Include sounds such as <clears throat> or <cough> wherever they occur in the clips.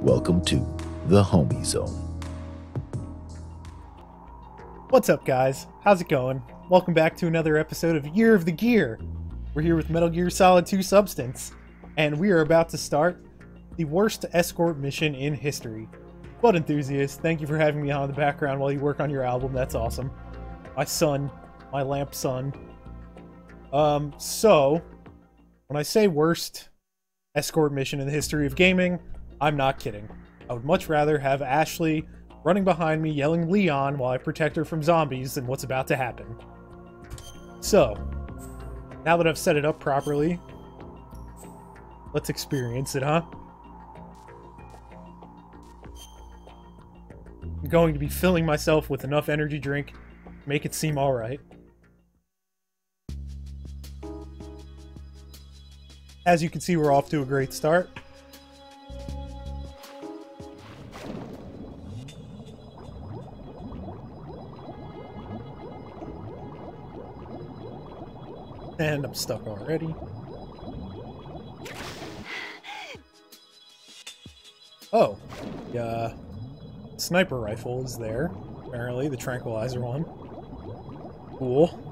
Welcome to the Homie Zone. What's up, guys? How's it going? Welcome back to another episode of Year of the Gear. We're here with Metal Gear Solid 2 Substance, and we are about to start the worst escort mission in history. Blood enthusiast, thank you for having me on in the background while you work on your album. That's awesome. My son, my lamp son. Um, so, when I say worst escort mission in the history of gaming, I'm not kidding. I would much rather have Ashley running behind me yelling Leon while I protect her from zombies than what's about to happen. So, now that I've set it up properly, let's experience it, huh? I'm going to be filling myself with enough energy drink to make it seem alright. As you can see, we're off to a great start. And I'm stuck already. Oh, the uh, sniper rifle is there. Apparently, the tranquilizer one. Cool.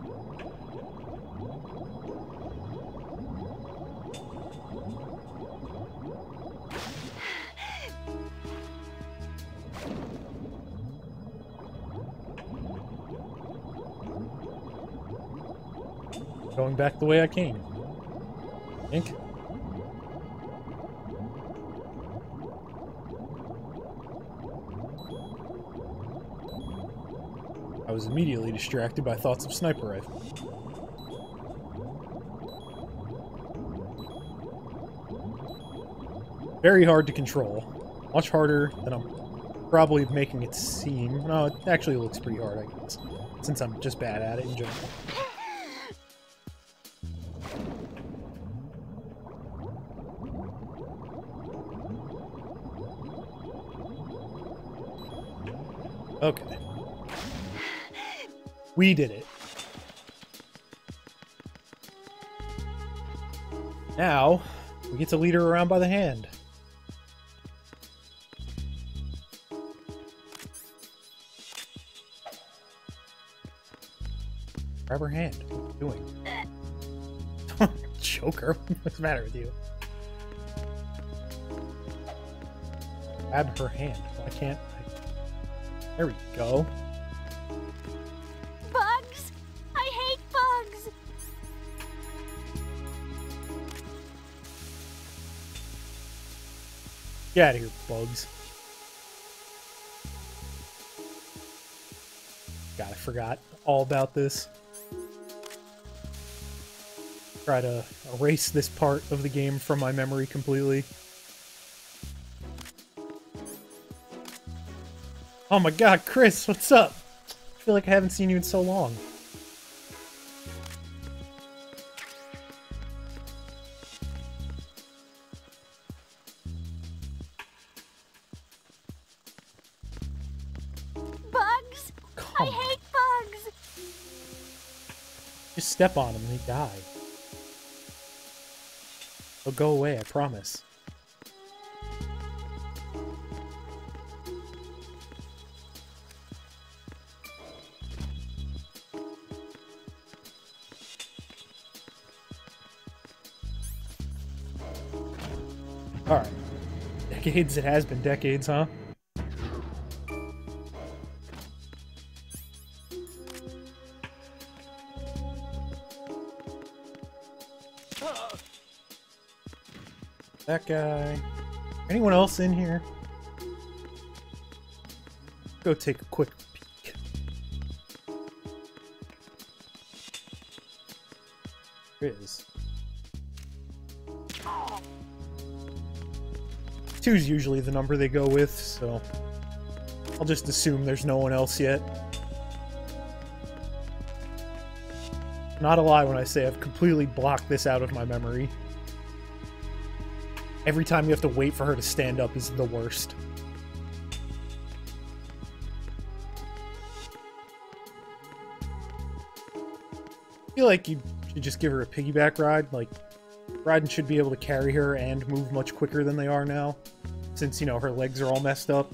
Going back the way I came. I think. I was immediately distracted by thoughts of sniper rifle. Very hard to control. Much harder than I'm probably making it seem. No, it actually looks pretty hard, I guess. Since I'm just bad at it in general. Okay. We did it. Now, we get to lead her around by the hand. Grab her hand. What are you doing? <laughs> Choke her. <laughs> What's the matter with you? Grab her hand. Why can't I... There we go. Bugs! I hate bugs! Get out of here, bugs. God, I forgot all about this. Try to erase this part of the game from my memory completely. Oh my god, Chris, what's up? I feel like I haven't seen you in so long. Bugs! I Come on. hate bugs! Just step on him and he die. He'll go away, I promise. Decades, it has been decades, huh? That guy. Anyone else in here? Go take a quick peek. Two's usually the number they go with, so I'll just assume there's no one else yet. Not a lie when I say I've completely blocked this out of my memory. Every time you have to wait for her to stand up is the worst. I feel like you should just give her a piggyback ride. Like, Raiden should be able to carry her and move much quicker than they are now. Since, you know, her legs are all messed up.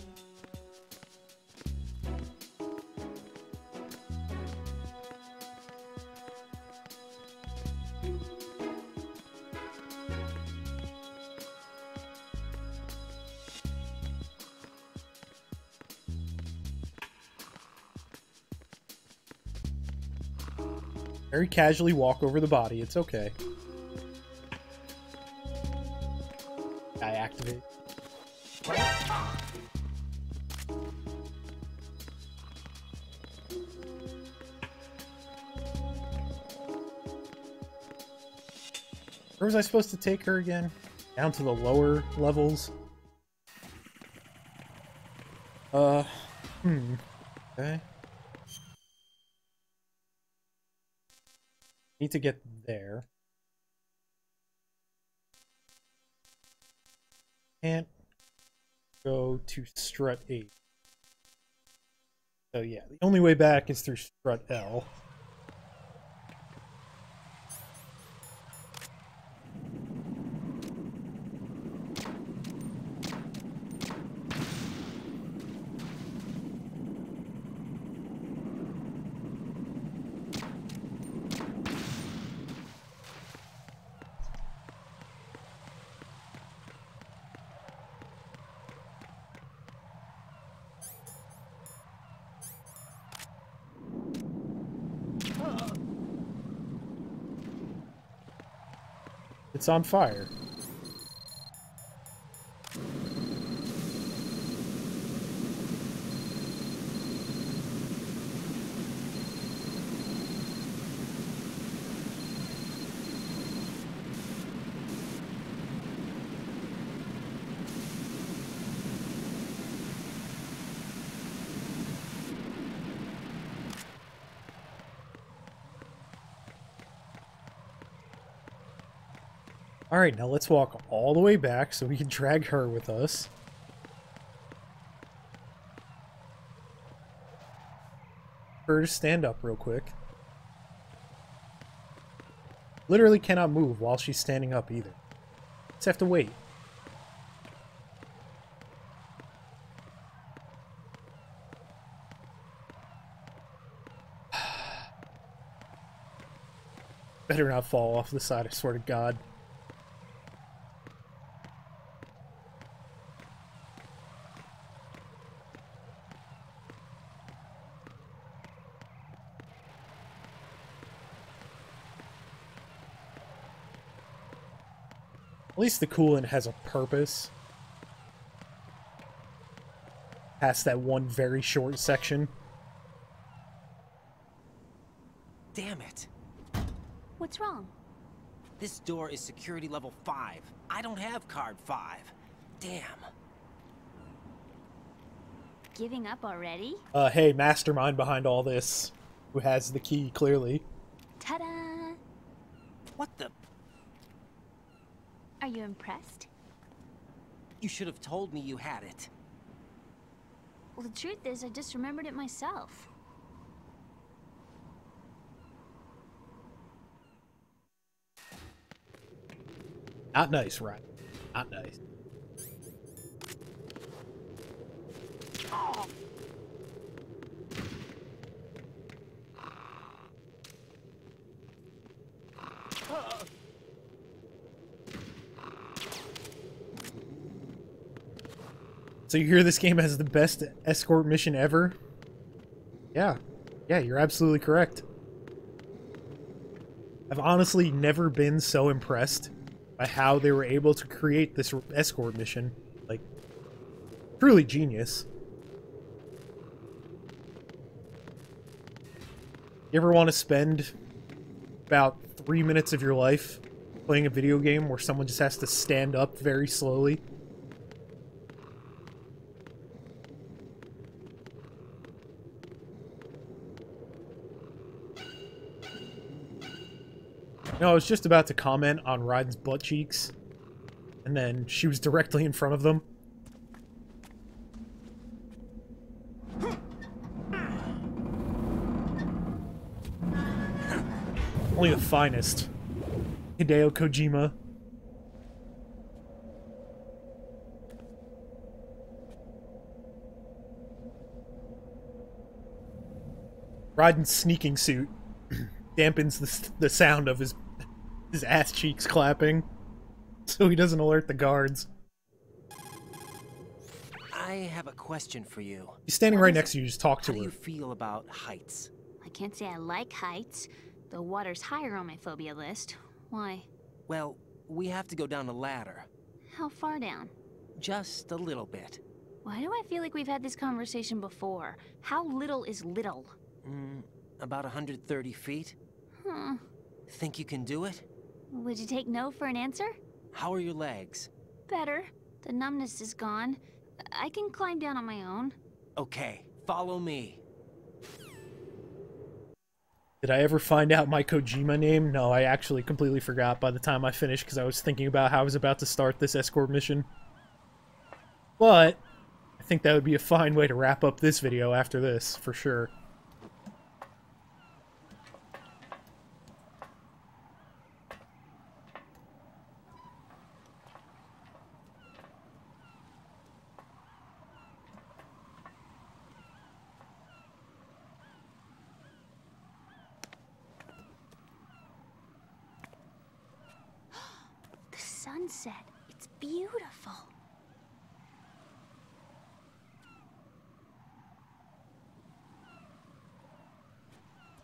Very casually walk over the body. It's okay. I activate. Where was I supposed to take her again? Down to the lower levels? Uh, hmm. Okay. Need to get there. Can't go to strut 8. So yeah, the only way back is through strut L. It's on fire. Alright, now let's walk all the way back so we can drag her with us. Her to stand up real quick. Literally cannot move while she's standing up either. Just have to wait. <sighs> Better not fall off the side, I swear to God. The coolant has a purpose. Past that one very short section. Damn it. What's wrong? This door is security level 5. I don't have card 5. Damn. Giving up already? Uh, hey, mastermind behind all this, who has the key, clearly. Ta-da! What the? Are you impressed? You should have told me you had it. Well, the truth is, I just remembered it myself. Not nice, right? Not nice. So you hear this game has the best escort mission ever? Yeah. Yeah, you're absolutely correct. I've honestly never been so impressed by how they were able to create this escort mission. Like, truly genius. You ever want to spend about three minutes of your life playing a video game where someone just has to stand up very slowly? No, I was just about to comment on Raiden's butt cheeks, and then she was directly in front of them. Only the finest. Hideo Kojima. Raiden's sneaking suit <clears throat> dampens the, the sound of his his ass cheeks clapping, so he doesn't alert the guards. I have a question for you. He's standing What right next it- to you. Just talk to How do you feel about heights? I can't say I like heights. The water's higher on my phobia list. Why? Well, we have to go down a ladder. How far down? Just a little bit. Why do I feel like we've had this conversation before? How little is little? Mm, about 130 feet. Huh. Think you can do it? Would you take no for an answer? How are your legs? Better. The numbness is gone. I can climb down on my own. Okay, follow me. Did I ever find out my Kojima name? No, I actually completely forgot by the time I finished because I was thinking about how I was about to start this escort mission. But I think that would be a fine way to wrap up this video after this, for sure. The sunset. It's beautiful.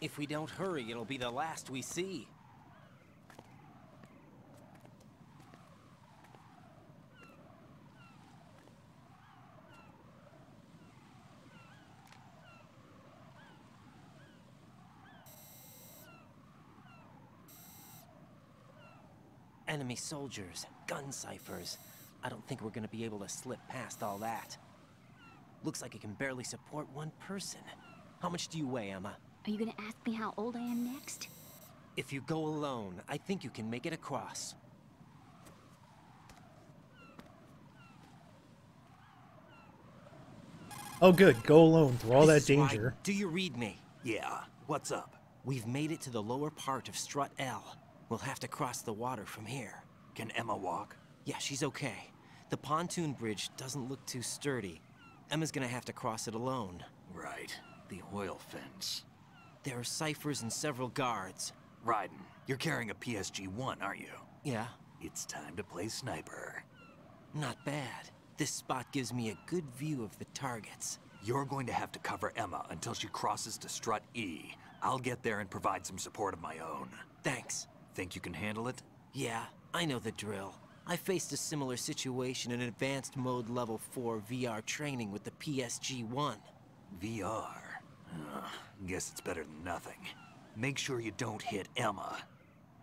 If we don't hurry, it'll be the last we see. Enemy soldiers, gun Cyphers. I don't think we're gonna be able to slip past all that. Looks like it can barely support one person. How much do you weigh, Emma? Are you gonna ask me how old I am next? If you go alone, I think you can make it across. Oh, good. Go alone through all that This is Raiden. danger. Do you read me? Yeah, what's up? We've made it to the lower part of Strut L. We'll have to cross the water from here. Can Emma walk? Yeah, she's okay. The pontoon bridge doesn't look too sturdy. Emma's gonna have to cross it alone. Right, the oil fence. There are Cyphers and several guards. Raiden, you're carrying a PSG-1, aren't you? Yeah, It's time to play sniper. not bad. This spot gives me a good view of the targets. You're going to have to cover Emma until she crosses to strut E. I'll get there and provide some support of my own. Thanks. Think you can handle it? Yeah, I know the drill. I faced a similar situation in advanced mode level 4 VR training with the PSG-1. VR. Ugh, guess it's better than nothing. Make sure you don't hit Emma.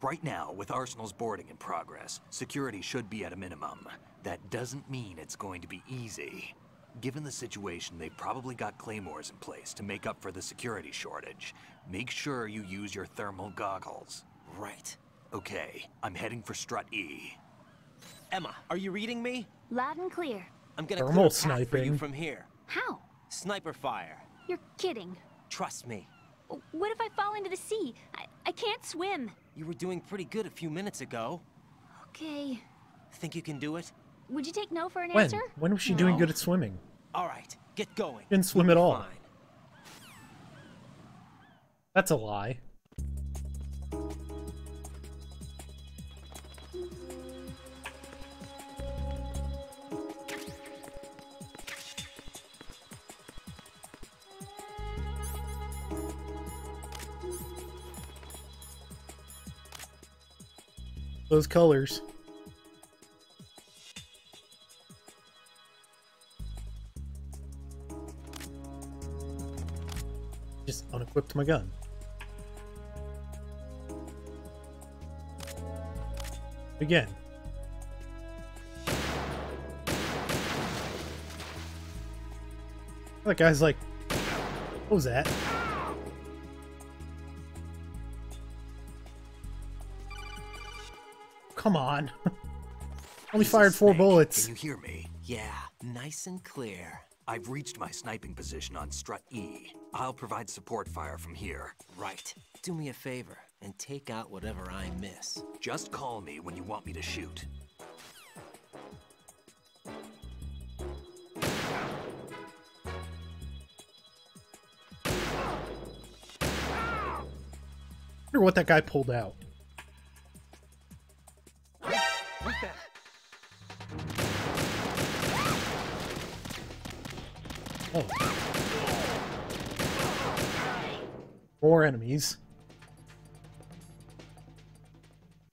Right now, with Arsenal's boarding in progress, security should be at a minimum. That doesn't mean it's going to be easy. Given the situation, they've probably got claymores in place to make up for the security shortage. Make sure you use your thermal goggles. Right. Okay, I'm heading for strut E. Emma, are you reading me? Loud and clear. I'm gonna Thermal clear a path for you from here. How? Sniper fire. You're kidding. Trust me. What if I fall into the sea? I, I can't swim. You were doing pretty good a few minutes ago. Okay. Think you can do it? Would you take no for an When? answer? When was she doing good at swimming? All right, get going. Didn't swim You'll at all. Fine. That's a lie. Those colors. Just unequipped my gun. Again. That guy's like, what was that? Come on. <laughs> Only This is fired four bullets. Can you hear me? Yeah, nice and clear. I've reached my sniping position on strut E. I'll provide support fire from here. Right. Do me a favor and take out whatever I miss. Just call me when you want me to shoot. wonder what that guy pulled out. Oh. Enemies.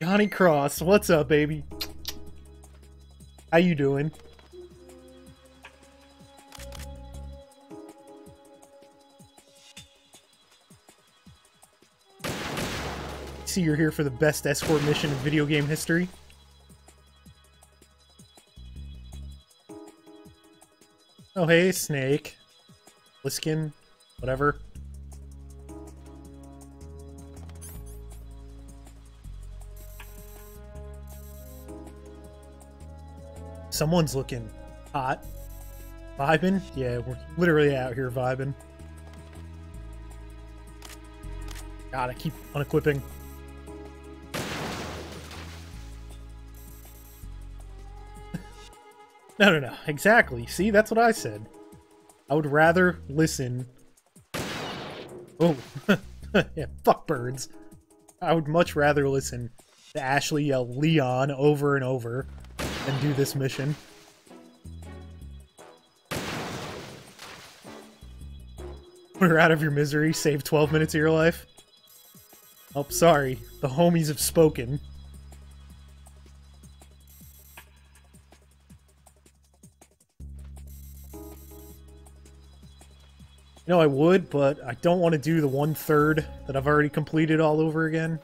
Johnny Cross, what's up, baby? How you doing? See you're here for the best escort mission in video game history. Oh hey, Snake. Pliskin, whatever. Someone's looking hot. Vibing? Yeah, we're literally out here vibing. Gotta keep unequipping. No, no, no. Exactly. See, that's what I said. I would rather listen. Oh, <laughs> yeah, fuck birds. I would much rather listen to Ashley yell Leon over and over and do this mission. We're out of your misery, save 12 minutes of your life. Oh, sorry. The homies have spoken. You know, I would, but I don't want to do the one-third that I've already completed all over again.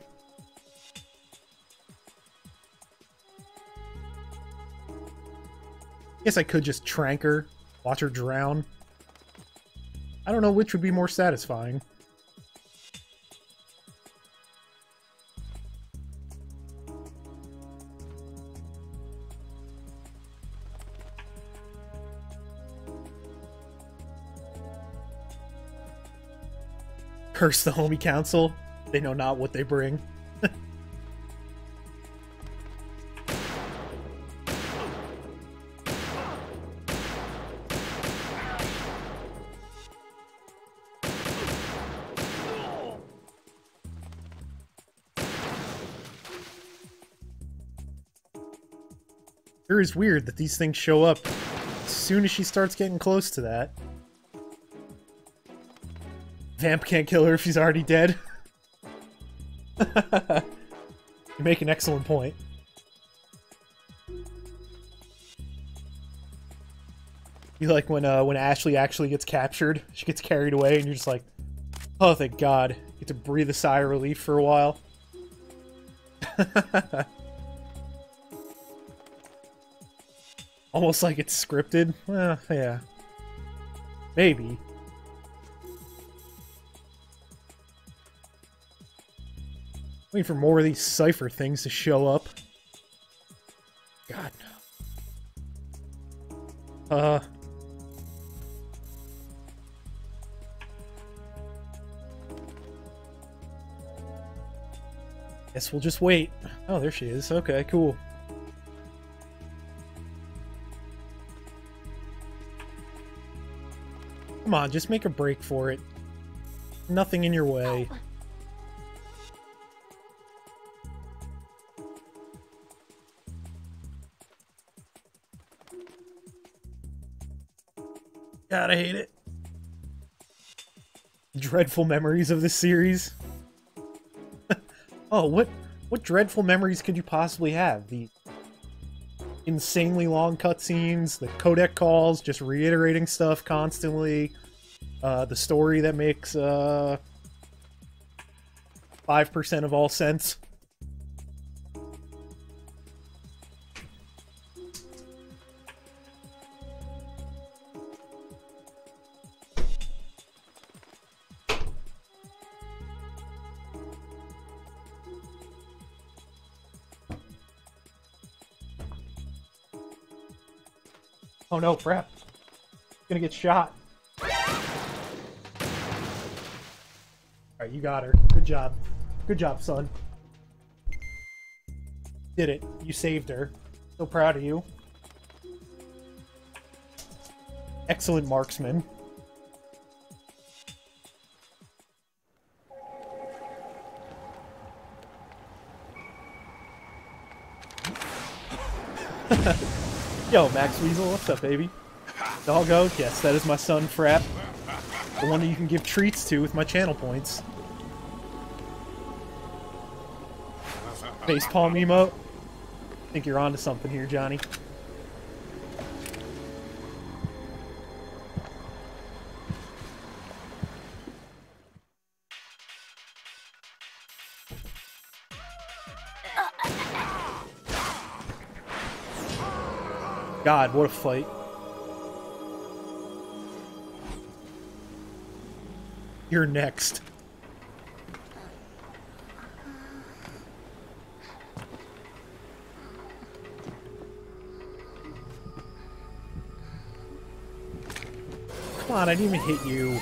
Guess I could just trank her, watch her drown. I don't know which would be more satisfying. Curse the homie council. They know not what they bring. Sure is weird that these things show up as soon as she starts getting close to that. Vamp can't kill her if she's already dead. <laughs> you make an excellent point. You like when uh, when Ashley actually gets captured, she gets carried away, and you're just like, oh, thank God. You get to breathe a sigh of relief for a while. <laughs> Almost like it's scripted. Well, yeah. Maybe. Waiting for more of these Cypher things to show up. God. No. Uh... Guess we'll just wait. Oh, there she is. Okay, cool. Come on, just make a break for it. Nothing in your way. God, hate it. Dreadful memories of this series. <laughs> oh, what what dreadful memories could you possibly have? The insanely long cutscenes, the codec calls, just reiterating stuff constantly, uh, the story that makes uh, 5% of all sense. Oh no, crap. Gonna get shot. Alright, you got her. Good job. Good job, son. Did it. You saved her. So proud of you. Excellent marksman. Yo, Max Weasel, what's up, baby? Doggo, yes, that is my son, Frap. The one that you can give treats to with my channel points. Facepalm emote. think you're onto something here, Johnny. God, what a fight. You're next. Come on, I didn't even hit you.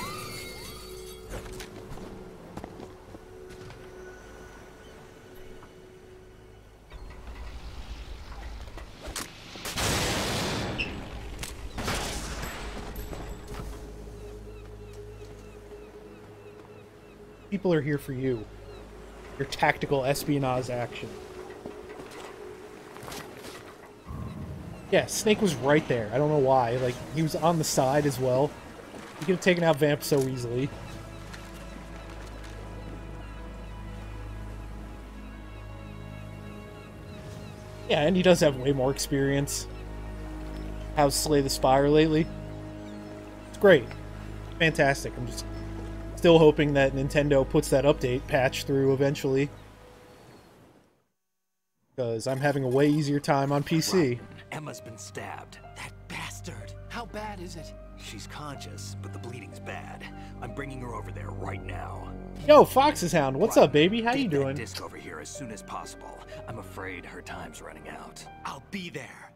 People are here for you. Your tactical espionage action. Yeah, Snake was right there. I don't know why. Like, he was on the side as well. He could have taken out Vamp so easily. Yeah, and he does have way more experience. How's Slay the Spire lately? It's great. Fantastic. I'm just still hoping that Nintendo puts that update patch through eventually. Because I'm having a way easier time on PC. Emma's been stabbed. That bastard. How bad is it? She's conscious, but the bleeding's bad. I'm bringing her over there right now. Yo, Fox's Hound, what's Right. up, baby? How you doing? disc over here as soon as possible. I'm afraid her time's running out. I'll be there.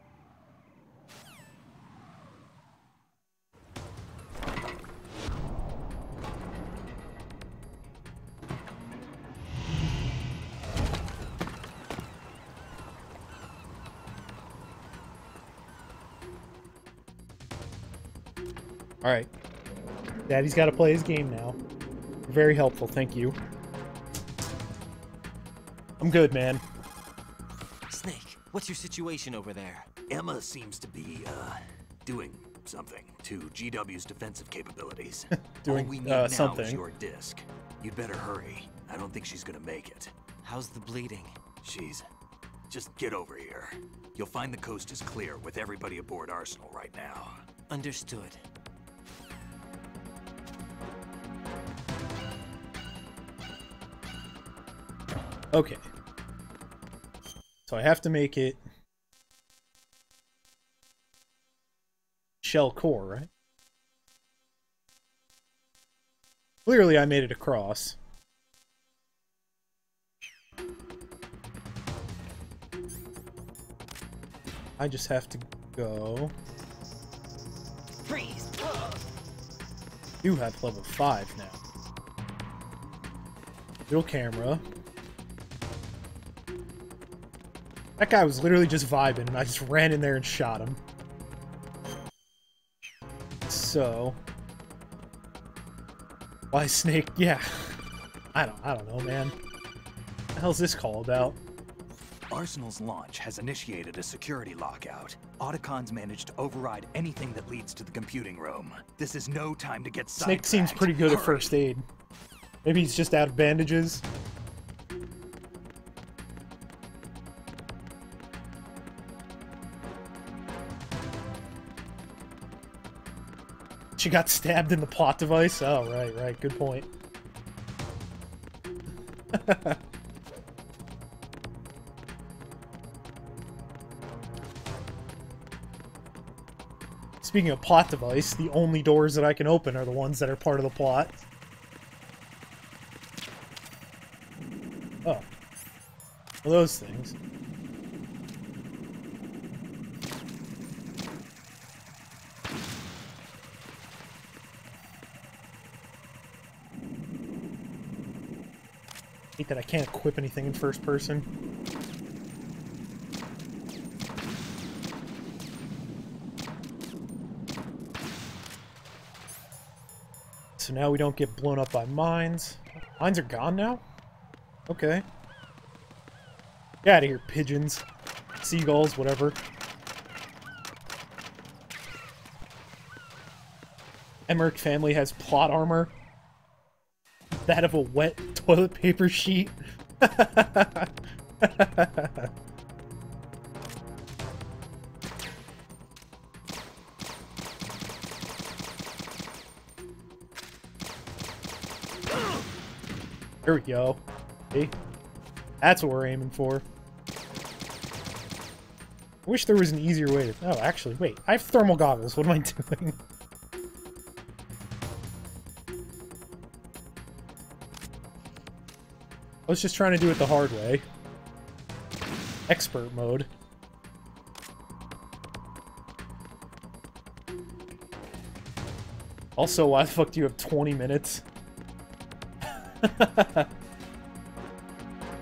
Alright. Daddy's got to play his game now. Very helpful, thank you. I'm good, man. Snake, what's your situation over there? Emma seems to be, uh, doing something to GW's defensive capabilities. <laughs> Doing, All we need uh, now is your disc. You'd better hurry. I don't think she's gonna make it. How's the bleeding? She's... Just get over here. You'll find the coast is clear with everybody aboard Arsenal right now. Understood. Okay. So I have to make it shell core, right? Clearly I made it across. I just have to go. Freeze! You have level 5 now. Little camera. That guy was literally just vibing, and I just ran in there and shot him. So... Why Snake? Yeah. I don't, I don't know, man. What the hell's this call about? Arsenal's launch has initiated a security lockout. Otacon's managed to override anything that leads to the computing room. This is no time to get Snake seems pretty good at first aid. Maybe he's just out of bandages. Got stabbed in the plot device? Oh, right, right. Good point. <laughs> Speaking of plot device, the only doors that I can open are the ones that are part of the plot. Oh. Well, those things. that I can't equip anything in first person. So now we don't get blown up by mines. Mines are gone now? Okay. Get out of here, pigeons. Seagulls, whatever. Emmerich family has plot armor. That of a wet toilet paper sheet. There we go. See? That's what we're aiming for. I wish there was an easier way to... Oh, actually, wait. I have thermal goggles. What am I <laughs> doing? Was just trying to do it the hard way. Expert mode. Also, why the fuck do you have 20 minutes? <laughs>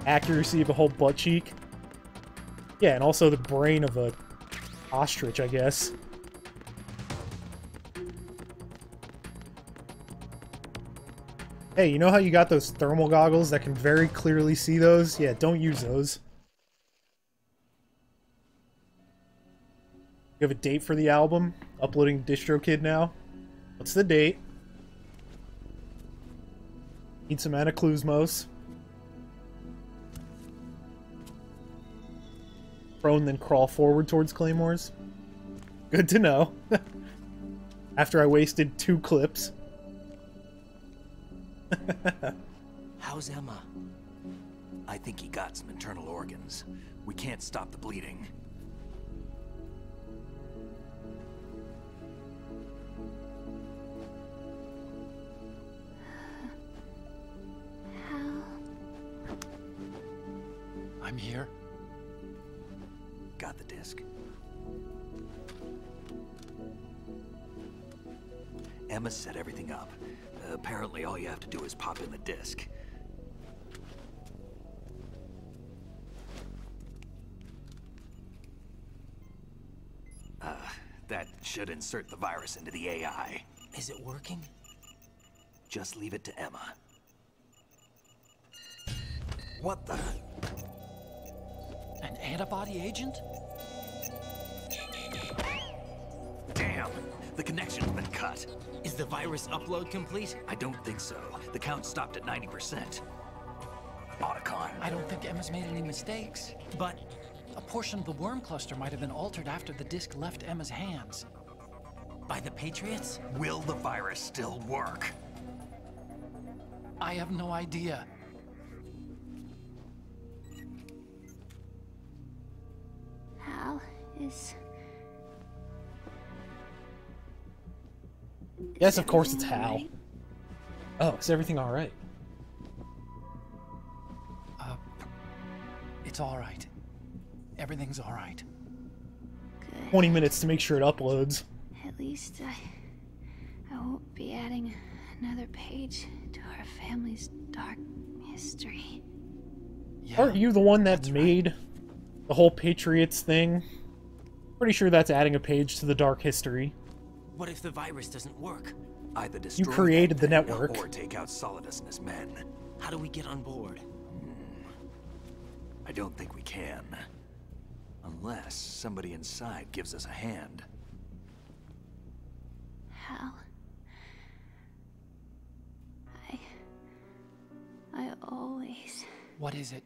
Accuracy of a whole butt cheek. Yeah, and also the brain of a ostrich, I guess. Hey, you know how you got those thermal goggles that can very clearly see those? Yeah, don't use those. You have a date for the album? Uploading DistroKid now? What's the date? Need some Anaclusmos. Prone, then crawl forward towards claymores. Good to know. <laughs> After I wasted two clips. <laughs> How's Emma? I think he got some internal organs. We can't stop the bleeding. All you have to do is pop in the disc. Uh, that should insert the virus into the AI. Is it working? Just leave it to Emma. What the? An antibody agent? The connection's been cut. Is the virus upload complete? I don't think so. The count stopped at 90%. Otacon. I don't think Emma's made any mistakes. But A portion of the worm cluster might have been altered after the disc left Emma's hands. by the Patriots? Will the virus still work? I have no idea. Hal is. Yes, of course it's Hal. Oh, is everything alright? Uh, it's all right. Everything's all right. 20 minutes to make sure it uploads. At least I. I won't be adding another page to our family's dark history. Yeah. Aren't you the one that that's right. made the whole Patriots thing? Pretty sure that's adding a page to the dark history. What if the virus doesn't work? Either destroy created the network. or take out Solidus and his men. How do we get on board? Hmm. I don't think we can. Unless somebody inside gives us a hand. Hal. I. I always. What is it?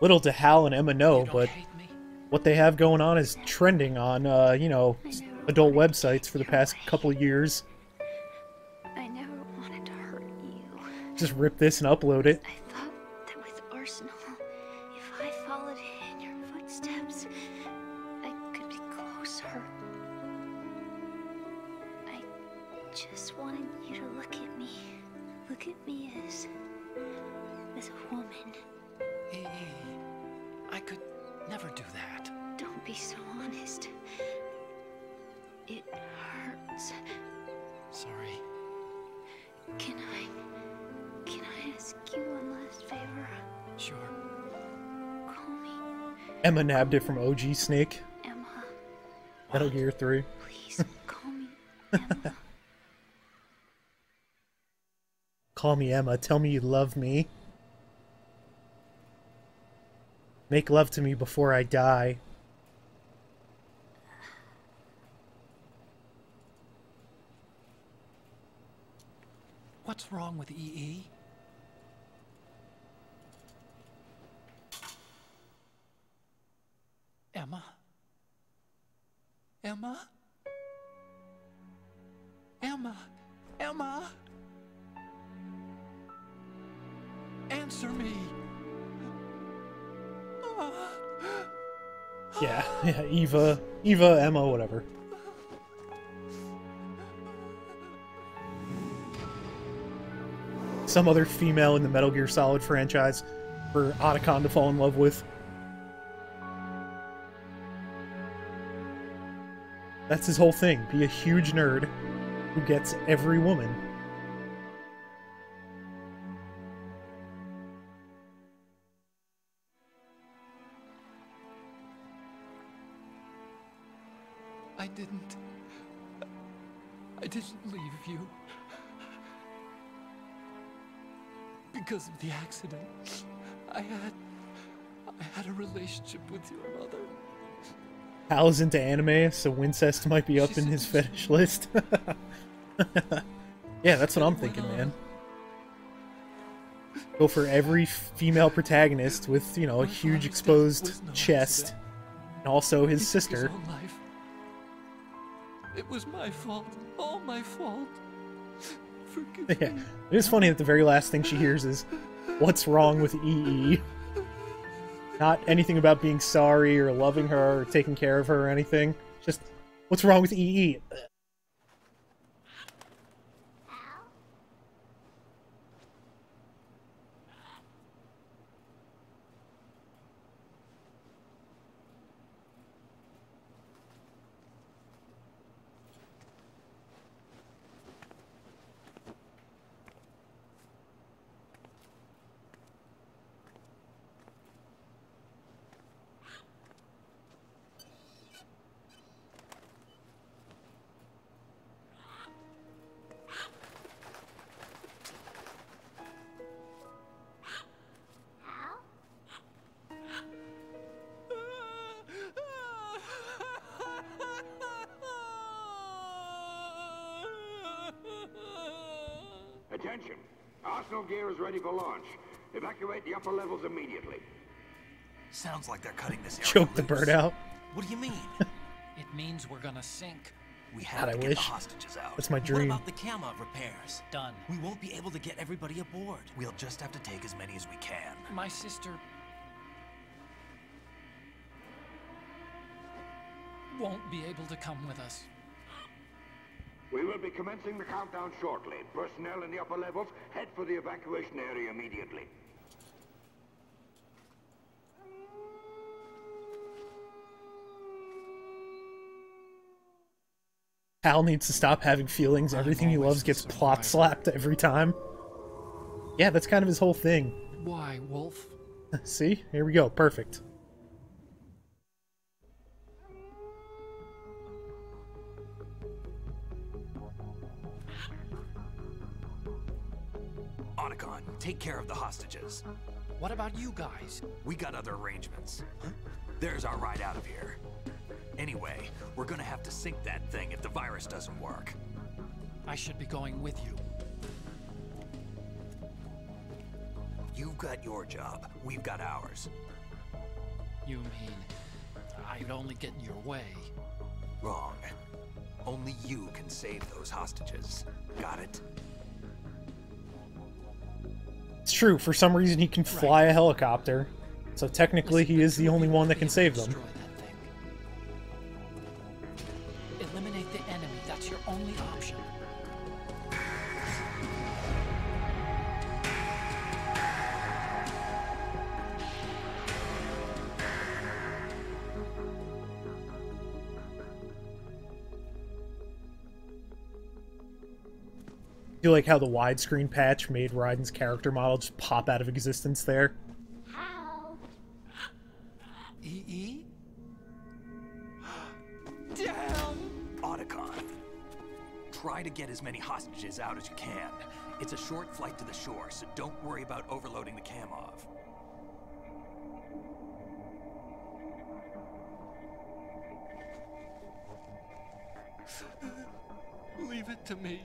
Little to Hal and Emma know, but what they have going on is trending on, uh, you know, adult websites for the past couple years. I never wanted to hurt you. Just rip this and upload it. I nabbed it from OG Snake. Emma. Metal Gear 3. Please <laughs> call me Emma. Call me Emma. Tell me you love me. Make love to me before I die. What's wrong with E EE? Eva, Emma, whatever. Some other female in the Metal Gear Solid franchise for Otacon to fall in love with. That's his whole thing. Be a huge nerd who gets every woman. Didn't. I didn't leave you. Because of the accident. I had. I had a relationship with your mother. Hal's into anime, so Wincest might be up She's in his fetish list. <laughs> yeah, that's what I'm thinking, man. Go for every female protagonist with, you know, a huge exposed chest, and also his sister. It was my fault. All my fault. Forgive Yeah, me. it is funny that the very last thing she hears is, "What's wrong with EE?" Not anything about being sorry or loving her or taking care of her or anything. Just, "What's wrong with EE?" Upper levels immediately. Sounds like they're cutting this area Choke the loose. bird out. What do you mean? <laughs> It means we're gonna sink. We God, have I to get wish. the hostages out. That's my dream. what dream. about the camo repairs? Done. We won't be able to get everybody aboard. We'll just have to take as many as we can. My sister won't be able to come with us. We will be commencing the countdown shortly. Personnel in the upper levels, head for the evacuation area immediately. Hal needs to stop having feelings. Everything he loves gets plot slapped every time. Yeah, that's kind of his whole thing. Why, Wolf? <laughs> See? Here we go. Perfect. Otacon, take care of the hostages. What about you guys? We got other arrangements. There's our ride out of here. Anyway, we're gonna have to sink that thing if the virus doesn't work. I should be going with you. You've got your job, we've got ours. You mean I'd only get in your way? Wrong. Only you can save those hostages. Got it? It's true. For some reason, he can fly a helicopter. So technically, Listen, he is the only one that can save able to them. Like how the widescreen patch made Raiden's character model just pop out of existence there. How? EE? Dad! Try to get as many hostages out as you can. It's a short flight to the shore, so don't worry about overloading the Kamov. Leave it to me.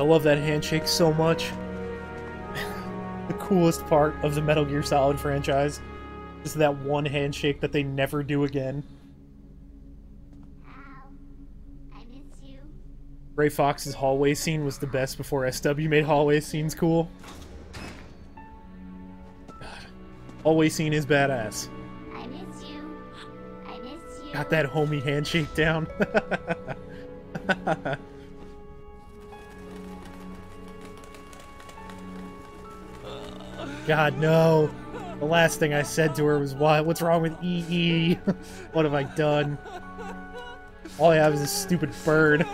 I love that handshake so much. <laughs> the coolest part of the Metal Gear Solid franchise is that one handshake that they never do again. Al, I miss you. Gray Fox's hallway scene was the best before SW made hallway scenes cool. God. <sighs> Hallway scene is badass. I miss you. I miss you. Got that homie handshake down. <laughs> God no. The last thing I said to her was what what's wrong with EE? <laughs> what have I done? All I have is a stupid bird.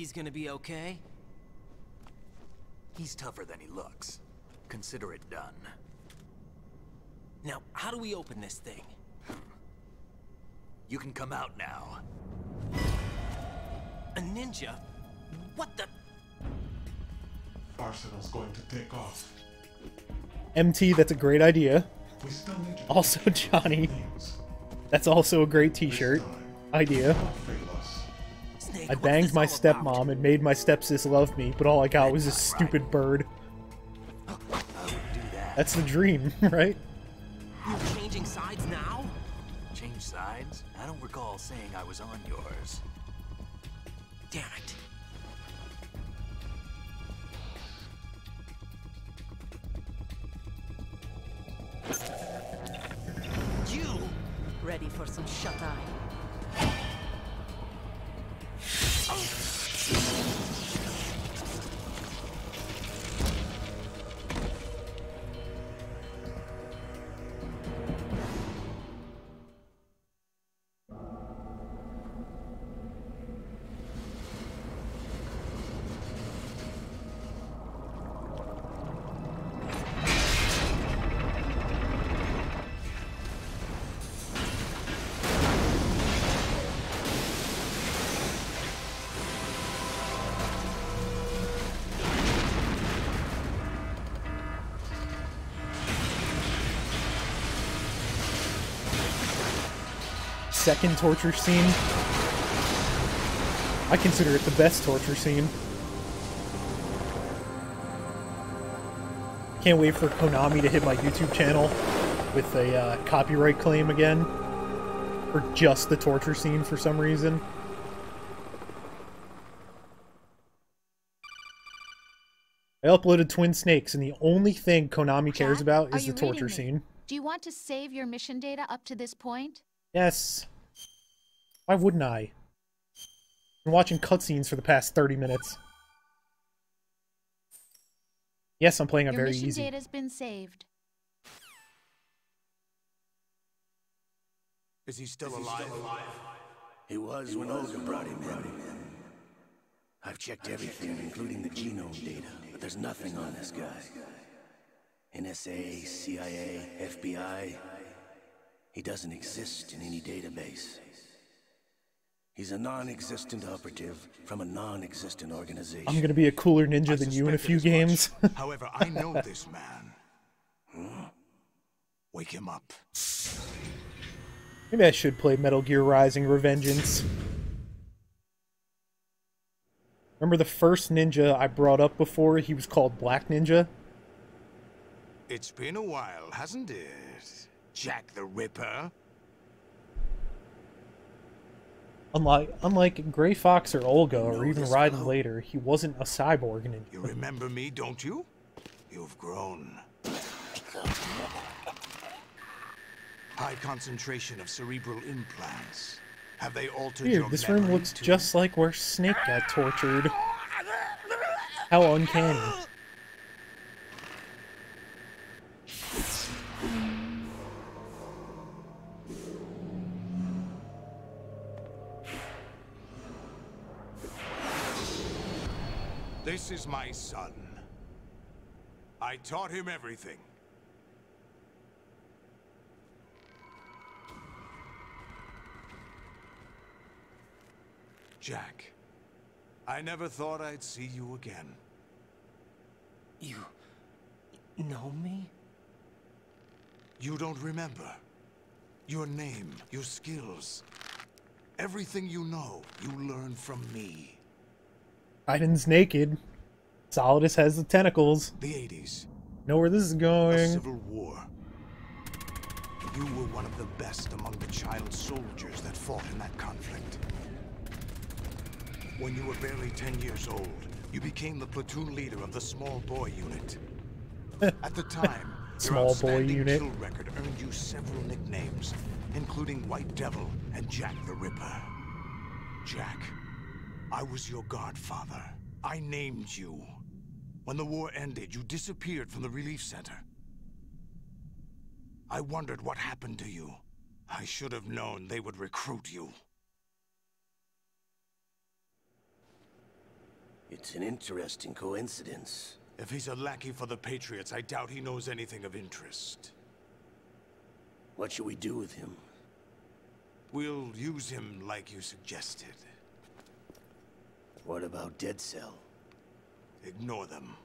He's gonna be okay? He's tougher than he looks. Consider it done. Now, how do we open this thing? You can come out now. A ninja? What the? Arsenal's going to take off. MT, that's a great idea. We still need to Also Johnny, that's also a great t-shirt idea. I banged my stepmom and made my stepsis love me, but all I got was a stupid bird. I would do that. That's the dream, <laughs> right? You're changing sides now? Change sides? I don't recall saying I was on yours. Damn it. You! Ready for some shut eye. Second torture scene. I consider it the best torture scene. Can't wait for Konami to hit my YouTube channel with a uh, copyright claim again for just the torture scene for some reason. I uploaded Twin Snakes, and the only thing Konami cares about is the torture scene. Do you want to save your mission data up to this point? Yes. Why wouldn't I? I've been watching cutscenes for the past 30 minutes. Yes, I'm playing a very mission easy. data's been saved. Is he still alive? alive He was when Olga brought him in. I've checked everything, including the genome data, but there's nothing on this guy. NSA, CIA, FBI. He doesn't exist in any database. He's a non-existent operative from a non-existent organization. I'm gonna be a cooler ninja than you in a few games. <laughs> However, I know this man. Hmm? Wake him up. Maybe I should play Metal Gear Rising Revengeance. Remember the first ninja I brought up before? He was called Black Ninja. It's been a while, hasn't it? Jack the Ripper? Unlike unlike Gray Fox or Olga or even Raiden fellow? later, he wasn't a cyborg ninja. You remember me, don't you? You've grown. High concentration of cerebral implants. Have they altered your Weird, this room looks too? just like where Snake got tortured. How uncanny. This is my son. I taught him everything. Jack, I never thought I'd see you again. You know me? You don't remember. Your name, your skills. Everything you know, you learned from me. Raiden's naked. Solidus has the tentacles. The 80s, Know where this is a going. civil war. You were one of the best among the child soldiers that fought in that conflict. When you were barely 10 years old, you became the platoon leader of the small boy unit. <laughs> At the time, Small boy unit. kill record earned you several nicknames, including White Devil and Jack the Ripper. Jack, I was your godfather. I named you. When the war ended, you disappeared from the relief center. I wondered what happened to you. I should have known they would recruit you. It's an interesting coincidence. If he's a lackey for the Patriots, I doubt he knows anything of interest. What should we do with him? We'll use him like you suggested. What about Dead Cell? Ignore them.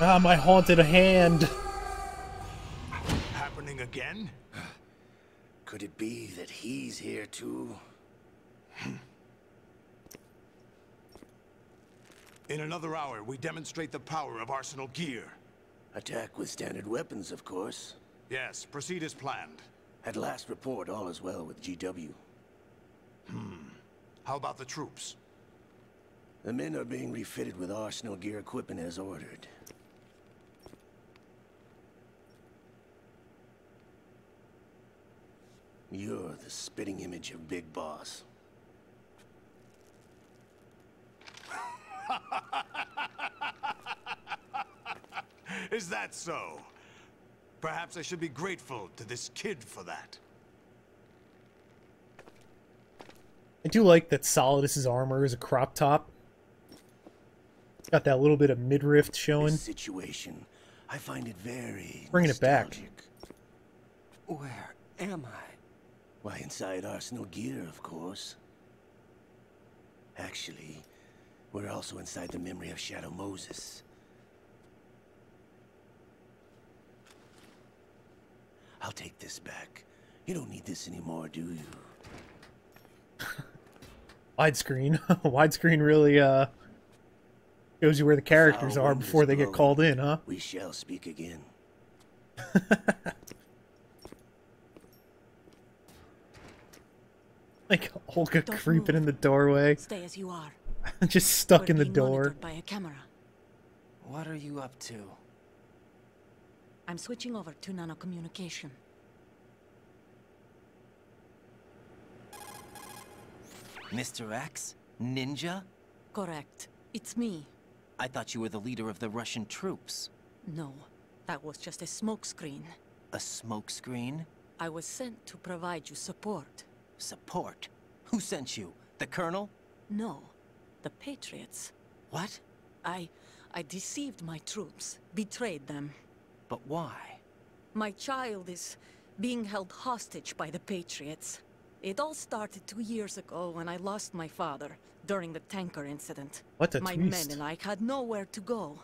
Ah, my haunted hand. Happening again? Could it be that he's here too? In another hour, we demonstrate the power of Arsenal gear. Attack with standard weapons, of course. Yes, proceed as planned. At last report, all is well with GW. How about the troops? The men are being refitted with arsenal gear equipment as ordered. You're the spitting image of Big Boss. <laughs> Is that so? Perhaps I should be grateful to this kid for that. I do like that Solidus's armor is a crop top. It's got that little bit of midriff showing. This situation, I find it very Bringing it back. Where am I? Why, inside Arsenal gear, of course. Actually, we're also inside the memory of Shadow Moses. I'll take this back. You don't need this anymore, do you? <laughs> Widescreen. <laughs> Widescreen really uh shows you where the characters are before is they get called in, huh? We shall speak again. <laughs> Like Olga Don't creeping move. in the doorway, Stay as you are. <laughs> just stuck We're in the door. by a camera. What are you up to? I'm switching over to nanocommunication. Mr. X? Ninja? Correct. It's me. I thought you were the leader of the Russian troops. No, that was just a smokescreen. A smokescreen? I was sent to provide you support. Support? Who sent you? The Colonel? No, the Patriots. What? I... I deceived my troops, betrayed them. But why? My child is being held hostage by the Patriots. It all started two years ago when I lost my father during the tanker incident. What a my twist. men and I had nowhere to go.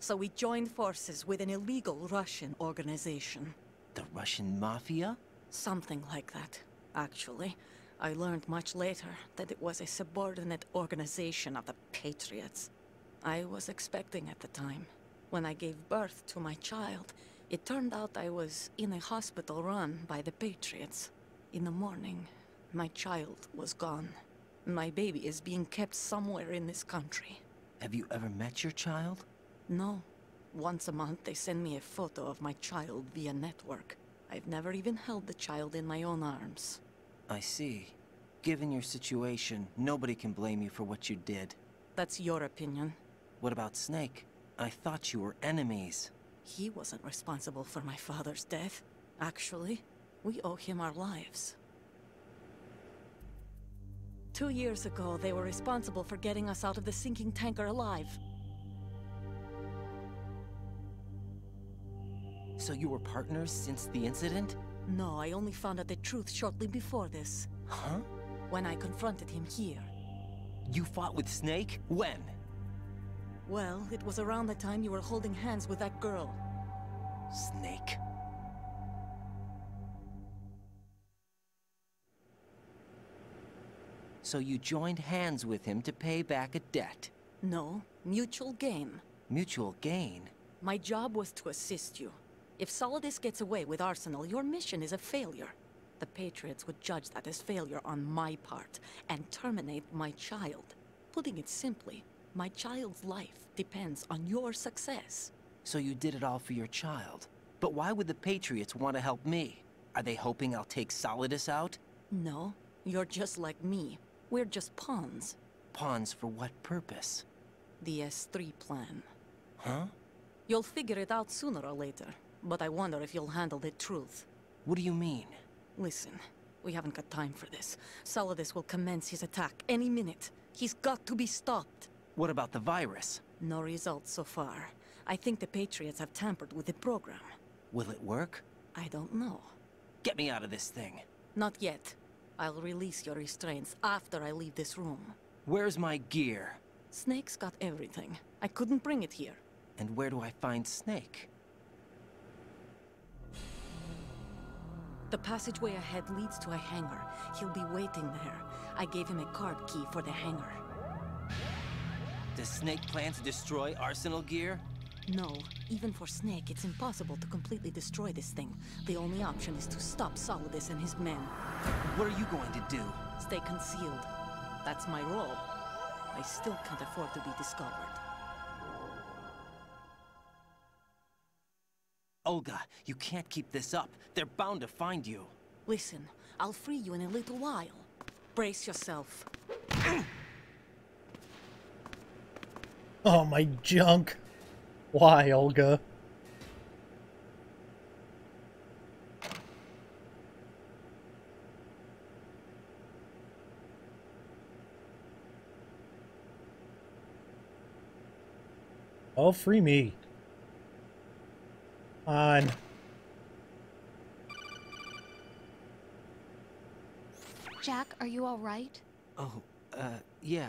So we joined forces with an illegal Russian organization. The Russian Mafia? Something like that, actually. I learned much later that it was a subordinate organization of the Patriots. I was expecting at the time. When I gave birth to my child, it turned out I was in a hospital run by the Patriots. In the morning, my child was gone. My baby is being kept somewhere in this country. Have you ever met your child? No. Once a month, they send me a photo of my child via network. I've never even held the child in my own arms. I see. Given your situation, nobody can blame you for what you did. That's your opinion. What about Snake? I thought you were enemies. He wasn't responsible for my father's death. Actually, we owe him our lives. Two years ago, they were responsible for getting us out of the sinking tanker alive. So you were partners since the incident? No, I only found out the truth shortly before this. Huh? When I confronted him here. You fought with Snake? When? Well, it was around the time you were holding hands with that girl. Snake. So you joined hands with him to pay back a debt? No, mutual gain. Mutual gain? My job was to assist you. If Solidus gets away with Arsenal, your mission is a failure. The Patriots would judge that as failure on my part, and terminate my child. Putting it simply, my child's life depends on your success. So you did it all for your child. But why would the Patriots want to help me? Are they hoping I'll take Solidus out? No, you're just like me. We're just pawns. Pawns for what purpose? The S3 plan. Huh? You'll figure it out sooner or later, but I wonder if you'll handle the truth. What do you mean? Listen, we haven't got time for this. Solidus will commence his attack any minute. He's got to be stopped. What about the virus? No results so far. I think the Patriots have tampered with the program. Will it work? I don't know. Get me out of this thing. Not yet. I'll release your restraints after I leave this room. Where's my gear? Snake's got everything. I couldn't bring it here. And where do I find Snake? The passageway ahead leads to a hangar. He'll be waiting there. I gave him a card key for the hangar. Does Snake plan to destroy Arsenal gear? No, even for Snake, it's impossible to completely destroy this thing. The only option is to stop Solidus and his men. What are you going to do? Stay concealed. That's my role. I still can't afford to be discovered. Olga, you can't keep this up. They're bound to find you. Listen, I'll free you in a little while. Brace yourself. Oh, my junk. Why, Olga? Oh, free me. On. Jack, are you all right? Oh, uh, yeah.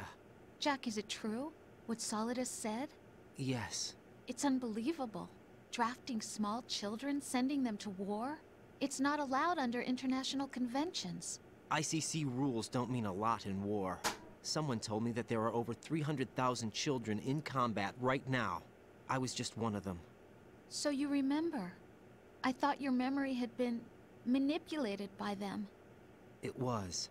Jack, is it true? What Solidus said? Yes. It's unbelievable. Drafting small children, sending them to war? It's not allowed under international conventions. ICC rules don't mean a lot in war. Someone told me that there are over 300,000 children in combat right now. I was just one of them. So you remember. I thought your memory had been manipulated by them. It was.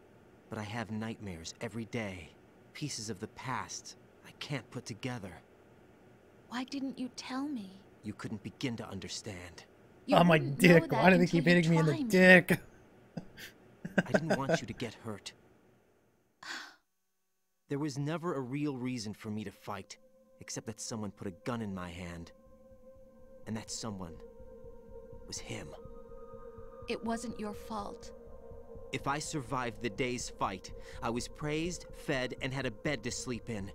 But I have nightmares every day. Pieces of the past I can't put together. Why didn't you tell me? You couldn't begin to understand. You oh, my dick. Why do they keep hitting me in the tried. dick? <laughs> I didn't want you to get hurt. There was never a real reason for me to fight, except that someone put a gun in my hand. And that someone was him. It wasn't your fault. If I survived the day's fight, I was praised, fed, and had a bed to sleep in.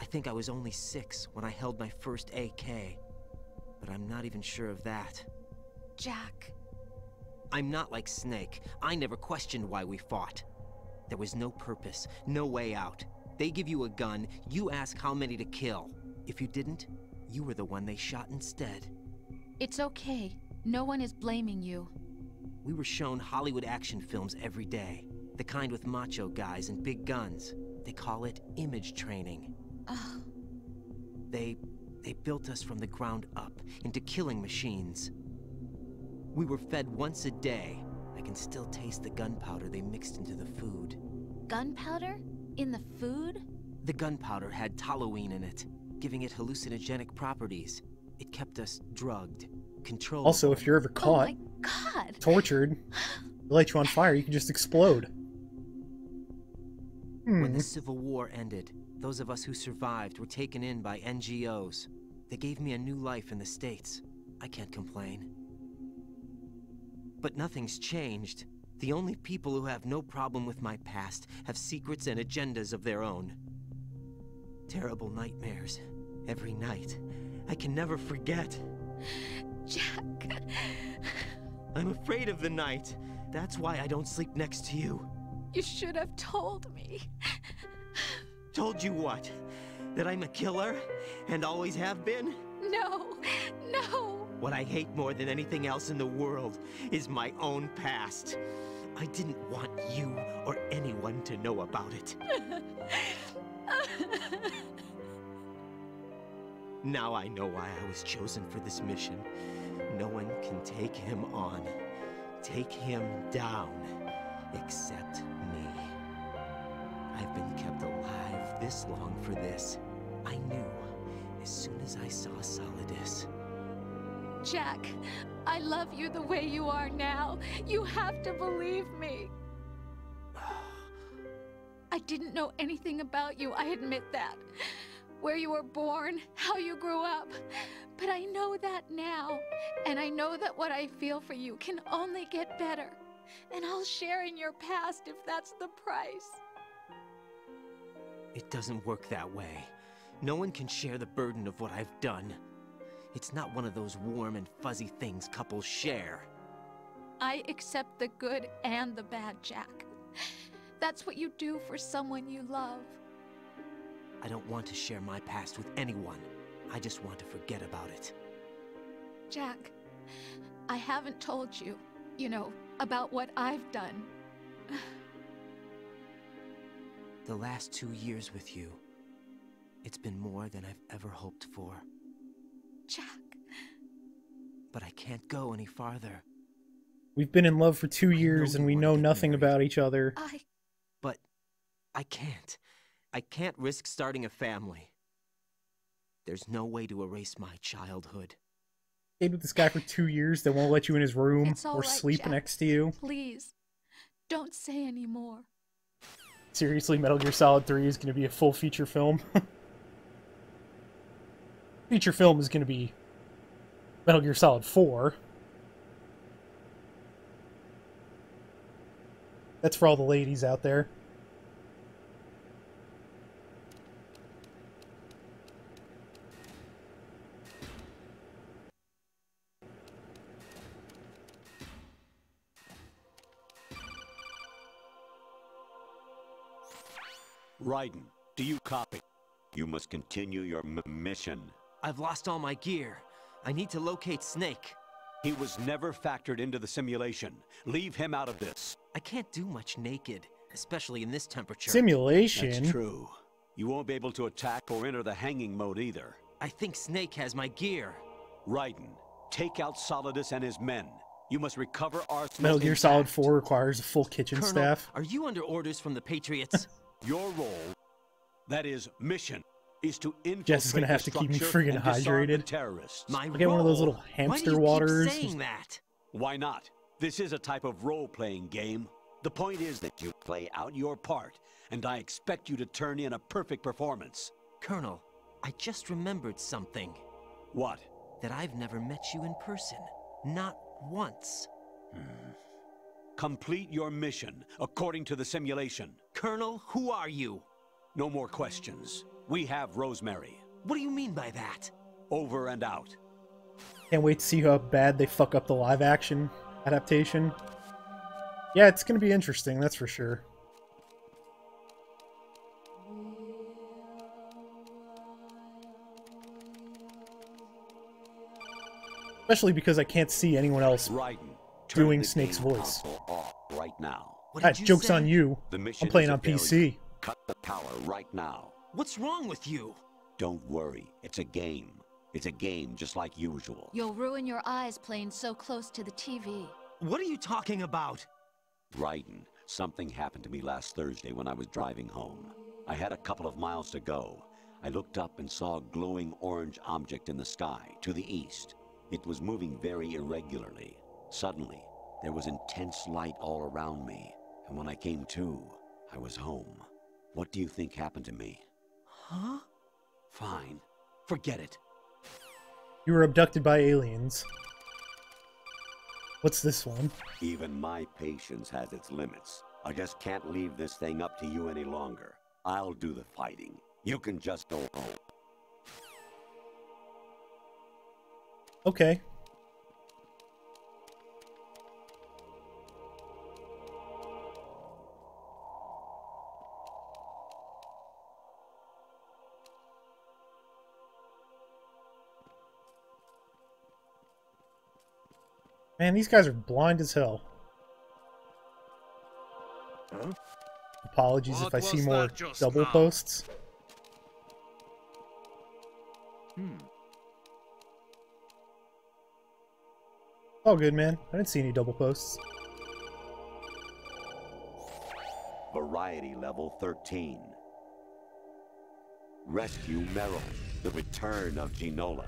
I think I was only six when I held my first AK. But I'm not even sure of that. Jack. I'm not like Snake. I never questioned why we fought. There was no purpose, no way out. They give you a gun, you ask how many to kill. If you didn't, you were the one they shot instead. It's okay. No one is blaming you. We were shown Hollywood action films every day. The kind with macho guys and big guns. They call it image training. Ugh. <sighs> They... they built us from the ground up into killing machines. We were fed once a day. I can still taste the gunpowder they mixed into the food. Gunpowder? In the food? The gunpowder had toluene in it, giving it hallucinogenic properties. It kept us drugged, controlled. Also, if you're ever oh caught, Oh God. tortured, <sighs> they light you on fire, you can just explode. When Hmm. the Civil War ended, those of us who survived were taken in by NGOs. They gave me a new life in the States. I can't complain. But nothing's changed. The only people who have no problem with my past have secrets and agendas of their own. Terrible nightmares. Every night. I can never forget. <sighs> Jack. I'm afraid of the night. That's why I don't sleep next to you. You should have told me. Told you what? That I'm a killer? And always have been? No. No. What I hate more than anything else in the world is my own past. I didn't want you or anyone to know about it. Now I know why I was chosen for this mission. No one can take him on, take him down, except. I've been kept alive this long for this. I knew as soon as I saw Solidus. Jack, I love you the way you are now. You have to believe me. I didn't know anything about you, I admit that. Where you were born, how you grew up. But I know that now. And I know that what I feel for you can only get better. And I'll share in your past if that's the price. It doesn't work that way. No one can share the burden of what I've done. It's not one of those warm and fuzzy things couples share. I accept the good and the bad, Jack. That's what you do for someone you love. I don't want to share my past with anyone. I just want to forget about it. Jack, I haven't told you, you know, about what I've done. The last two years with you, it's been more than I've ever hoped for. Jack. But I can't go any farther. We've been in love for two years and we know nothing about each other. I. But I can't. I can't risk starting a family. There's no way to erase my childhood. Stayed with this guy for two years that won't let you in his room or right, sleep Jack. next to you. Please, don't say any more. Seriously, Metal Gear Solid 3 is going to be a full feature film. <laughs> feature film is going to be Metal Gear Solid 4. That's for all the ladies out there. Raiden, do you copy? You must continue your m mission. I've lost all my gear. I need to locate Snake. He was never factored into the simulation. Leave him out of this. I can't do much naked, especially in this temperature. Simulation? That's true. You won't be able to attack or enter the hanging mode either. I think Snake has my gear. Raiden, take out Solidus and his men. You must recover Arsenal. Metal Gear Solid 4 requires a full kitchen Colonel, staff. are you under orders from the Patriots? <laughs> Your role, that is mission, is to infiltrate Jess is gonna have to keep me structure friggin' and disarm the hydrated. terrorists. My I'll get one of those role? little Why hamster you keep waters. saying that? Why not? This is a type of role-playing game. The point is that you play out your part, and I expect you to turn in a perfect performance. Colonel, I just remembered something. What? That I've never met you in person. Not once. Hmm. Complete your mission according to the simulation. Colonel, who are you? No more questions. We have Rosemary. What do you mean by that? Over and out. Can't wait to see how bad they fuck up the live action adaptation. Yeah, it's gonna be interesting, that's for sure. Especially because I can't see anyone else Raiden, doing Snake's voice. console off right now. That joke's on you. The mission I'm playing on. PC. Cut the power right now. What's wrong with you? Don't worry. It's a game. It's a game just like usual. You'll ruin your eyes playing so close to the TV. What are you talking about? Raiden, something happened to me last Thursday when I was driving home. I had a couple of miles to go. I looked up and saw a glowing orange object in the sky to the east. It was moving very irregularly. Suddenly, there was intense light all around me, and when I came to, I was home. What do you think happened to me? Huh? Fine. Forget it. You were abducted by aliens. What's this one? Even my patience has its limits. I just can't leave this thing up to you any longer. I'll do the fighting. You can just go home. Okay. Man, these guys are blind as hell. Apologies if I see more double now? posts. Hmm. Oh, good, man. I didn't see any double posts. Variety level 13. Rescue Meryl. The return of Ginola.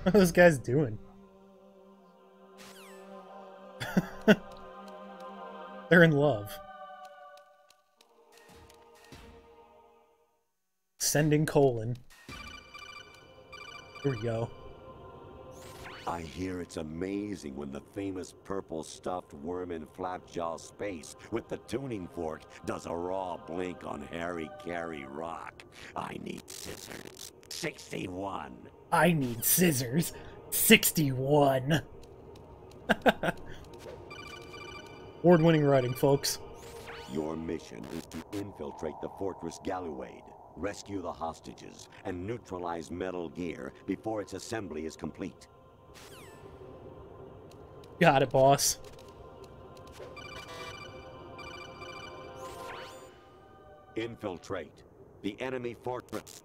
<laughs> What are those guys doing? <laughs> They're in love. Sending colon. Here we go. I hear it's amazing when the famous purple stuffed worm in Flapjaw space with the tuning fork does a raw blink on Harry Carey Rock. I need scissors. 61. I need scissors. 61. <laughs> Award winning writing, folks. Your mission is to infiltrate the Fortress Galluade, rescue the hostages, and neutralize Metal Gear before its assembly is complete. Got it, boss. Infiltrate the enemy fortress,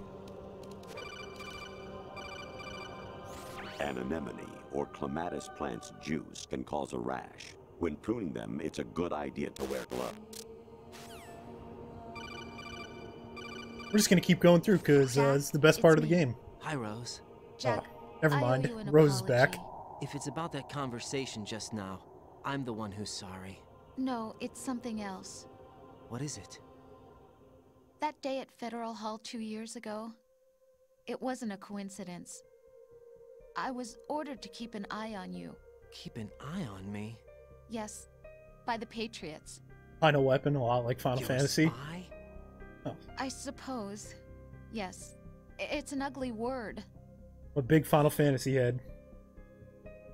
An anemone or clematis plant's juice can cause a rash. When pruning them, it's a good idea to wear gloves. We're just gonna keep going through because uh, it's the best part of the game. Hi, Rose. Jack, Never mind. you an Rose is back. If it's about that conversation just now, I'm the one who's sorry. No, it's something else. What is it? That day at Federal Hall two years ago, it wasn't a coincidence. I was ordered to keep an eye on you. Keep an eye on me. Yes, by the Patriots. Final weapon, a lot like Final You're a Fantasy. spy? I suppose. Yes. It's an ugly word. A big Final Fantasy head.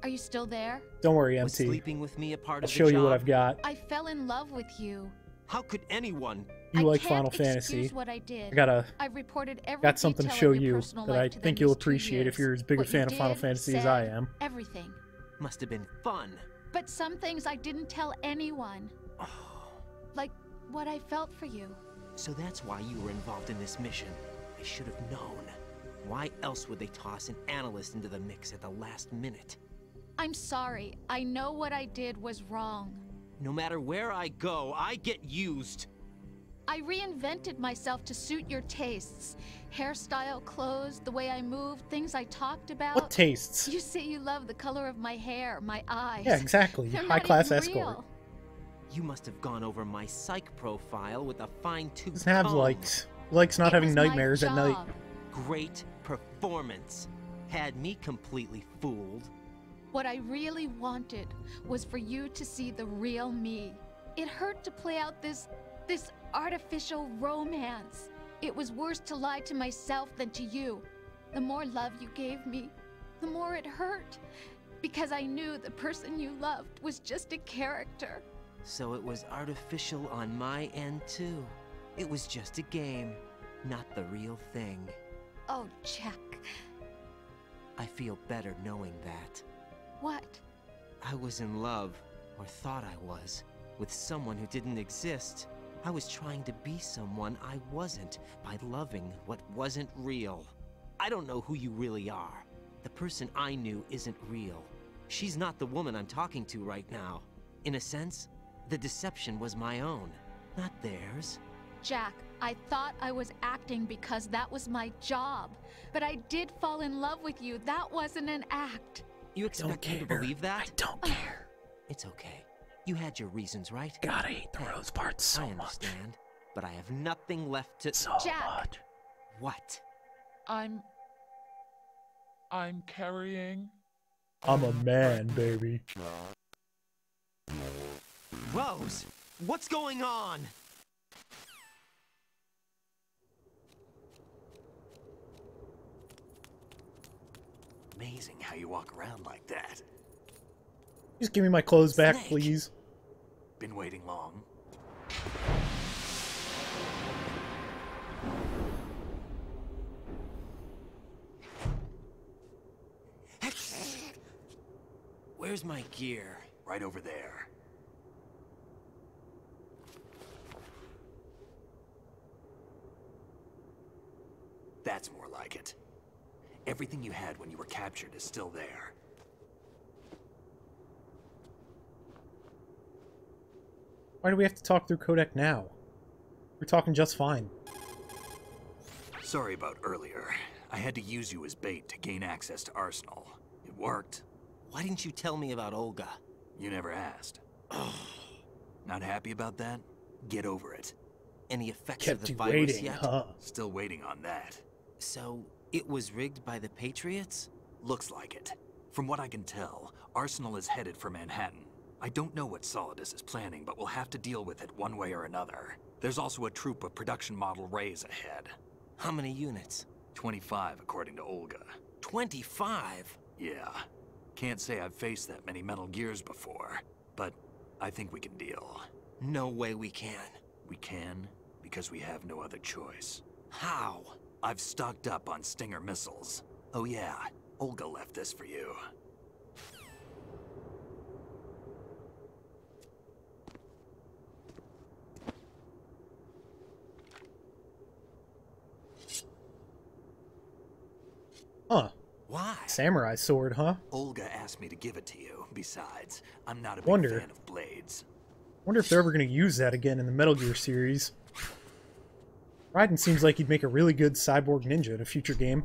Are you still there? Don't worry, Was MT. sleeping with me a part I'll of the show you what job? I've got. I fell in love with you. How could anyone? You I like Final excuse Fantasy. what I did. I got a I've reported every got something to show you that I think you'll appreciate if you're as big a What you fan of Final did, Fantasy as I am. Everything. Must have been fun. But some things I didn't tell anyone. Oh. Like what I felt for you. So that's why you were involved in this mission. I should have known. Why else would they toss an analyst into the mix at the last minute? I'm sorry. I know what I did was wrong. No matter where I go, I get used. I reinvented myself to suit your tastes. Hairstyle, clothes, the way I moved, things I talked about. What tastes? You say you love the color of my hair, my eyes. Yeah, exactly. They're High class escort. real. You must have gone over my psych profile with a fine tooth Doesn't have likes. Likes not It having nightmares at night. Great performance. Had me completely fooled. What I really wanted was for you to see the real me. It hurt to play out this this artificial romance. It was worse to lie to myself than to you. The more love you gave me, the more it hurt. Because I knew the person you loved was just a character. So it was artificial on my end too. It was just a game, not the real thing. Oh, Jack. I feel better knowing that. What? I was in love, or thought I was, with someone who didn't exist. I was trying to be someone I wasn't by loving what wasn't real. I don't know who you really are. The person I knew isn't real. She's not the woman I'm talking to right now. In a sense, the deception was my own, not theirs. Jack, I thought I was acting because that was my job. But I did fall in love with you. That wasn't an act. You expect me to believe that? I don't care. It's okay. You had your reasons, right? God, I hate the rose parts so I much. understand, but I have nothing left to. So Jack. much. What? I'm. I'm carrying. I'm a man, baby. Rose, what's going on? Amazing how you walk around like that. Just give me my clothes back, Snake. please. Been waiting long. Where's my gear? Right over there. That's more like it. Everything you had when you were captured is still there. Why do we have to talk through codec now? We're talking just fine. Sorry about earlier. I had to use you as bait to gain access to Arsenal. It worked. Why didn't you tell me about Olga? You never asked. <sighs> Not happy about that? Get over it. Any effects Kept of the you virus waiting, yet? huh? Still waiting on that. So it was rigged by the Patriots? Looks like it. From what I can tell, Arsenal is headed for Manhattan. I don't know what Solidus is planning, but we'll have to deal with it one way or another. There's also a troop of production model Rays ahead. How many units? 25, according to Olga. 25? Yeah. Can't say I've faced that many Metal Gears before, but I think we can deal. No way we can. We can, because we have no other choice. How? I've stocked up on Stinger missiles. Oh yeah, Olga left this for you. Huh. Why? Samurai sword, huh? Olga asked me to give it to you. Besides, I'm not a big Wonder. fan of blades. Wonder if they're ever going to use that again in the Metal Gear series. Raiden seems like he'd make a really good cyborg ninja in a future game.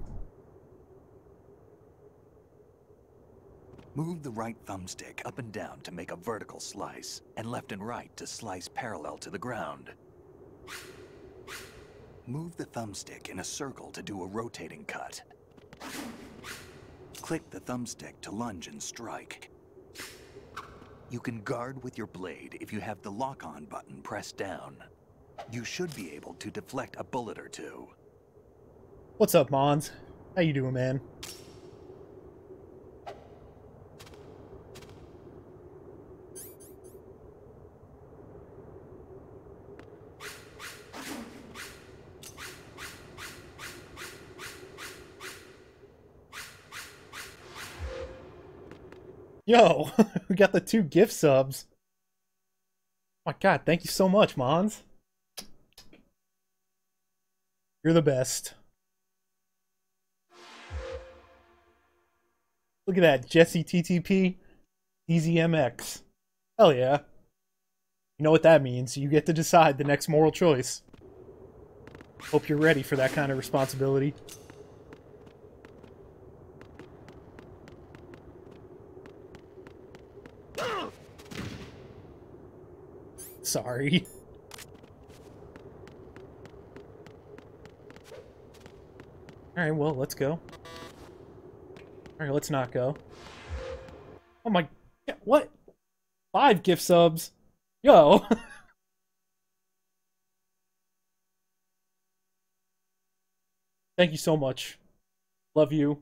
Move the right thumbstick up and down to make a vertical slice, and left and right to slice parallel to the ground. Move the thumbstick in a circle to do a rotating cut. Click the thumbstick to lunge and strike. You can guard with your blade if you have the lock-on button pressed down. You should be able to deflect a bullet or two. What's up, Mons? How you doing, man? Yo, <laughs> we got the two gift subs. My god, thank you so much, Mons. You're the best. Look at that, Jesse TTP. Easy MX. Hell yeah. You know what that means. You get to decide the next moral choice. Hope you're ready for that kind of responsibility. Sorry. <laughs> Alright, well, let's go. Alright, let's not go. Oh my... What? Five gift subs? Yo! <laughs> Thank you so much. Love you.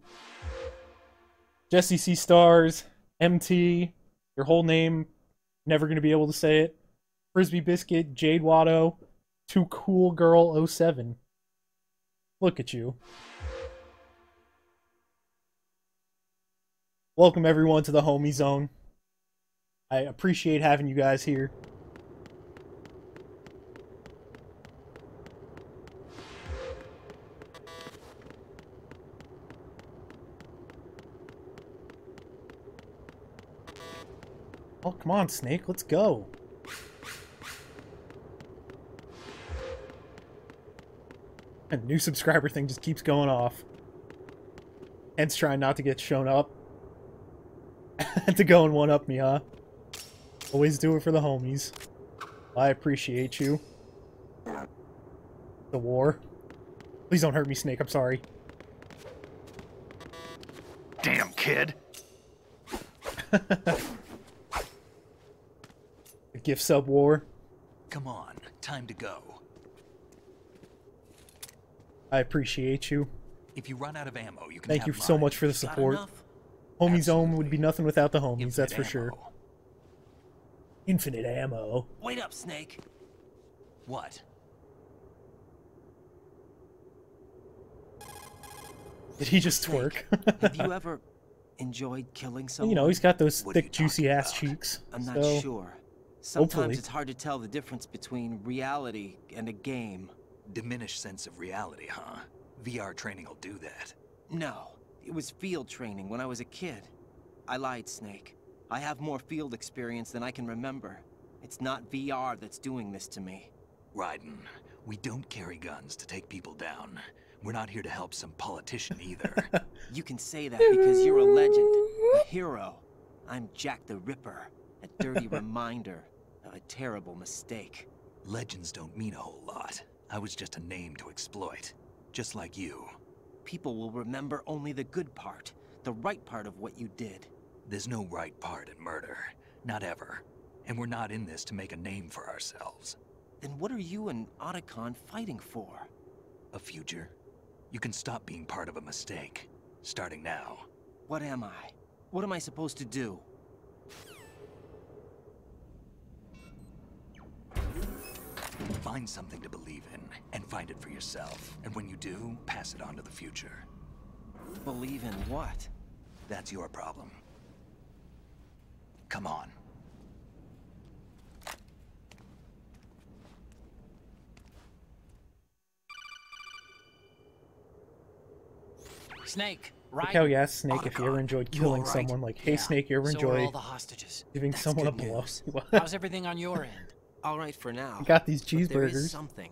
Jesse C. Stars, MT, your whole name, never gonna be able to say it. Frisbee Biscuit, Jade Watto, Too Cool Girl 07. Look at you. Welcome everyone to the Homie Zone. I appreciate having you guys here. Oh, come on, Snake, let's go. A new subscriber thing just keeps going off. Hence trying not to get shown up. <laughs> to go and one up me, huh? Always do it for the homies. I appreciate you. The war. Please don't hurt me, Snake, I'm sorry. Damn kid. <laughs> The gift sub war. Come on, time to go. I appreciate you. If you run out of ammo, you can Thank you so much for the support. Homies Homie Zone would be nothing without the homies, that's for Infinite sure. Infinite ammo. Wait up, Snake. What? Did he just twerk? Have you <laughs> ever enjoyed killing someone? you know, he's got those What thick, juicy ass cheeks. I'm not so, sure. Sometimes hopefully. it's hard to tell the difference between reality and a game. Diminished sense of reality, huh? VR training will do that. No, it was field training when I was a kid. I lied, Snake. I have more field experience than I can remember. It's not VR that's doing this to me. Raiden, we don't carry guns to take people down. We're not here to help some politician either. <laughs> You can say that because you're a legend, a hero. I'm Jack the Ripper, a dirty <laughs> reminder of a terrible mistake. Legends don't mean a whole lot. I was just a name to exploit. Just like you. People will remember only the good part, the right part of what you did. There's no right part in murder. Not ever. And we're not in this to make a name for ourselves. Then what are you and Otacon fighting for? A future? You can stop being part of a mistake. Starting now. What am I? What am I supposed to do? Find something to believe in, and find it for yourself. And when you do, pass it on to the future. Believe in what? That's your problem. Come on. Snake, Like right? how you asked Snake if you ever enjoyed killing all right? someone. Like, hey Yeah. Snake, you ever So are enjoy all the hostages. giving That's someone a blow? <laughs> How's everything on your end? All right for now. I got these But there cheeseburgers. is something.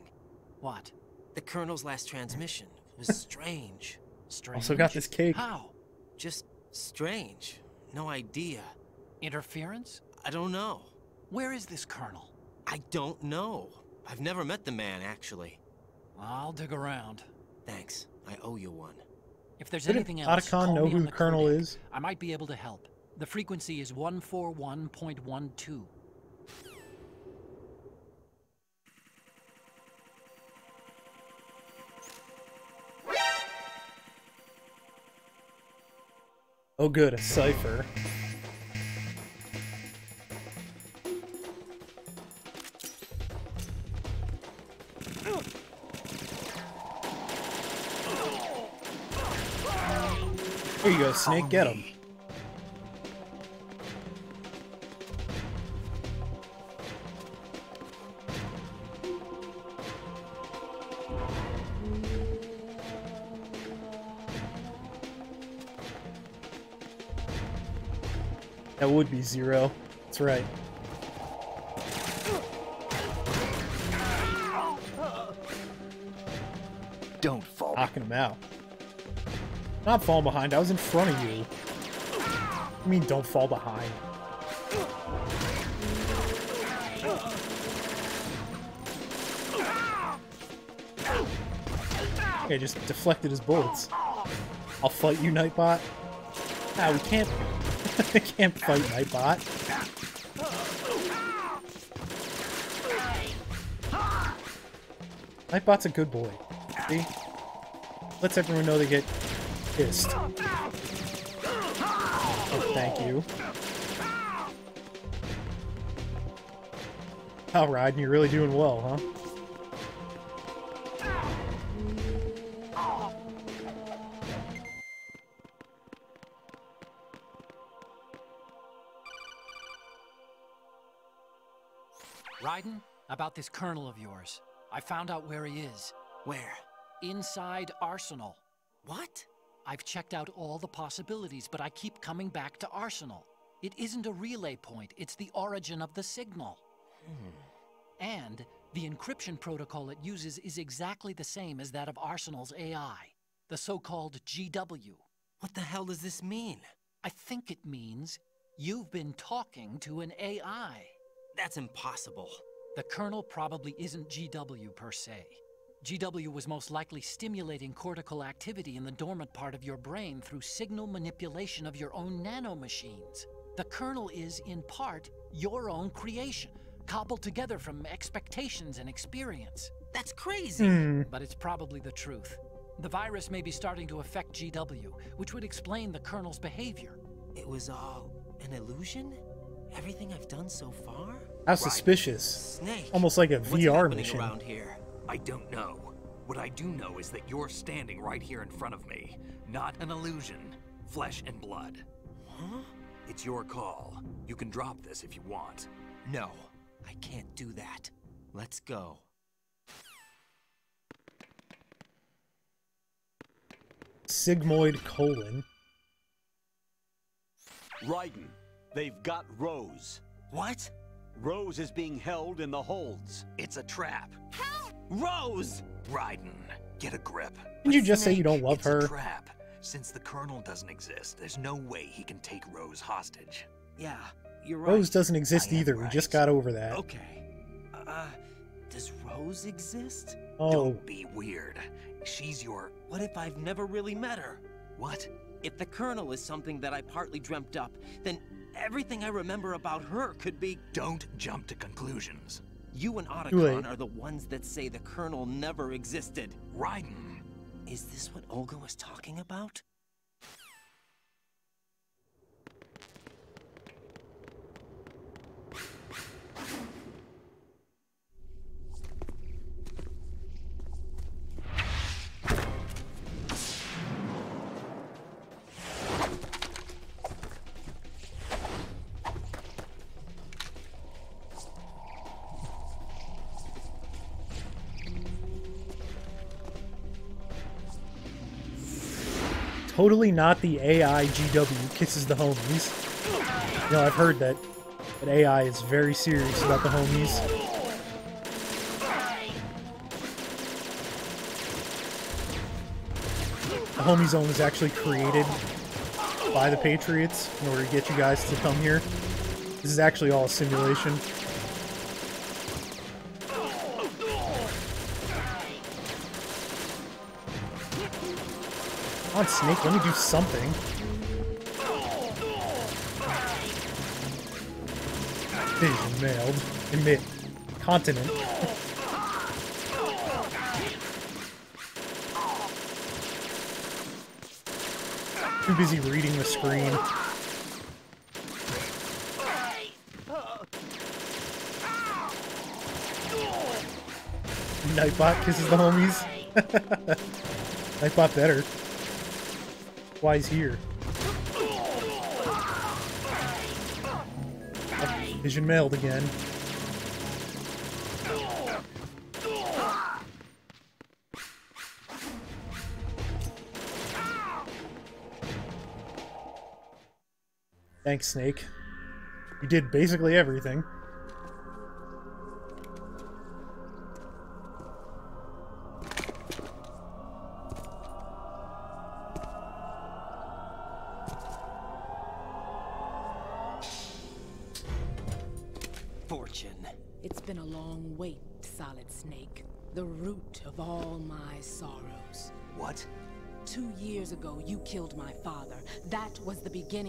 What? The Colonel's last transmission was strange. <laughs> Strange. Also got this cake. How? Just strange. No idea. Interference? I don't know. Where is this Colonel? I don't know. I've never met the man, actually. I'll dig around. Thanks. I owe you one. If there's Didn't anything else, Otacon call know me who on the the Colonel codec. is? I might be able to help. The frequency is 141.12. Oh, good, a cipher. Here you go, Snake. Get him. That would be zero. That's right. Don't fall. Knocking him out. Not falling behind. I was in front of you. I mean, don't fall behind. Okay, just deflected his bullets. I'll fight you, Nightbot. Ah, we can't. <laughs> we can't fight my bot. My bot's a good boy. See? Lets everyone know they get pissed. Oh, thank you. Oh, Raiden, you're really doing well, huh? This colonel of yours. I found out where he is. Where? Inside Arsenal. What? I've checked out all the possibilities, but I keep coming back to Arsenal. It isn't a relay point, it's the origin of the signal. Hmm. And the encryption protocol it uses is exactly the same as that of Arsenal's AI, the so-called GW. What the hell does this mean? I think it means you've been talking to an AI. That's impossible. The Colonel probably isn't GW per se. GW was most likely stimulating cortical activity in the dormant part of your brain through signal manipulation of your own nanomachines. The Colonel is, in part, your own creation, cobbled together from expectations and experience. That's crazy! Hmm. But it's probably the truth. The virus may be starting to affect GW, which would explain the Colonel's behavior. It was all an illusion? Everything I've done so far? How suspicious. Snake. Almost like a What's VR happening mission. around here? I don't know. What I do know is that you're standing right here in front of me. Not an illusion. Flesh and blood. Huh? It's your call. You can drop this if you want. No, I can't do that. Let's go. Sigmoid colon. Raiden, they've got Rose. What? Rose is being held in the holds. It's a trap. Help! Rose! Raiden, get a grip. Didn't you just say you don't love it's her? a trap. Since the Colonel doesn't exist, there's no way he can take Rose hostage. Yeah, you're right. Rose doesn't exist I am either. We just got over that. Okay. Uh, does Rose exist? Oh, Don't be weird. She's your... What if I've never really met her? What? If the Colonel is something that I partly dreamt up, then everything I remember about her could be... Don't jump to conclusions. You and Too late. Otacon are the ones that say the Colonel never existed. Raiden. Is this what Olga was talking about? Totally not the AI GW kisses the homies. You know, I've heard that, that AI is very serious about the homies. The homie zone was actually created by the Patriots in order to get you guys to come here. This is actually all a simulation. Come on, Snake, let me do something. Vision mailed. Emit. Continent. <laughs> Too busy reading the screen. Nightbot kisses the homies. <laughs> Nightbot better. Why he's here. Vision mailed again. Thanks, Snake. You did basically everything.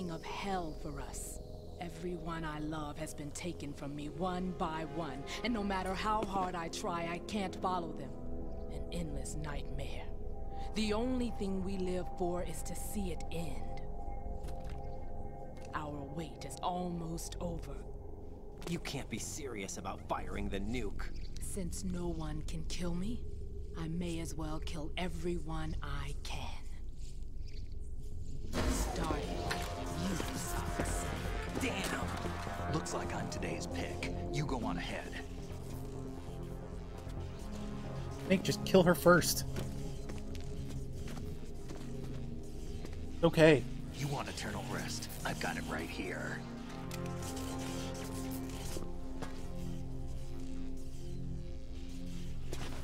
Of hell for us. Everyone I love has been taken from me one by one, and no matter how hard I try, I can't follow them. An endless nightmare. The only thing we live for is to see it end. Our wait is almost over. You can't be serious about firing the nuke. Since no one can kill me, I may as well kill everyone I can. Starting you, Solid Damn! Looks like I'm today's pick. You go on ahead. Snake, just kill her first. Okay. You want eternal rest? I've got it right here.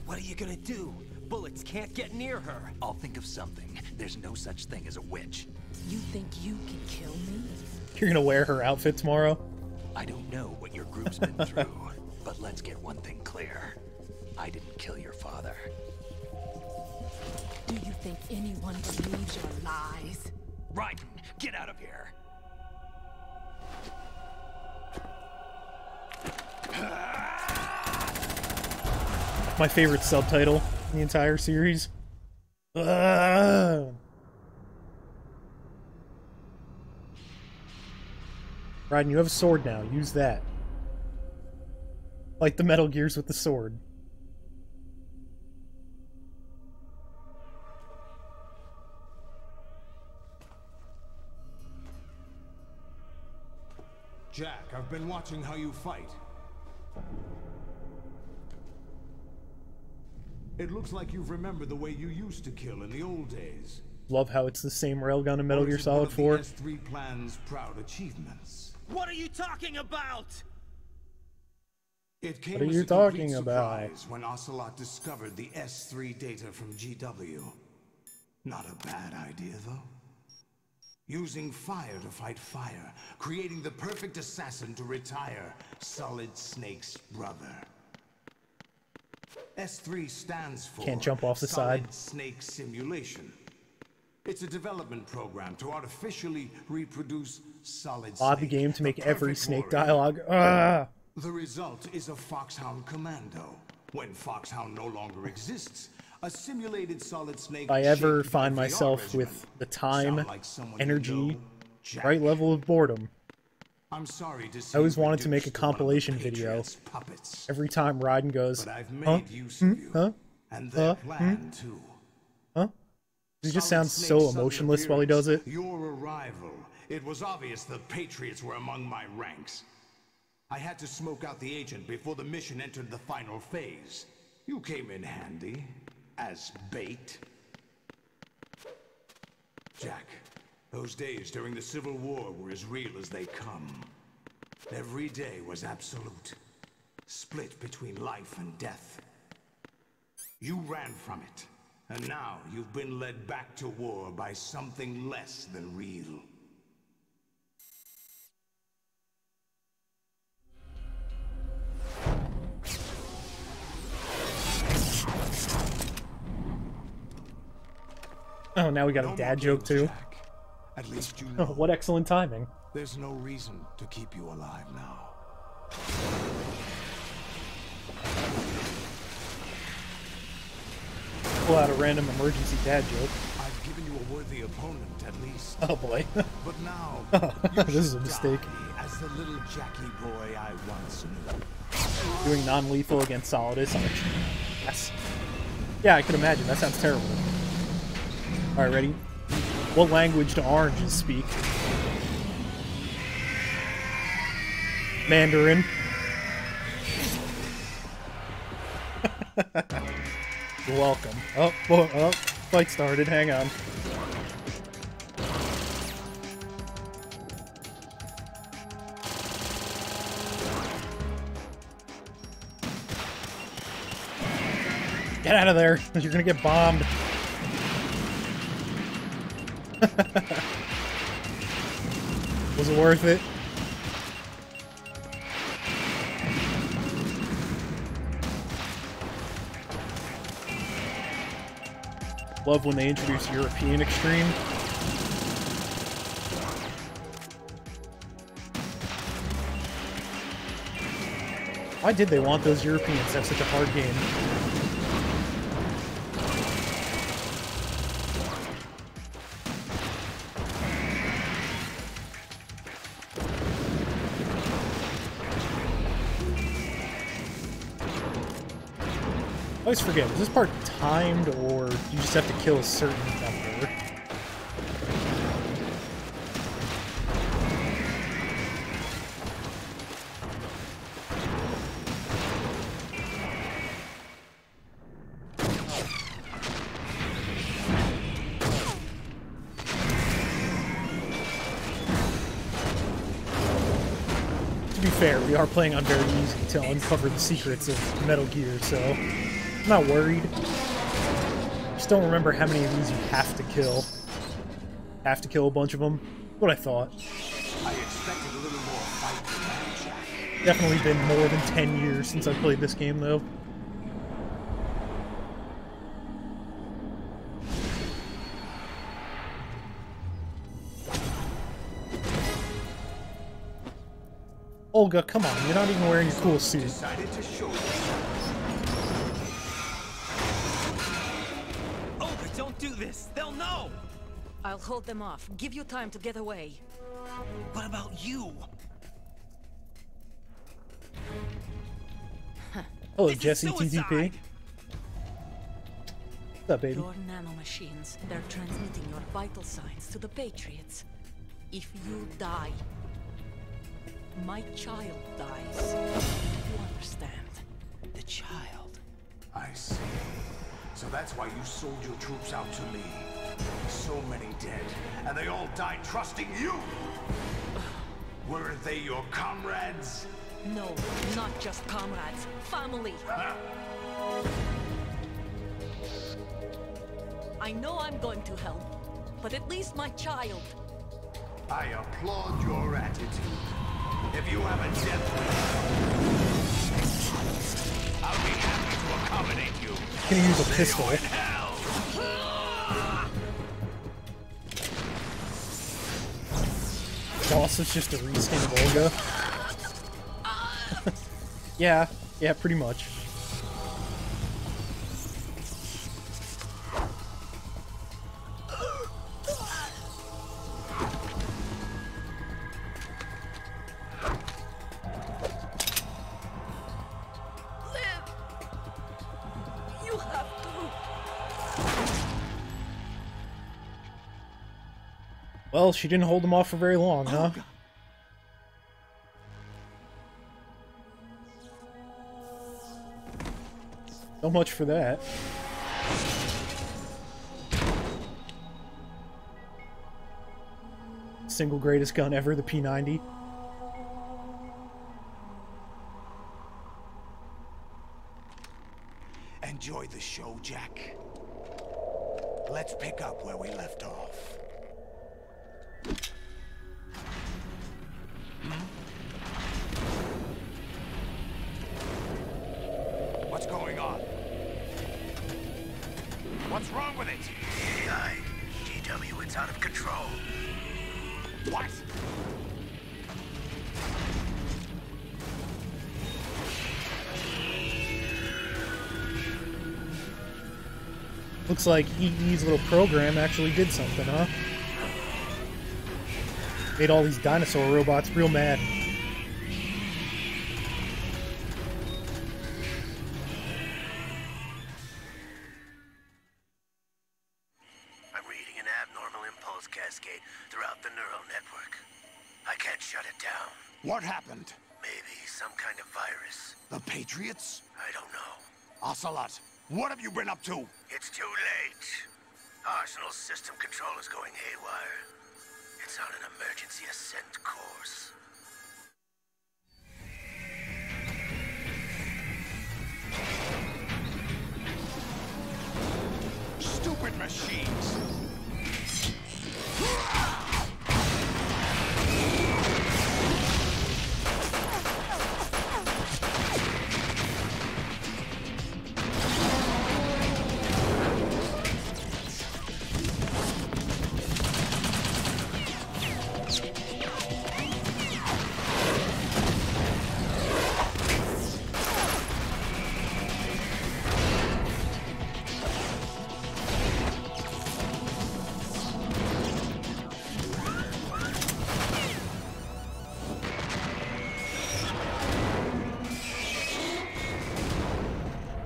What are you gonna do? Bullets can't get near her. I'll think of something. There's no such thing as a witch. You think you can kill me? You're gonna wear her outfit tomorrow? I don't know what your group's been <laughs> through, but let's get one thing clear. I didn't kill your father. Do you think anyone believes your lies? Raiden, get out of here! My favorite subtitle in the entire series. Ah. Raiden, you have a sword now. Use that. Like the Metal Gears with the sword. Jack, I've been watching how you fight. It looks like you've remembered the way you used to kill in the old days. Love how it's the same railgun in Metal Or Gear is it one Solid of 4. S3 plan's proud achievements. What are you talking about? It came What are you talking about? when Ocelot discovered the S3 data from GW. Not a bad idea, though. Using fire to fight fire, creating the perfect assassin to retire Solid Snake's brother. S3 stands for Can't jump off the side. Snake Simulation. It's a development program to artificially reproduce Solid Mod the game to make every Snake warrior. dialogue. Ah! The result is a Foxhound Commando. When Foxhound no longer exists, a simulated Solid Snake. I ever find myself with the time, like energy, know, right level of boredom, I'm sorry to see I always wanted to make a reduced one of the compilation video. Puppets. Every time Raiden goes, But I've huh? made use Hmm? of you. Huh? And Huh? their Hmm? plan, too. Huh? He just sounds so emotionless while he does it. Your arrival. It was obvious the Patriots were among my ranks. I had to smoke out the agent before the mission entered the final phase. You came in handy. As bait. Jack, those days during the Civil War were as real as they come. Every day was absolute. Split between life and death. You ran from it. And now you've been led back to war by something less than real. Oh, now we got a dad joke too. At least you Oh, <laughs> know. what excellent timing. There's no reason to keep you alive now. Pull out a random emergency dad joke. I've given you a worthy opponent, at least. Oh boy. <laughs> But now, <laughs> this is a mistake. as the little Jackie boy I once knew. Doing non-lethal against Solidus. Yes. Yeah, I could imagine. That sounds terrible. Alright, ready? What language do oranges speak? Mandarin. <laughs> Welcome. Oh, oh, oh, fight started. Hang on. Get out of there. <laughs> You're gonna get bombed. <laughs> Was it worth it? Love when they introduce European Extreme. Why did they want those Europeans to have such a hard game? Always forget, is this part timed or you just have to kill a certain number? To be fair, we are playing on very easy to uncover the secrets of Metal Gear, so I'm not worried. Just don't remember how many of these you have to kill. Have to kill a bunch of them. What I thought. I expected a little more fight. Definitely been more than 10 years since I played this game, though. Olga, come on, you're not even wearing a cool suit. This! They'll know! I'll hold them off. Give you time to get away. What about you? Hello, <laughs> oh, This is Jesse suicide. TTP. What's up, baby? Your nanomachines, they're transmitting your vital signs to the Patriots. If you die, my child dies. You understand? The child. I see. So that's why you sold your troops out to me. So many dead, and they all died trusting you! Weren't they your comrades? No, not just comrades. Family. I know I'm going to help, but at least my child. I applaud your attitude. If you have a death wish, I'll be happy to accommodate you. Gonna use a pistol. Boss is just a reskin of Olga. <laughs> yeah, yeah, pretty much. She didn't hold them off for very long, huh? Oh, so much for that. Single greatest gun ever, the P90. Enjoy the show, Jack. Let's pick up where we left off. Looks like EE's little program actually did something, huh? Made all these dinosaur robots real mad. I'm reading an abnormal impulse cascade throughout the neural network. I can't shut it down. What happened? Maybe some kind of virus. The Patriots? I don't know. Ocelot, what have you been up to?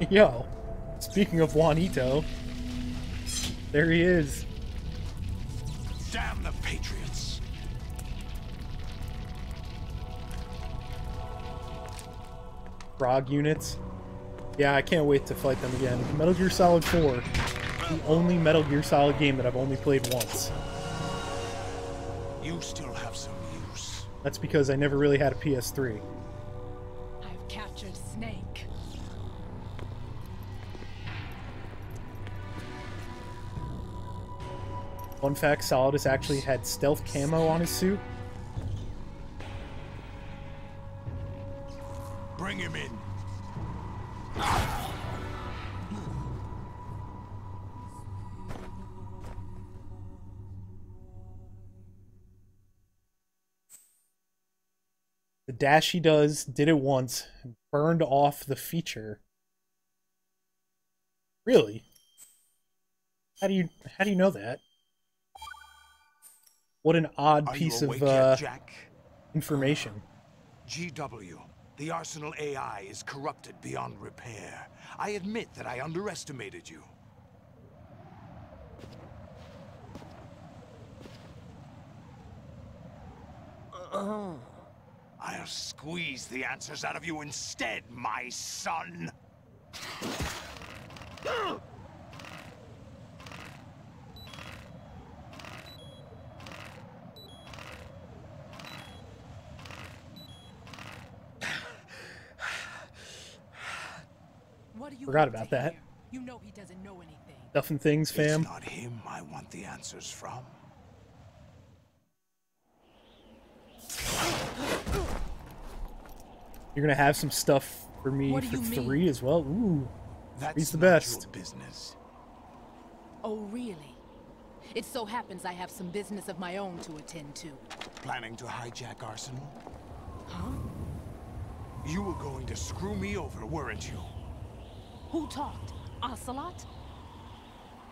Yo, speaking of Juanito, there he is. Damn the Patriots! Frog units. Yeah, I can't wait to fight them again. Metal Gear Solid 4, the only Metal Gear Solid game that I've only played once. You still have some use. That's because I never really had a PS3. Fun fact, Solidus actually had stealth camo on his suit. Bring him in. The dash he does, did it once, and burned off the feature. Really? How do you how do you know that? What an odd Are piece of yet, uh, information. GW, the Arsenal AI is corrupted beyond repair. I admit that I underestimated you. I'll squeeze the answers out of you instead, my son. Forgot about that. You know he doesn't know anything. Stuffing things, fam. It's not him I want the answers from. You're gonna have some stuff for me What for you mean? three as well. Ooh, That's he's the best. business. Oh, really? It so happens I have some business of my own to attend to. Planning to hijack Arsenal? Huh? You were going to screw me over, weren't you? Who talked? Ocelot?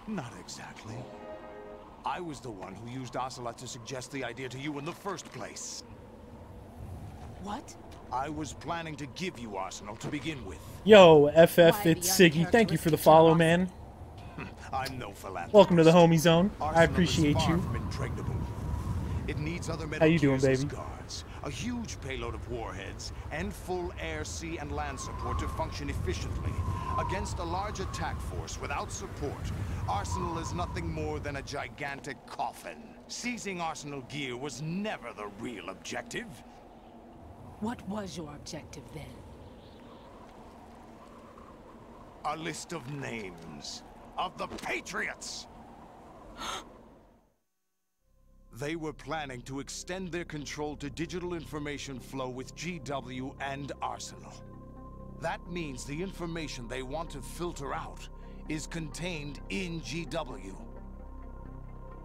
Not exactly. I was the one who used Ocelot to suggest the idea to you in the first place. What? I was planning to give you Arsenal to begin with. Yo, FF, Why it's Siggy. Thank you for the follow, man. Hmm, I'm no philanthropist. Welcome to the homie zone. I appreciate you. It needs other How you doing, baby? guards, a huge payload of warheads, and full air, sea, and land support to function efficiently. Against a large attack force without support, Arsenal is nothing more than a gigantic coffin. Seizing Arsenal gear was never the real objective. What was your objective then? A list of names of the Patriots. <gasps> They were planning to extend their control to digital information flow with GW and Arsenal. That means the information they want to filter out is contained in GW.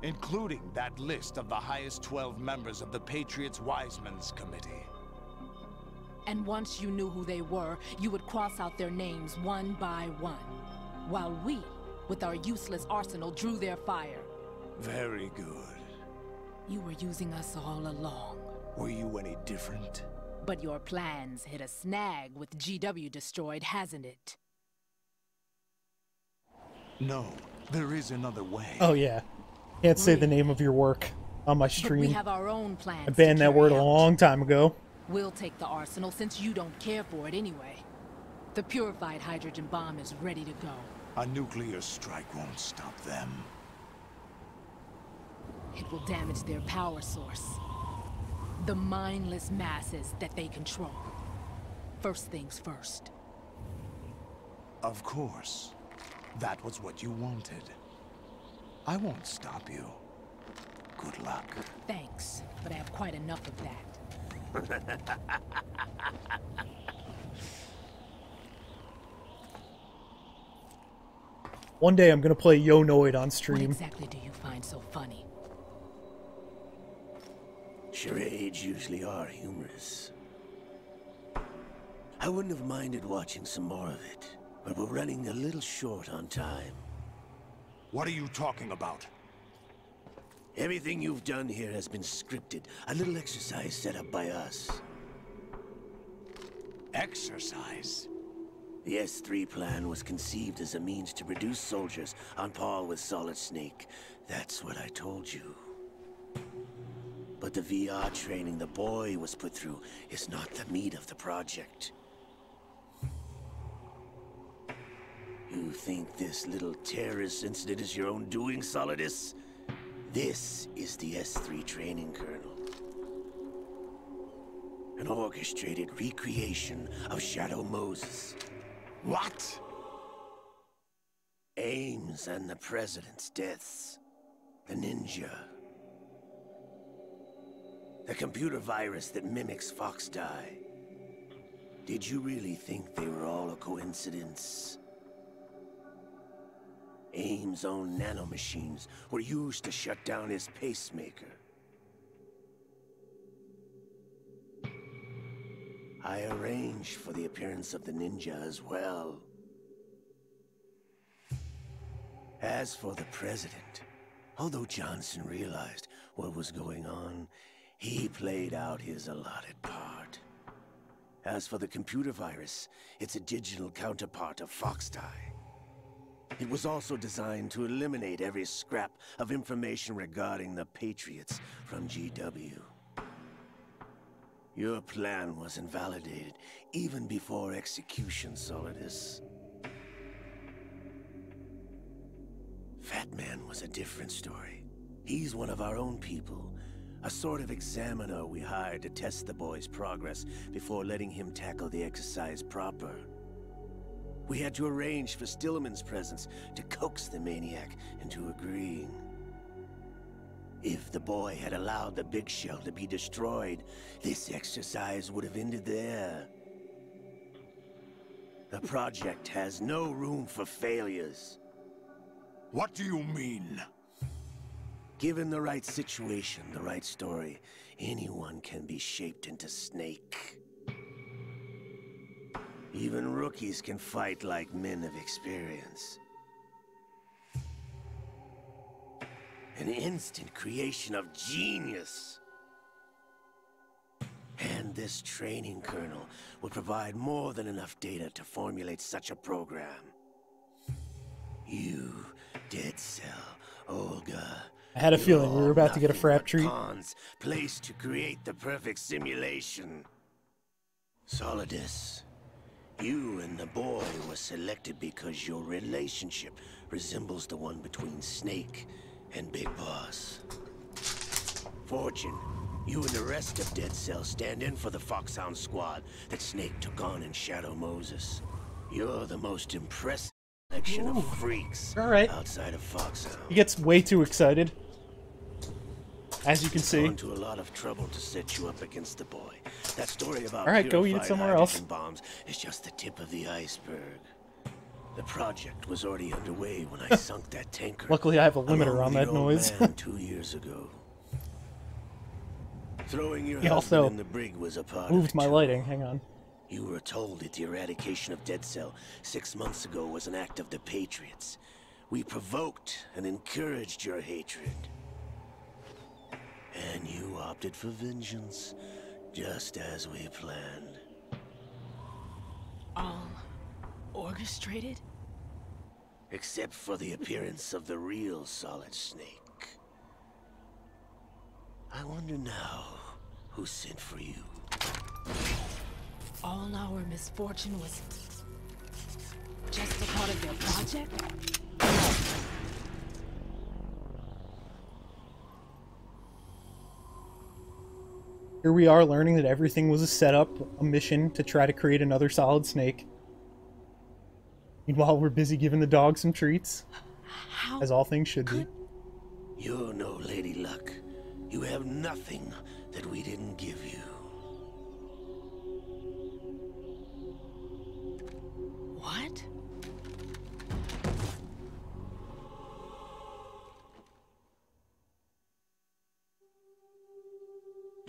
Including that list of the highest 12 members of the Patriots Wiseman's Committee. And once you knew who they were, you would cross out their names one by one. While we, with our useless arsenal, drew their fire. Very good. You were using us all along. Were you any different? But your plans hit a snag with GW destroyed, hasn't it? No, there is another way. Oh yeah, can't say the name of your work on my But we have our own plans. I banned that carry word a long time ago. We'll take the arsenal since you don't care for it anyway. The purified hydrogen bomb is ready to go. A nuclear strike won't stop them. It will damage their power source. The mindless masses that they control. First things first. Of course. That was what you wanted. I won't stop you. Good luck. Thanks, but I have quite enough of that. One day I'm gonna play Yo Noid on What stream. exactly do you find so funny? Charades usually are humorous. I wouldn't have minded watching some more of it, but we're running a little short on time. What are you talking about? Everything you've done here has been scripted. A little exercise set up by us. Exercise? The S3 plan was conceived as a means to reduce soldiers on par with Solid Snake. That's what I told you. But the VR training the boy was put through is not the meat of the project. You think this little terrorist incident is your own doing, Solidus? This is the S3 training kernel. An orchestrated recreation of Shadow Moses. What? Ames and the President's deaths. The ninja. The computer virus that mimics Fox Die. Did you really think they were all a coincidence? Ames' own nanomachines were used to shut down his pacemaker. I arranged for the appearance of the ninja as well. As for the president, although Johnson realized what was going on, he played out his allotted part. As for the computer virus, it's a digital counterpart of FoxDie. It was also designed to eliminate every scrap of information regarding the Patriots from GW. Your plan was invalidated even before execution, Solidus. Fat Man was a different story. He's one of our own people. A sort of examiner we hired to test the boy's progress before letting him tackle the exercise proper. We had to arrange for Stillman's presence to coax the maniac into agreeing. If the boy had allowed the big shell to be destroyed, this exercise would have ended there. The project has no room for failures. What do you mean? Given the right situation, the right story, anyone can be shaped into Snake. Even rookies can fight like men of experience. An instant creation of genius. And this training kernel would provide more than enough data to formulate such a program. You, Dead Cell, Olga. I had a you're feeling we were about to get a nothing frap treat. Pawns placed to create the perfect simulation. Solidus, you and the boy were selected because your relationship resembles the one between Snake and Big Boss. Fortune, you and the rest of Dead Cell stand in for the Foxhound squad that Snake took on in Shadow Moses. You're the most impressive collection of freaks All right. outside of Foxhound. He gets way too excited. As you can see. To a lot of trouble to set you up against the boy. That story about All right, go eat it somewhere else. bombs is just the tip of the iceberg. The project was already underway when I <laughs> sunk that tanker. Luckily, I have a limiter on that noise. <laughs> two years ago. Throwing your He also in the brig was a part of Moved my lighting. Hang on. You were told that the eradication of Dead Cell six months ago was an act of the Patriots. We provoked and encouraged your hatred. And you opted for vengeance, just as we planned. All orchestrated? Except for the appearance of the real Solid Snake. I wonder now who sent for you. All our misfortune was just a part of their project? Here we are learning that everything was a setup, a mission to try to create another solid snake. Meanwhile, we're busy giving the dog some treats. How As all things should be. You're no Lady Luck. You have nothing that we didn't give you. What?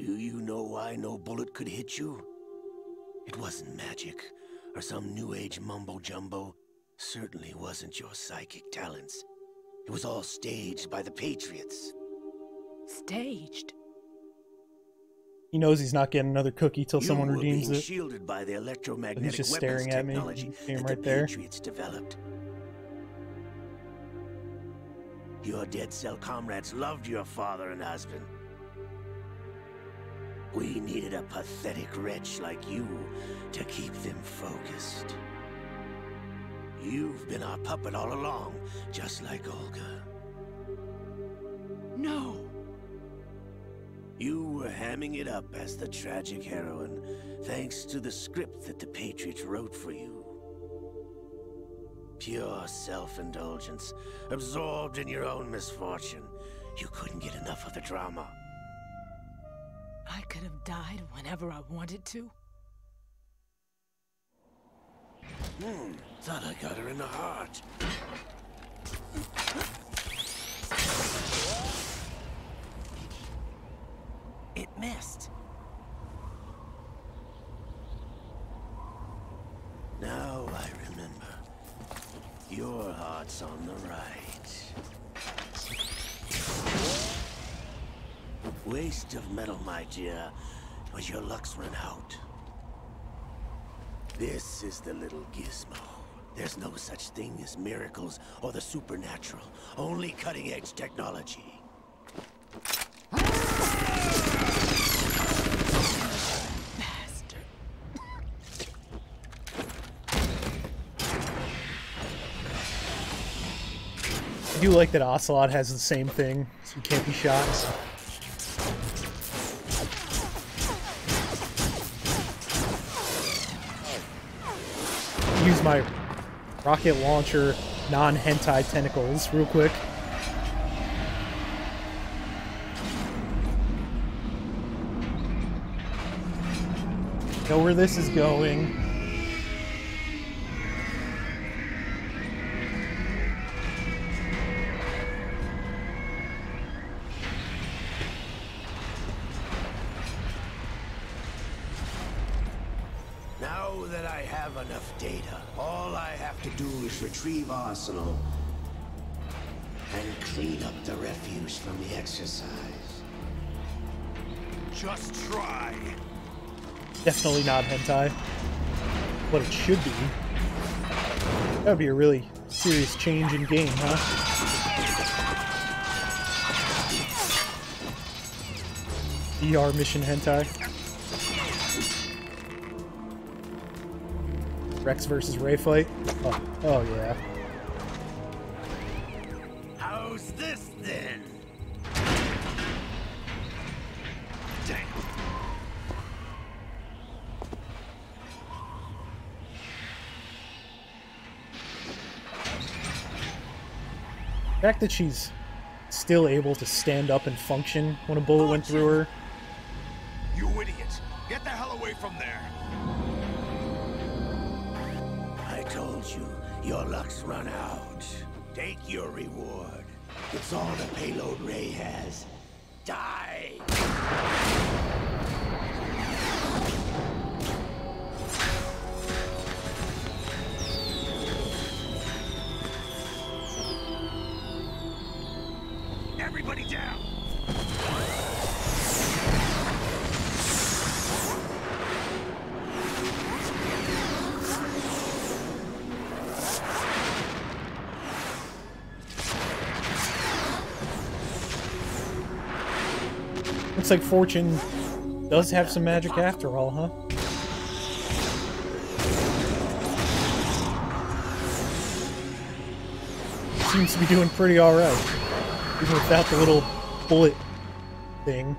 Do you know why no bullet could hit you? It wasn't magic, or some new age mumbo jumbo. Certainly wasn't your psychic talents. It was all staged by the Patriots. Staged? He knows he's not getting another cookie till someone you were redeems being it. shielded by the electromagnetic he's just weapons staring at me. technology You see him that right the there. Patriots developed. Your dead cell comrades loved your father and husband. We needed a pathetic wretch like you to keep them focused. You've been our puppet all along, just like Olga. No. You were hamming it up as the tragic heroine, thanks to the script that the Patriots wrote for you. Pure self-indulgence, absorbed in your own misfortune. You couldn't get enough of the drama. I could have died whenever I wanted to. Hmm, thought I got her in the heart. It missed. Now I remember. Your heart's on the right. Waste of metal, my dear, but your luck's run out. This is the little gizmo. There's no such thing as miracles or the supernatural, only cutting-edge technology. I do like that Ocelot has the same thing, so he can't be shot. Use my rocket launcher non-hentai tentacles real quick. Know where this is going. Retrieve Arsenal and clean up the refuse from the exercise. Just try. Definitely not hentai. What it should be. That would be a really serious change in game, huh? ER mission hentai. Rex versus Ray fight. Oh, oh yeah. How's this then? Damn. The fact that she's still able to stand up and function when a bullet went through her. You idiot! Get the hell away from there! You, your luck's run out. Take your reward. It's all the payload Ray has. Die! Like Fortune does have some magic after all, huh? Seems to be doing pretty alright. Even without the little bullet thing.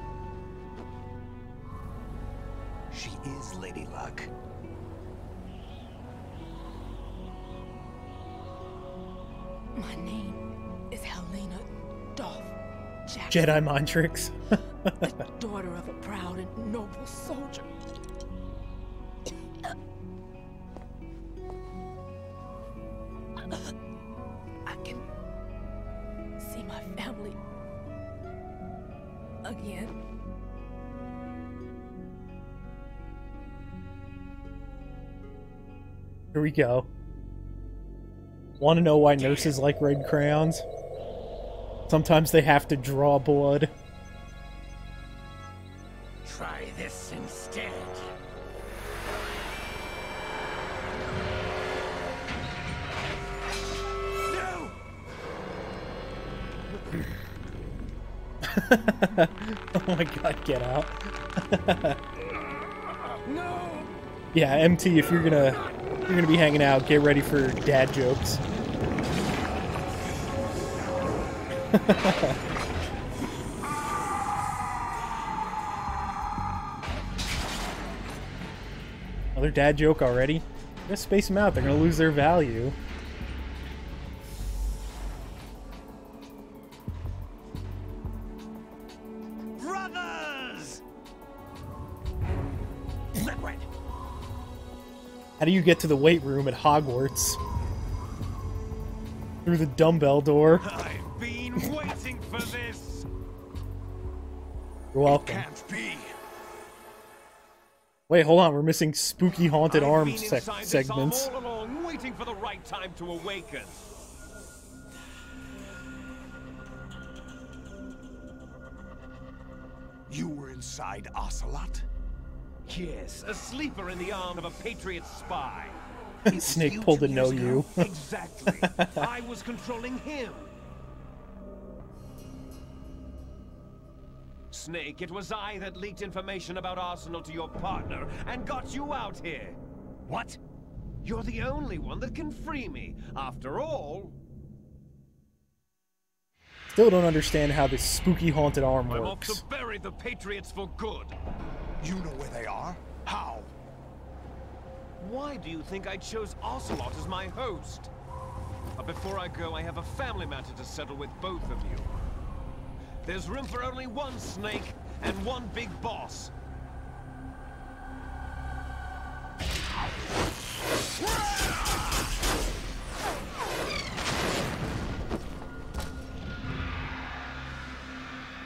Jedi mind tricks. the daughter of a proud and noble soldier. I can see my family again. Here we go. Want to know why nurses like red crayons? Sometimes they have to draw blood. Try this instead. No! <laughs> oh my god, get out. <laughs> No! Yeah, MT, if you're gonna if you're gonna be hanging out, get ready for dad jokes. <laughs> Another dad joke already? Just space them out, they're gonna lose their value. Brothers! How do you get to the weight room at Hogwarts? Through the dumbbell door. <laughs> You're welcome. Can't be. Wait, hold on, we're missing spooky haunted I've arm been sec- this segments. all along, waiting for the right time to awaken. You were inside Ocelot? Yes, a sleeper in the arm of a Patriot spy. <laughs> Snake pulled a know you. exactly. <laughs> I was controlling him. Snake, it was I that leaked information about Arsenal to your partner and got you out here. What? You're the only one that can free me. After all, Still don't understand how this spooky haunted arm I'm off to bury the Patriots for good. You know where they are? How? Why do you think I chose Ocelot as my host? But before I go, I have a family matter to settle with both of you. There's room for only one snake and one big boss.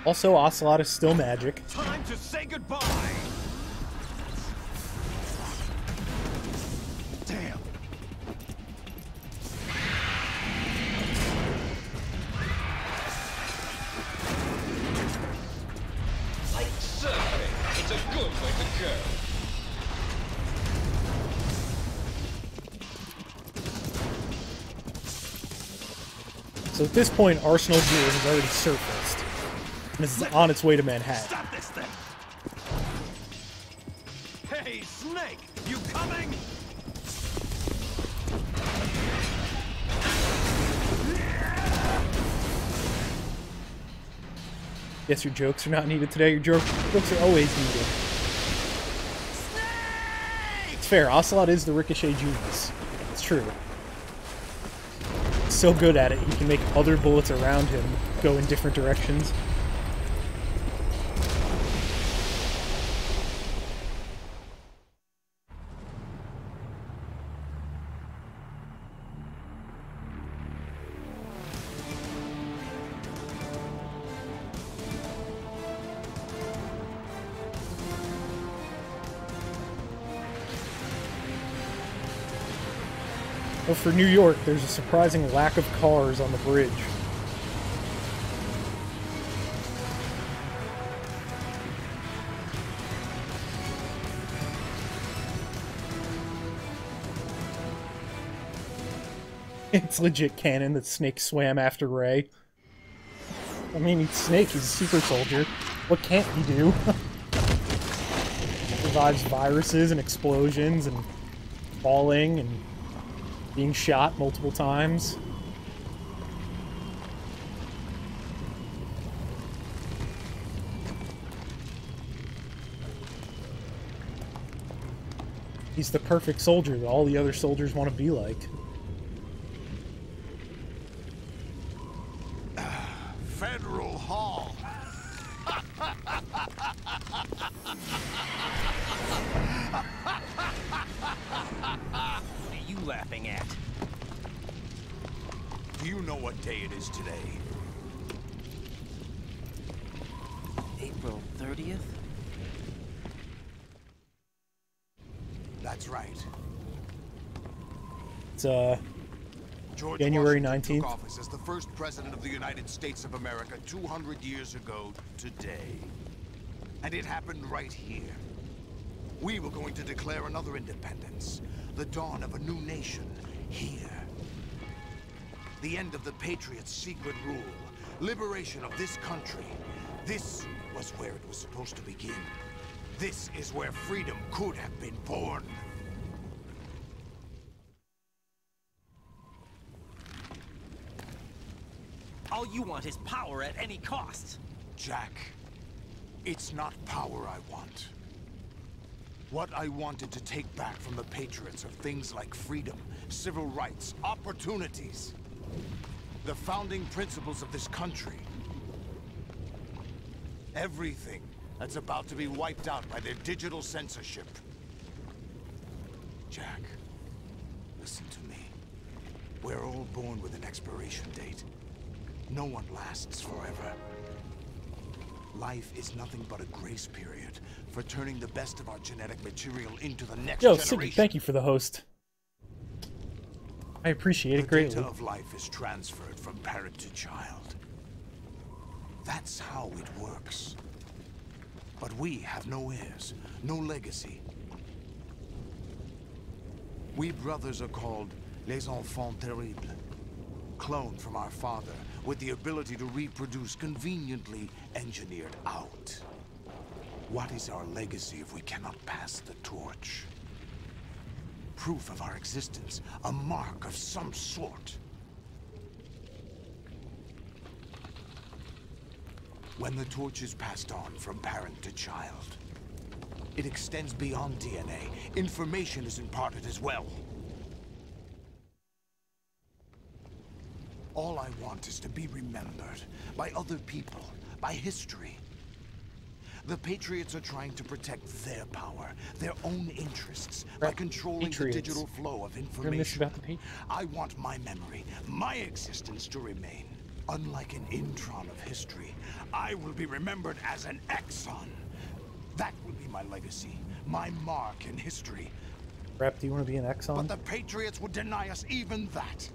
Also, Ocelot is still magic. Time to say goodbye! Damn. So at this point, Arsenal Gear has already surfaced. And is on its way to Manhattan. Stop this thing! Hey, Snake! You coming? Yes, your jokes are not needed today. Your jokes are always needed. Fair. Ocelot is the ricochet genius. It's true. He's so good at it, he can make other bullets around him go in different directions. For New York, there's a surprising lack of cars on the bridge. <laughs> It's legit canon that Snake swam after Ray. I mean, Snake, he's a super soldier. What can't he do? <laughs> Survives viruses and explosions and falling and being shot multiple times. He's the perfect soldier that all the other soldiers want to be like. Federal Hall. <laughs> you know what day it is today? April 30th? That's right. It's uh George January Washington 19th. took office as the first president of the United States of America 200 years ago today. And it happened right here. We were going to declare another independence, the dawn of a new nation, here. The end of the Patriots' secret rule, liberation of this country. This was where it was supposed to begin. This is where freedom could have been born. All you want is power at any cost. Jack, it's not power I want. What I wanted to take back from the Patriots are things like freedom, civil rights, opportunities. The founding principles of this country. Everything that's about to be wiped out by their digital censorship. Jack, listen to me. We're all born with an expiration date. No one lasts forever. Life is nothing but a grace period for turning the best of our genetic material into the next Yo, generation. Siggy, thank you for the host. I appreciate it the greatly. data of life is transferred from parent to child. That's how it works. But we have no heirs, no legacy. We brothers are called les enfants terribles. Cloned from our father, with the ability to reproduce conveniently engineered out. What is our legacy if we cannot pass the torch? Proof of our existence, a mark of some sort. When the torch is passed on from parent to child, it extends beyond DNA. Information is imparted as well. All I want is to be remembered by other people, by history. The Patriots are trying to protect their power, their own interests, by controlling Patriots. the digital flow of You're gonna miss information. about the Patriots. I want my memory, my existence to remain. Unlike an intron of history, I will be remembered as an exon. That will be my legacy, my mark in history. Rap, do you want to be an exon? But the Patriots would deny us even that.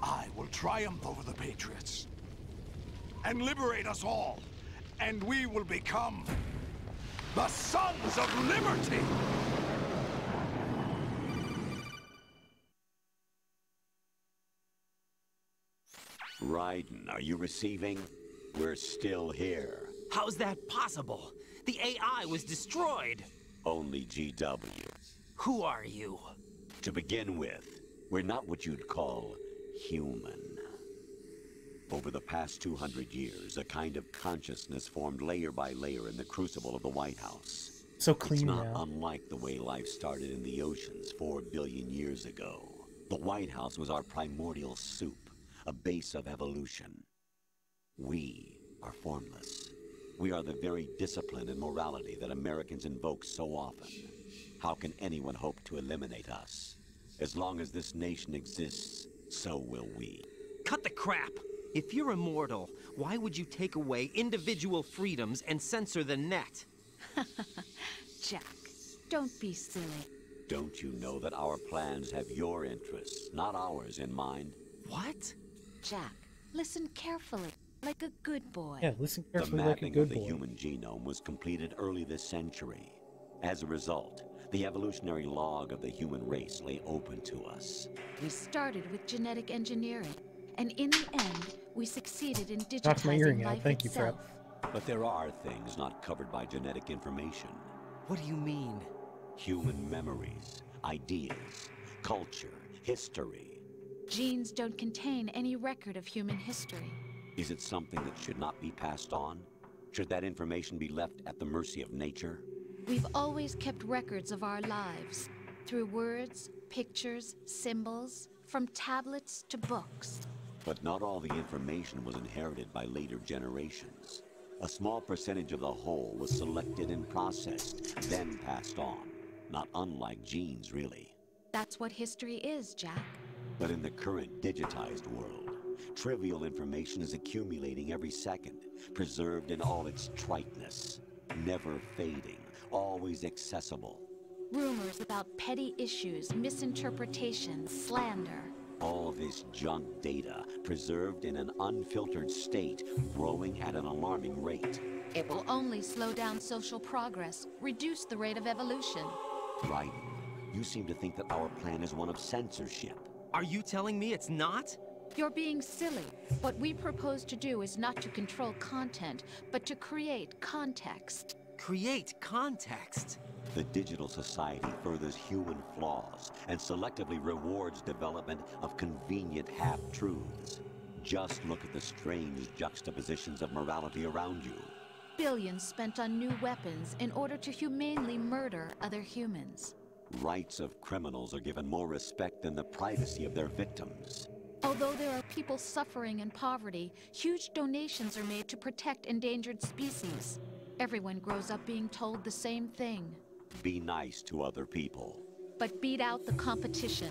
I will triumph over the Patriots and liberate us all, and we will become the Sons of Liberty. Raiden, are you receiving? We're still here. How's that possible? The AI was destroyed. Only GW. Who are you? To begin with, we're not what you'd call human. Over the past 200 years, a kind of consciousness formed layer by layer in the crucible of the White House. So clean It's clean not now. unlike the way life started in the oceans four billion years ago. The White House was our primordial soup, a base of evolution. We are formless. We are the very discipline and morality that Americans invoke so often. How can anyone hope to eliminate us? As long as this nation exists, so will we. Cut the crap! If you're immortal, why would you take away individual freedoms and censor the net? <laughs> Jack, don't be silly. Don't you know that our plans have your interests, not ours, in mind? What? Jack, listen carefully, like a good boy. Yeah, listen The carefully like a good boy. The mapping of the boy. human genome was completed early this century. As a result, the evolutionary log of the human race lay open to us. We started with genetic engineering, and in the end, we succeeded in Knocked my hearing digitizing out. life Thank you, Prep. itself. But there are things not covered by genetic information. What do you mean? Human memories, ideas, culture, history. Genes don't contain any record of human history. Is it something that should not be passed on? Should that information be left at the mercy of nature? We've always kept records of our lives through words, pictures, symbols, from tablets to books. But not all the information was inherited by later generations. A small percentage of the whole was selected and processed, then passed on. Not unlike genes, really. That's what history is, Jack. But in the current digitized world, trivial information is accumulating every second, preserved in all its triteness, never fading, always accessible. Rumors about petty issues, misinterpretations, slander. All this junk data, preserved in an unfiltered state, growing at an alarming rate. It will only slow down social progress, reduce the rate of evolution. Right? You seem to think that our plan is one of censorship. Are you telling me it's not? You're being silly. What we propose to do is not to control content, but to create context. Create context? The digital society furthers human flaws and selectively rewards development of convenient half-truths. Just look at the strange juxtapositions of morality around you. Billions spent on new weapons in order to humanely murder other humans. Rights of criminals are given more respect than the privacy of their victims. Although there are people suffering in poverty, huge donations are made to protect endangered species. Everyone grows up being told the same thing. Be nice to other people. But beat out the competition.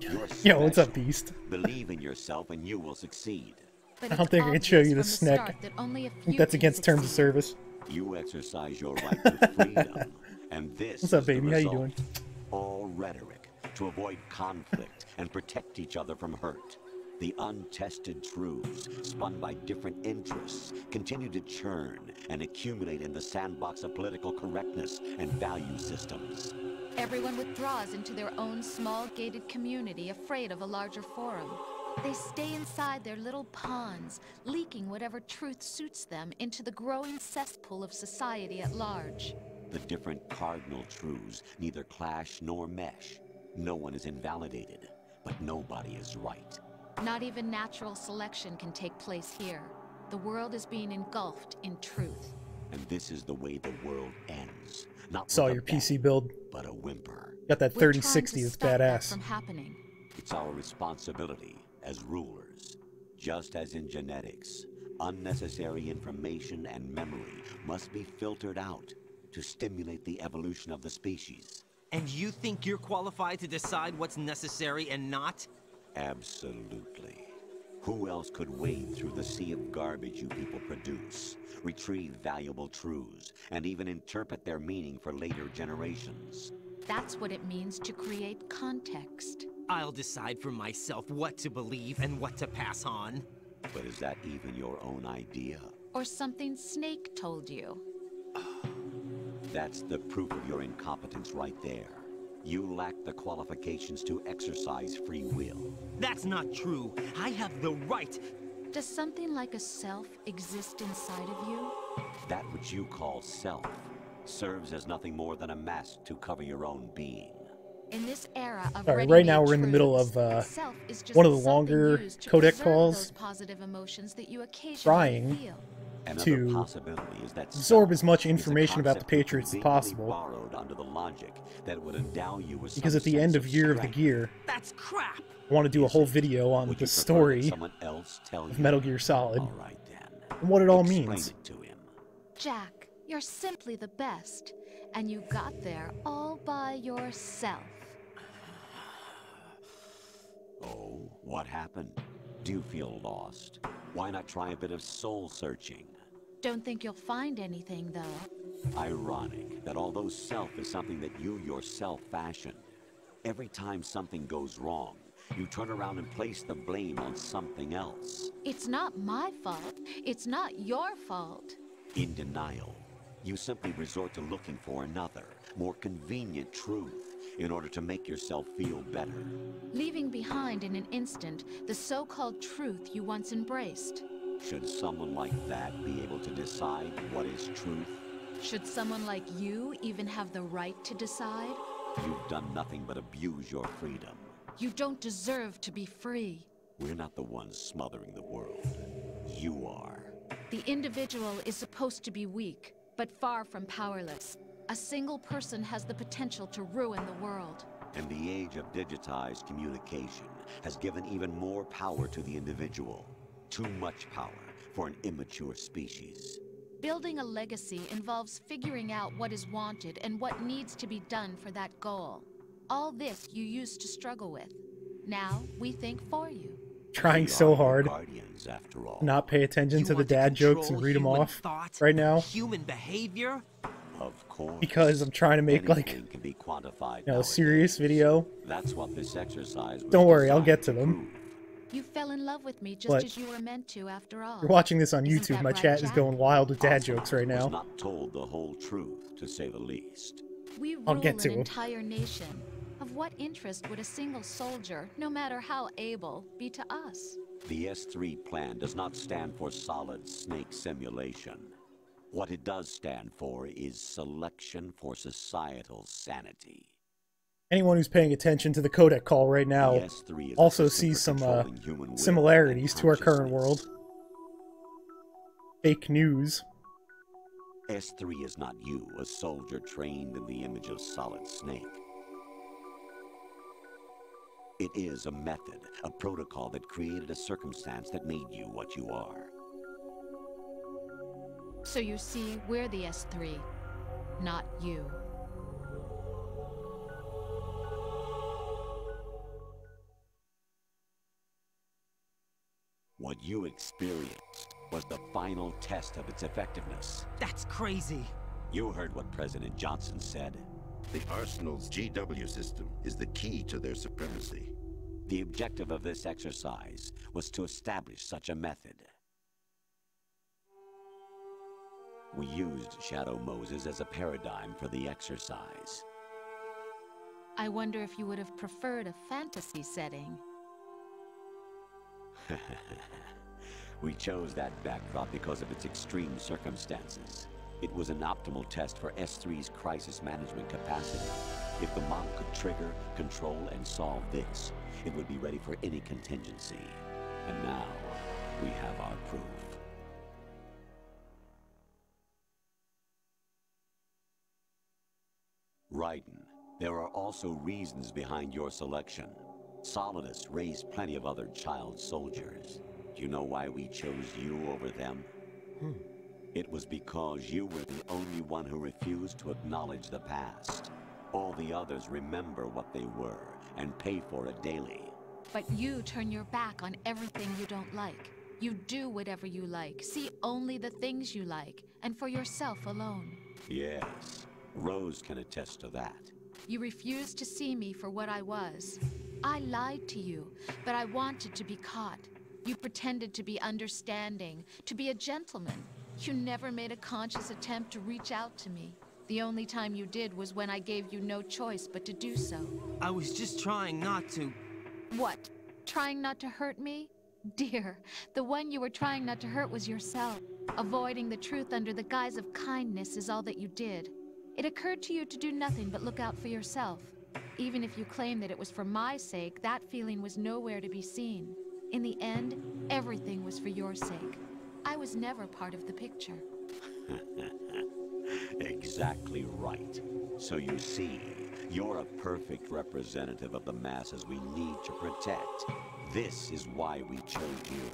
You're Yo, what's up. Beast? Believe in yourself and you will succeed. But I don't think I can show you the obvious snack. that only a I think few that's can against terms of service. You exercise your right to <laughs> freedom, and this What's up, is the baby? How you result. doing? All rhetoric to avoid conflict and protect each other from hurt. The untested truths, spun by different interests, continue to churn and accumulate in the sandbox of political correctness and value systems. Everyone withdraws into their own small gated community, afraid of a larger forum. They stay inside their little ponds, leaking whatever truth suits them into the growing cesspool of society at large. The different cardinal truths neither clash nor mesh. No one is invalidated, but nobody is right. Not even natural selection can take place here. The world is being engulfed in truth. And this is the way the world ends. Not Saw with a your bang, PC build. but a whimper. Got that We're 3060 that's badass. from happening. It's our responsibility as rulers. Just as in genetics, unnecessary information and memory must be filtered out to stimulate the evolution of the species. And you think you're qualified to decide what's necessary and not? Absolutely. Who else could wade through the sea of garbage you people produce, retrieve valuable truths, and even interpret their meaning for later generations? That's what it means to create context. I'll decide for myself what to believe and what to pass on. But is that even your own idea? Or something Snake told you. That's the proof of your incompetence right there. You lack the qualifications to exercise free will. That's not true. I have the right. Does something like a self exist inside of you? That which you call self serves as nothing more than a mask to cover your own being. In this era of All right, right now we're in the middle of uh, self is just one of the longer used to codec calls. those positive emotions that you occasionally Trying feel. Another to possibility is that absorb as much information about the Patriots as possible. under the logic that would endow you with Because at the end of Year of the. Gear, That's crap. I want to do a whole video on Would the you prefer that story else tell of? Metal Gear Solid All right then. and what it all Explain means. it to him. Jack, you're simply the best. And you got there all by yourself. <sighs> Oh, what happened? Do you feel lost? Why not try a bit of soul searching? Don't think you'll find anything, though. Ironic that although self is something that you yourself fashion, every time something goes wrong, you turn around and place the blame on something else. It's not my fault. It's not your fault. In denial, you simply resort to looking for another, more convenient truth in order to make yourself feel better. Leaving behind in an instant the so called truth you once embraced. Should someone like that be able to decide what is truth? Should someone like you even have the right to decide? You've done nothing but abuse your freedom. You don't deserve to be free. We're not the ones smothering the world. You are. The individual is supposed to be weak, but far from powerless. A single person has the potential to ruin the world. And the age of digitized communication has given even more power to the individual. Too much power for an immature species. Building a legacy involves figuring out what is wanted and what needs to be done for that goal. All this you used to struggle with. Now we think for you. Trying so hard. Guardians, after all. Not pay attention to the dad jokes and read them off thought, right now Human behavior? Of course. because I'm trying to make like Anything can be quantified you know a serious video. That's what this exercise Don't worry, I'll get to to them. You fell in love with me just But- as you were meant to, after all. You're watching this on Isn't YouTube. My right, chat is going wild with dad jokes right Was now. not told the whole truth, to say the least. We rule I'll get to an to 'em. entire nation. Of what interest would a single soldier, no matter how able, be to us? The S3 plan does not stand for solid snake simulation. What it does stand for is selection for societal sanity. Anyone who's paying attention to the codec call right now The S3 is a also sees some uh, controlling human will similarities to our current world. Fake news. S3 is not you, a soldier trained in the image of Solid Snake. It is a method, a protocol that created a circumstance that made you what you are. So you see, we're the S3, not you. What you experienced was the final test of its effectiveness. That's crazy. You heard what President Johnson said. The Arsenal's GW system is the key to their supremacy. The objective of this exercise was to establish such a method. We used Shadow Moses as a paradigm for the exercise. I wonder if you would have preferred a fantasy setting. <laughs> we chose that backdrop because of its extreme circumstances. It was an optimal test for S3's crisis management capacity. If the mob could trigger, control, and solve this, it would be ready for any contingency. And now, we have our proof. Raiden, there are also reasons behind your selection. Solidus raised plenty of other child soldiers. Do you know why we chose you over them? Hmm. It was because you were the only one who refused to acknowledge the past. All the others remember what they were and pay for it daily. But you turn your back on everything you don't like. You do whatever you like, see only the things you like, and for yourself alone. Yes, Rose can attest to that. You refused to see me for what I was. I lied to you, but I wanted to be caught. You pretended to be understanding, to be a gentleman. You never made a conscious attempt to reach out to me. The only time you did was when I gave you no choice but to do so. I was just trying not to. What? Trying not to hurt me? Dear, the one you were trying not to hurt was yourself. Avoiding the truth under the guise of kindness is all that you did. It occurred to you to do nothing but look out for yourself. Even if you claim that it was for my sake, that feeling was nowhere to be seen. In the end, everything was for your sake. I was never part of the picture. <laughs> exactly right. So you see, you're a perfect representative of the masses we need to protect. This is why we chose you.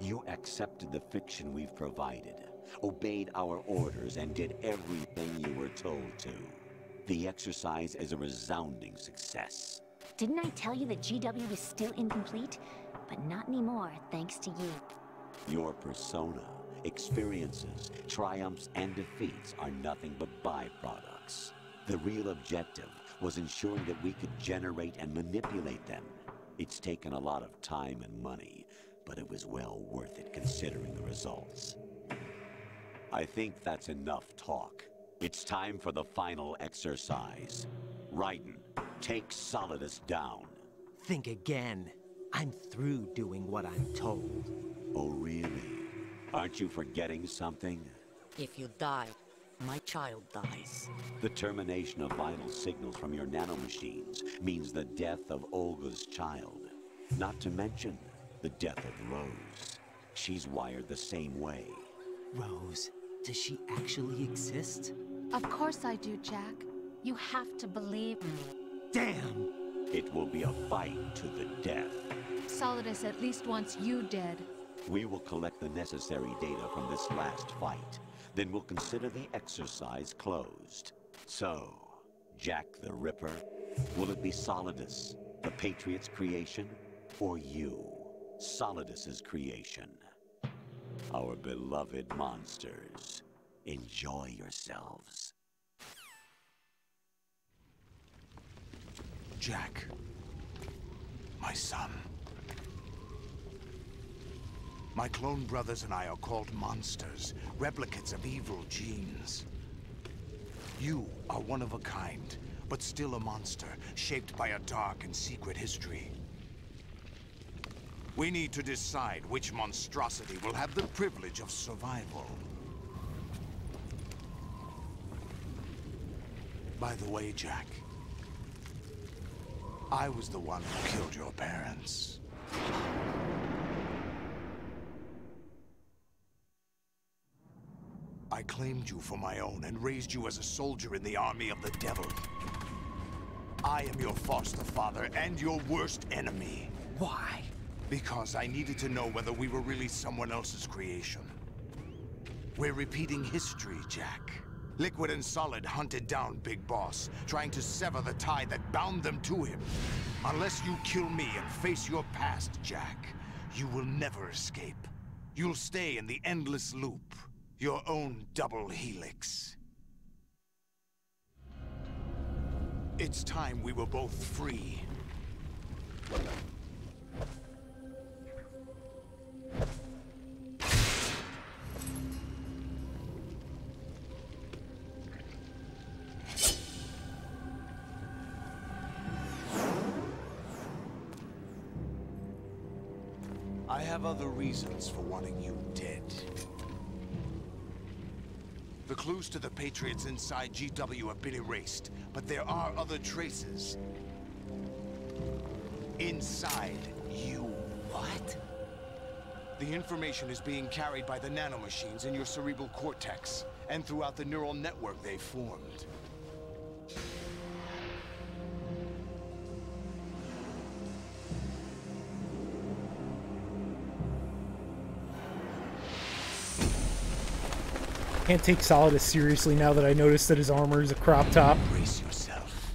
You accepted the fiction we've provided, obeyed our orders, and did everything you were told to. The exercise is a resounding success. Didn't I tell you that GW was still incomplete? But not anymore, thanks to you. Your persona, experiences, triumphs, and defeats are nothing but byproducts. The real objective was ensuring that we could generate and manipulate them. It's taken a lot of time and money, but it was well worth it considering the results. I think that's enough talk. It's time for the final exercise. Raiden, take Solidus down. Think again. I'm through doing what I'm told. Oh, really? Aren't you forgetting something? If you die, my child dies. The termination of vital signals from your nanomachines means the death of Olga's child. Not to mention the death of Rose. She's wired the same way. Rose, does she actually exist? Of course I do, Jack. You have to believe me. Damn! It will be a fight to the death. Solidus at least wants you dead. We will collect the necessary data from this last fight. Then we'll consider the exercise closed. So, Jack the Ripper, Will it be Solidus, the Patriots' creation, or you, Solidus's creation? Our beloved monsters, enjoy yourselves. Jack. My son. My clone brothers and I are called monsters, replicates of evil genes. You are one of a kind, but still a monster, shaped by a dark and secret history. We need to decide which monstrosity will have the privilege of survival. By the way, Jack, I was the one who killed your parents. I claimed you for my own and raised you as a soldier in the army of the devil. I am your foster father and your worst enemy. Why? Because I needed to know whether we were really someone else's creation. We're repeating history, Jack. Liquid and Solid hunted down Big Boss, trying to sever the tie that bound them to him. Unless you kill me and face your past, Jack, you will never escape. You'll stay in the endless loop, your own double helix. It's time we were both free. Have other reasons for wanting you dead. The clues to the Patriots inside GW have been erased, but there are other traces. Inside you. What? The information is being carried by the nanomachines in your cerebral cortex, and throughout the neural network they formed. Can't take Solidus seriously now that I noticed that his armor is a crop top. Brace yourself.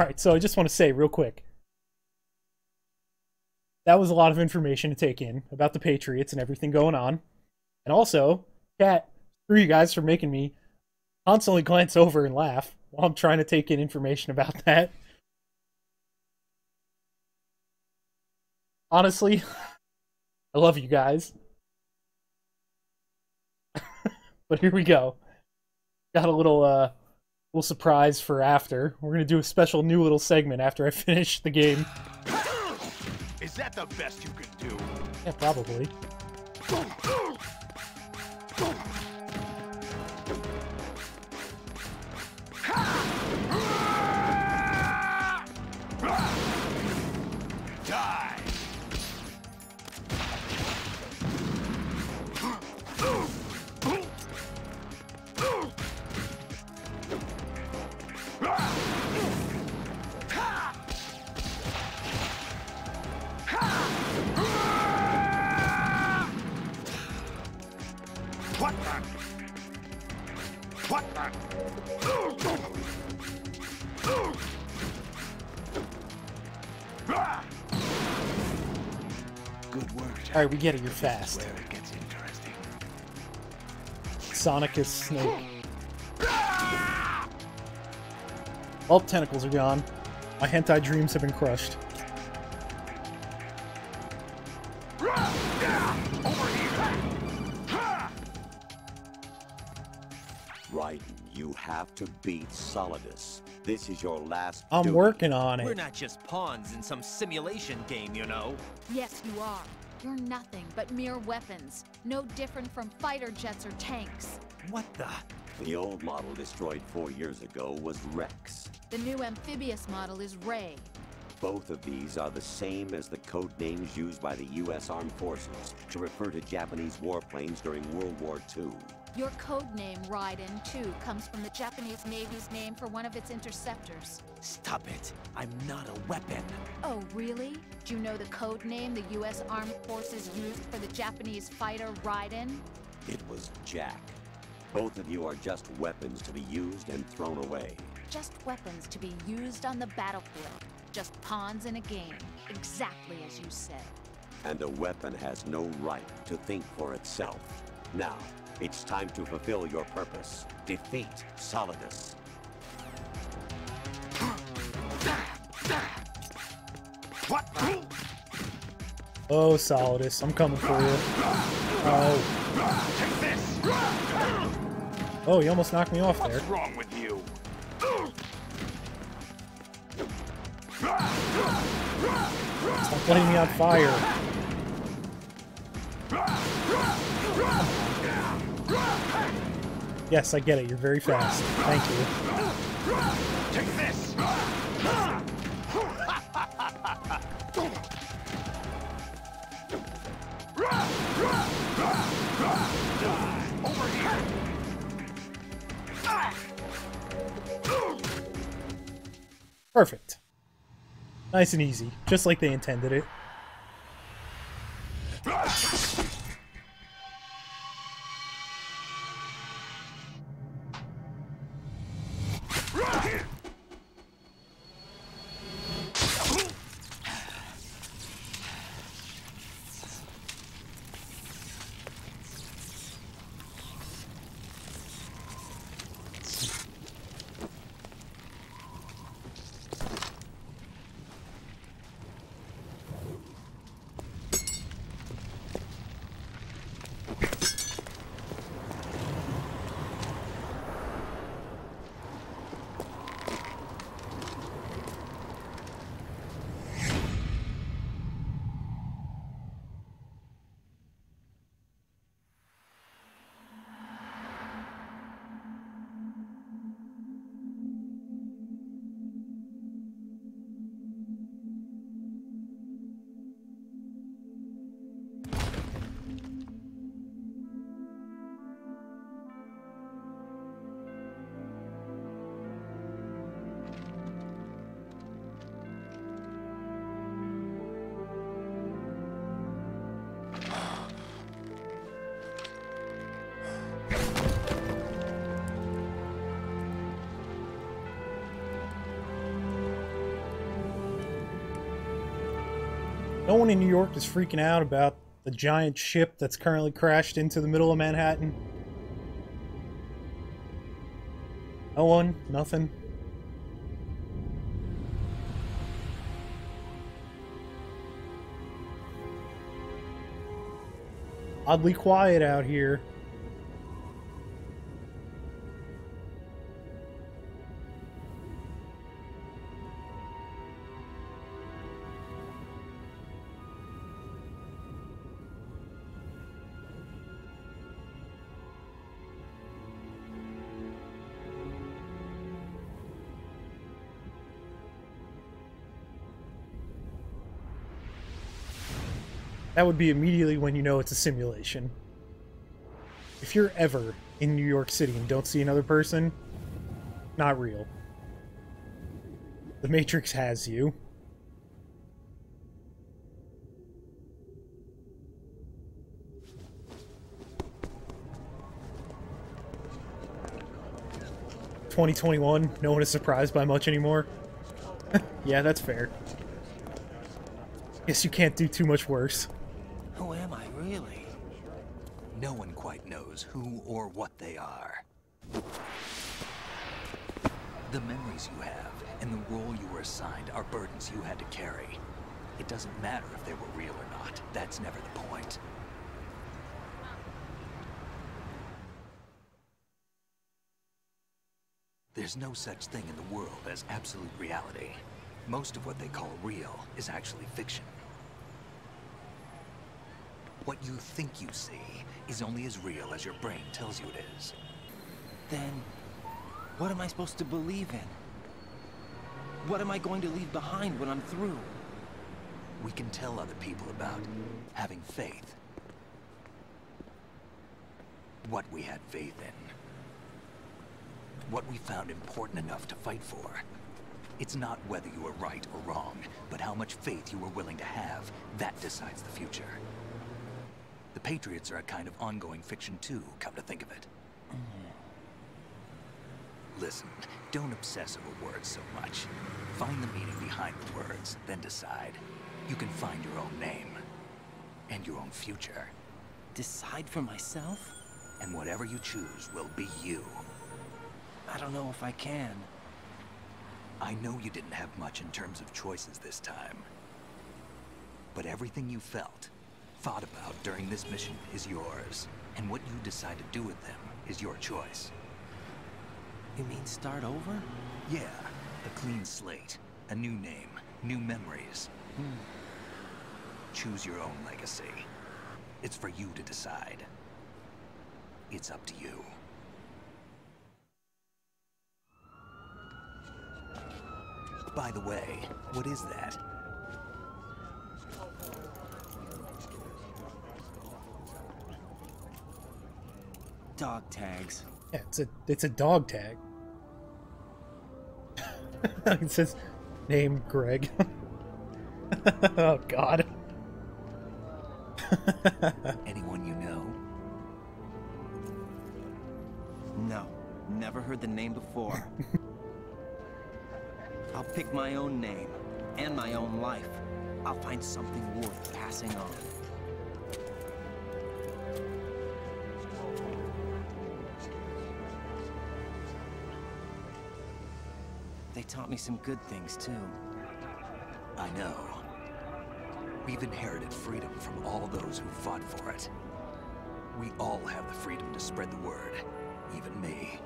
Alright, so I just want to say real quick. That was a lot of information to take in about the Patriots and everything going on. And also, Cat, screw you guys for making me constantly <laughs> glance over and laugh while I'm trying to take in information about that. Honestly, <laughs> I love you guys. <laughs> but here we go. Got a little uh little surprise for after. We're gonna do a special new little segment after I <laughs> finish the game. Is that the best you can do? Yeah, probably. Alright, we get it, you're fast. Where it gets interesting. Sonic is Snake. All tentacles are gone. My hentai dreams have been crushed. Raiden, you have to beat Solidus. This is your last I'm duty. working on it. We're not just pawns in some simulation game, you know. Yes, you are. You're nothing but mere weapons. No different from fighter jets or tanks. What the? The old model destroyed four years ago was Rex. The new amphibious model is Ray. Both of these are the same as the code names used by the U.S. Armed Forces to refer to Japanese warplanes during World War II. Your code name, Raiden, too, comes from the Japanese Navy's name for one of its interceptors. Stop it. I'm not a weapon. Oh, really? Do you know the code name the U.S. Armed Forces used for the Japanese fighter Raiden? It was Jack. Both of you are just weapons to be used and thrown away. Just weapons to be used on the battlefield. Just pawns in a game. Exactly as you said. And a weapon has no right to think for itself. Now, it's time to fulfill your purpose. Defeat Solidus. What? Oh, Solidus, I'm coming for you. Oh. Oh, you almost knocked me off there. What's wrong with you? Stop lighting me on fire. Yes, I get it. You're very fast. Thank you. Take this! Over here! Perfect. Nice and easy, just like they intended it. In New York is freaking out about the giant ship that's currently crashed into the middle of Manhattan. No one, nothing. Oddly quiet out here. That would be immediately when you know it's a simulation. If you're ever in New York City and don't see another person, not real. The Matrix has you. Twenty twenty one, no one is surprised by much anymore. <laughs> yeah, that's fair. Guess you can't do too much worse. Who am I, really? No one quite knows who or what they are. The memories you have and the role you were assigned are burdens you had to carry. It doesn't matter if they were real or not. That's never the point. There's no such thing in the world as absolute reality. Most of what they call real is actually fiction. What you think you see is only as real as your brain tells you it is. Then, what am I supposed to believe in? What am I going to leave behind when I'm through? We can tell other people about having faith. What we had faith in. What we found important enough to fight for. It's not whether you were right or wrong, but how much faith you were willing to have. That decides the future. The Patriots are a kind of ongoing fiction too, come to think of it. Mm-hmm. Listen, don't obsess over words so much. Find the meaning behind the words, then decide. You can find your own name. And your own future. Decide for myself? And whatever you choose will be you. I don't know if I can. I know you didn't have much in terms of choices this time. But everything you felt, thought about during this mission is yours. And what you decide to do with them is your choice. You mean start over? Yeah, a clean slate, a new name, new memories. Hmm. Choose your own legacy. It's for you to decide. It's up to you. By the way, what is that? Dog tags. Yeah, it's a it's a dog tag. <laughs> it says name Greg. <laughs> oh God. <laughs> Anyone you know? No, never heard the name before. I'll pick my own name and my own life. I'll find something worth passing on. Taught me some good things, too. I know. We've inherited freedom from all those who fought for it. We all have the freedom to spread the word. Even me.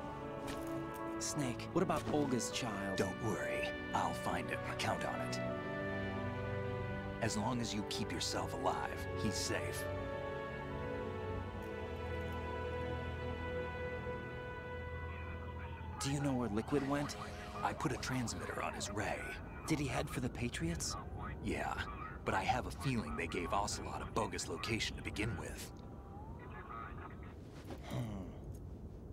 Snake, what about Olga's child? Don't worry. I'll find him. Count on it. As long as you keep yourself alive, he's safe. Do you know where Liquid went? I put a transmitter on his ray. Did he head for the Patriots? Yeah, but I have a feeling they gave Ocelot a bogus location to begin with. Hmm.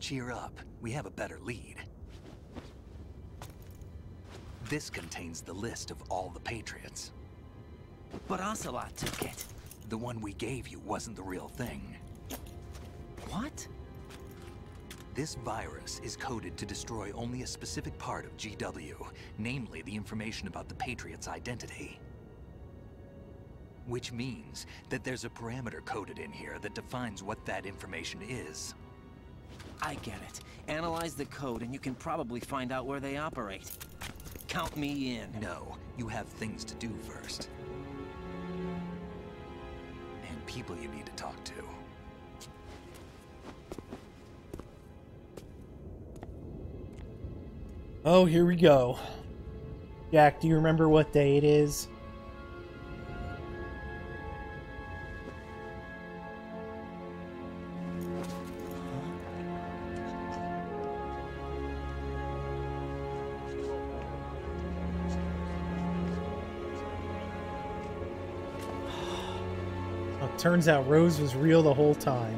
Cheer up. We have a better lead. This contains the list of all the Patriots. But Ocelot took it. The one we gave you wasn't the real thing. What? This virus is coded to destroy only a specific part of GW, namely the information about the Patriot's identity. Which means that there's a parameter coded in here that defines what that information is. I get it. Analyze the code and you can probably find out where they operate. Count me in. No, you have things to do first. And people you need to talk to. Oh, here we go. Jack, do you remember what day it is? Turns out Rose was real the whole time.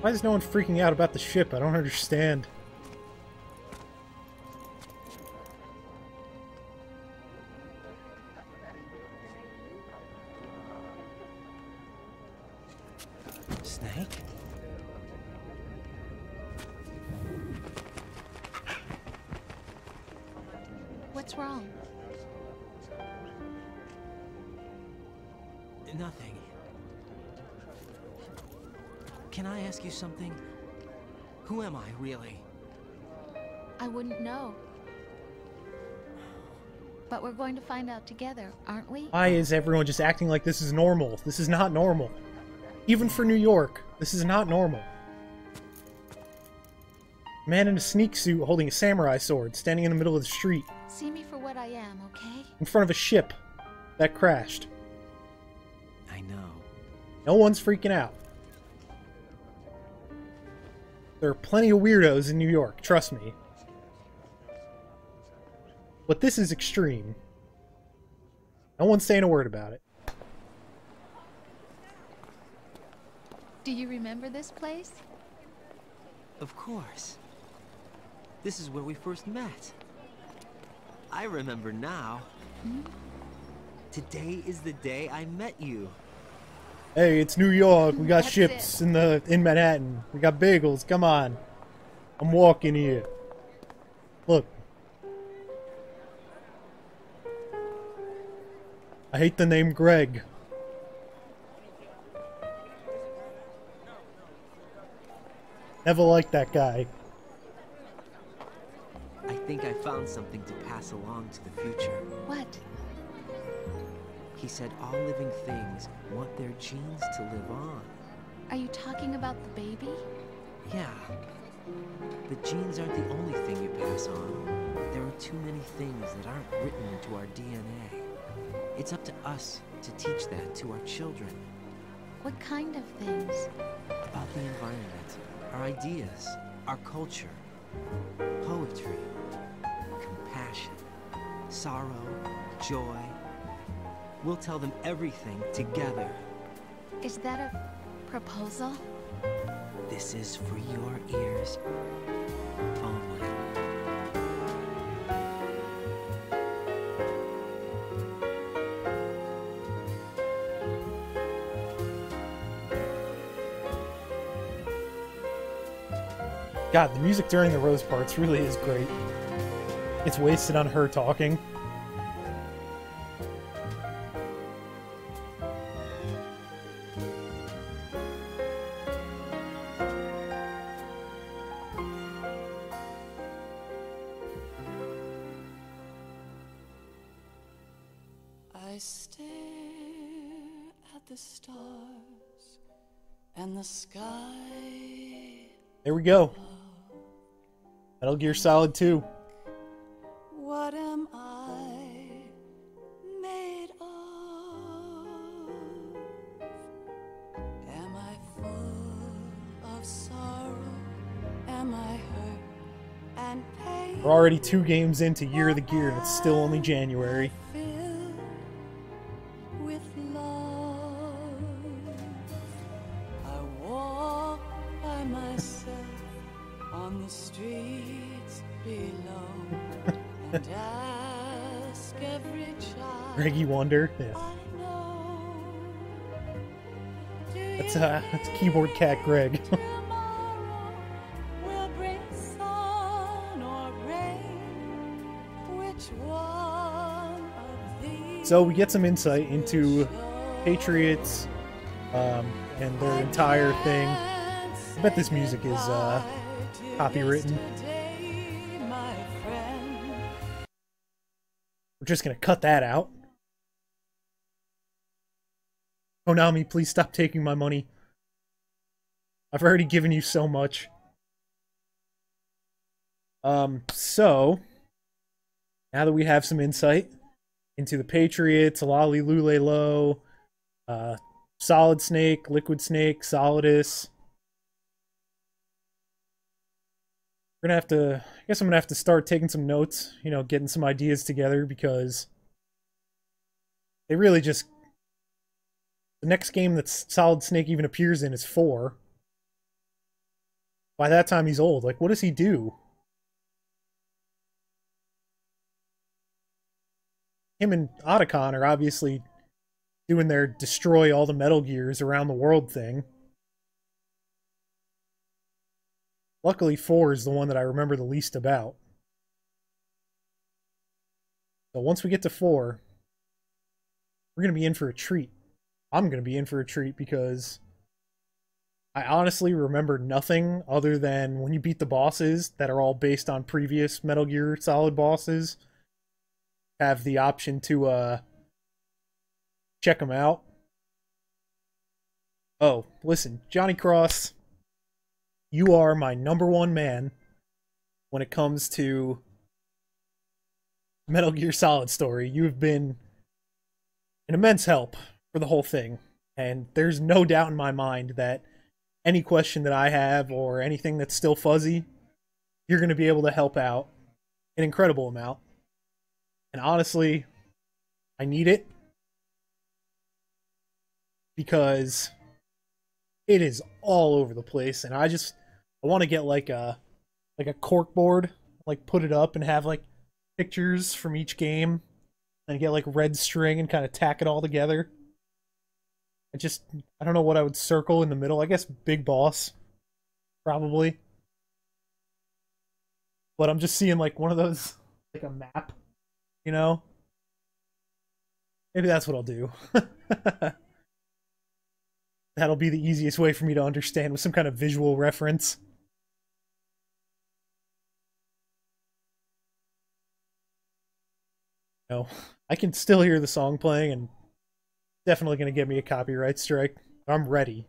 Why is no one freaking out about the ship? I don't understand. Find out together, aren't we? Why is everyone just acting like this is normal? This is not normal. Even for New York, this is not normal. Man in a sneak suit holding a samurai sword, standing in the middle of the street, See me for what I am, okay? in front of a ship that crashed. I know. No one's freaking out. There are plenty of weirdos in New York, trust me. But this is extreme. No one's saying a word about it. Do you remember this place? Of course. This is where we first met. I remember now. Hmm? Today is the day I met you. Hey, it's New York. We got ships in the in Manhattan. We got bagels. Come on. I'm walking here. Look. I hate the name Greg. Never liked that guy. I think I found something to pass along to the future. What? He said all living things want their genes to live on. Are you talking about the baby? Yeah. But genes aren't the only thing you pass on. There are too many things that aren't written into our DNA. It's up to us to teach that to our children. What kind of things? About the environment, our ideas, our culture, poetry, compassion, sorrow, joy. We'll tell them everything together. Is that a proposal? This is for your ears only. God, the music during the Rose parts really is great. It's wasted on her talking. I stare at the stars and the sky. There we go. Gear Solid 2. What am I made of? Am I full of sorrow? Am I hurt and pain? We're already two games into Year of the Gear and it's still only January. Wonder. Yeah. That's uh that's keyboard cat Greg. <laughs> Will bring sun or rain. Which one of these? so we get some insight into Patriots um, and their entire thing. I bet this music is uh, copywritten. We're just gonna cut that out. Konami, please stop taking my money. I've already given you so much. Um, so now that we have some insight into the Patriots, Lolly Lule uh, Solid Snake, Liquid Snake, Solidus. We're gonna have to I guess I'm gonna have to start taking some notes, you know, getting some ideas together because they really just the next game that Solid Snake even appears in is four. By that time he's old. Like what does he do? Him and Otacon are obviously doing their destroy all the Metal Gears around the world thing. Luckily, 4 is the one that I remember the least about. So once we get to 4, we're going to be in for a treat. I'm going to be in for a treat because I honestly remember nothing other than when you beat the bosses that are all based on previous Metal Gear Solid bosses, have the option to uh, check them out. Oh, listen, Johnny Cross you are my number one man when it comes to Metal Gear Solid story. You've been an immense help for the whole thing. And there's no doubt in my mind that any question that I have or anything that's still fuzzy, you're going to be able to help out an incredible amount. And honestly, I need it because it is all over the place and I just I want to get like a like a cork board, like put it up and have like pictures from each game and get like red string and kind of tack it all together. I just I don't know what I would circle in the middle. I guess big boss, probably. But I'm just seeing like one of those <laughs> like a map, you know. Maybe that's what I'll do. <laughs> That'll be the easiest way for me to understand with some kind of visual reference. No, I can still hear the song playing and definitely going to get me a copyright strike. I'm ready.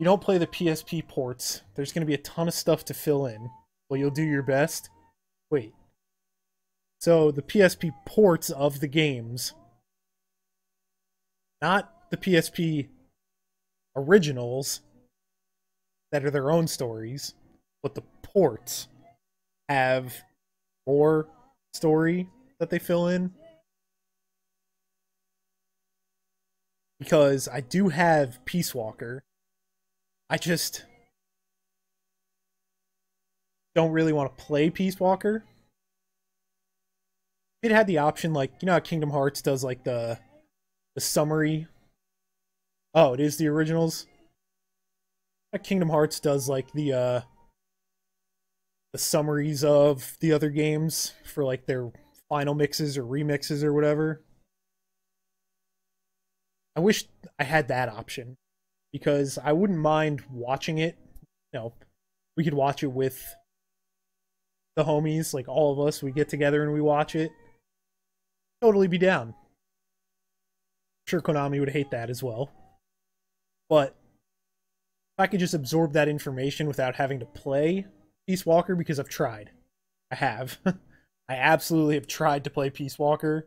You don't play the PSP ports. There's going to be a ton of stuff to fill in. Well, you'll do your best. Wait. So, the PSP ports of the games, not the PSP originals that are their own stories, but the ports have more story that they fill in. Because I do have Peace Walker. I just don't really want to play Peace Walker. It had the option, like, you know how Kingdom Hearts does, like, the, the summary? Oh, it is the originals? Kingdom Hearts does, like, the, uh, the summaries of the other games for like their final mixes or remixes or whatever. I wish I had that option because I wouldn't mind watching it. You know, we could watch it with the homies, like all of us. We get together and we watch it. Totally be down. I'm sure Konami would hate that as well. But if I could just absorb that information without having to play Peace Walker because I've tried. I have. <laughs> I absolutely have tried to play Peace Walker,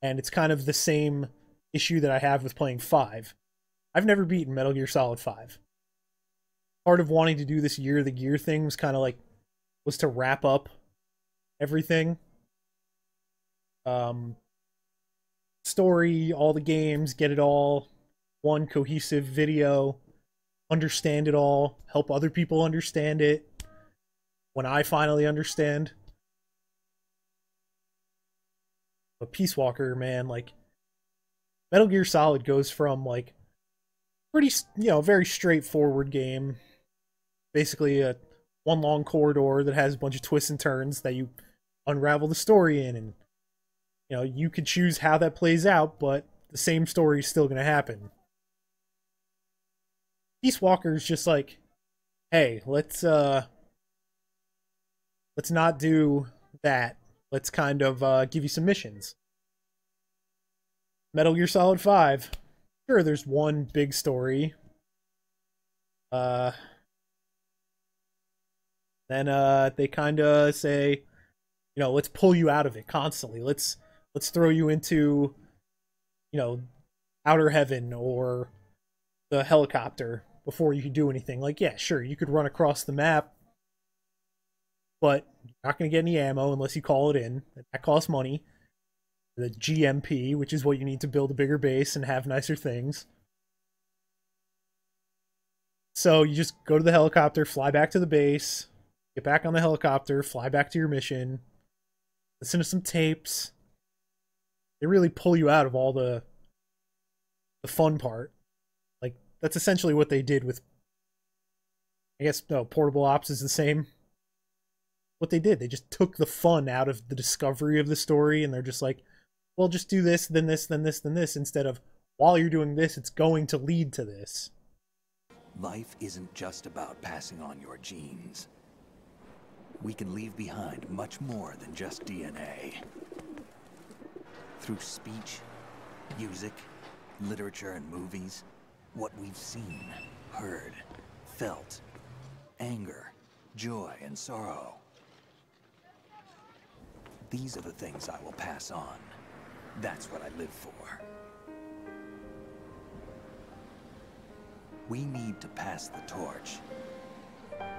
and it's kind of the same issue that I have with playing 5. I've never beaten Metal Gear Solid 5. Part of wanting to do this Year of the Gear thing was kind of like, was to wrap up everything. Um, story, all the games, get it all, one cohesive video, understand it all, help other people understand it, when I finally understand. But Peace Walker, man, like Metal Gear Solid goes from like pretty, you know, very straightforward game, basically a one long corridor that has a bunch of twists and turns that you unravel the story in, and you know you could choose how that plays out, but the same story is still going to happen. Peace Walker is just like, hey, let's uh let's not do that. Let's kind of uh, give you some missions. Metal Gear Solid 5. Sure, there's one big story. Uh, then uh, they kind of say, you know, let's pull you out of it constantly. Let's let's throw you into, you know, outer heaven or the helicopter before you can do anything. Like, yeah, sure, you could run across the map but you're not going to get any ammo unless you call it in. That costs money. The GMP, which is what you need to build a bigger base and have nicer things. So you just go to the helicopter, fly back to the base, get back on the helicopter, fly back to your mission, listen to some tapes. They really pull you out of all the the fun part. Like that's essentially what they did with I guess no, portable ops is the same what they did. They just took the fun out of the discovery of the story and they're just like, well, just do this, then this, then this, then this, instead of while you're doing this, it's going to lead to this. Life isn't just about passing on your genes. We can leave behind much more than just DNA. Through speech, music, literature, and movies, what we've seen, heard, felt, anger, joy, and sorrow. These are the things I will pass on. That's what I live for. We need to pass the torch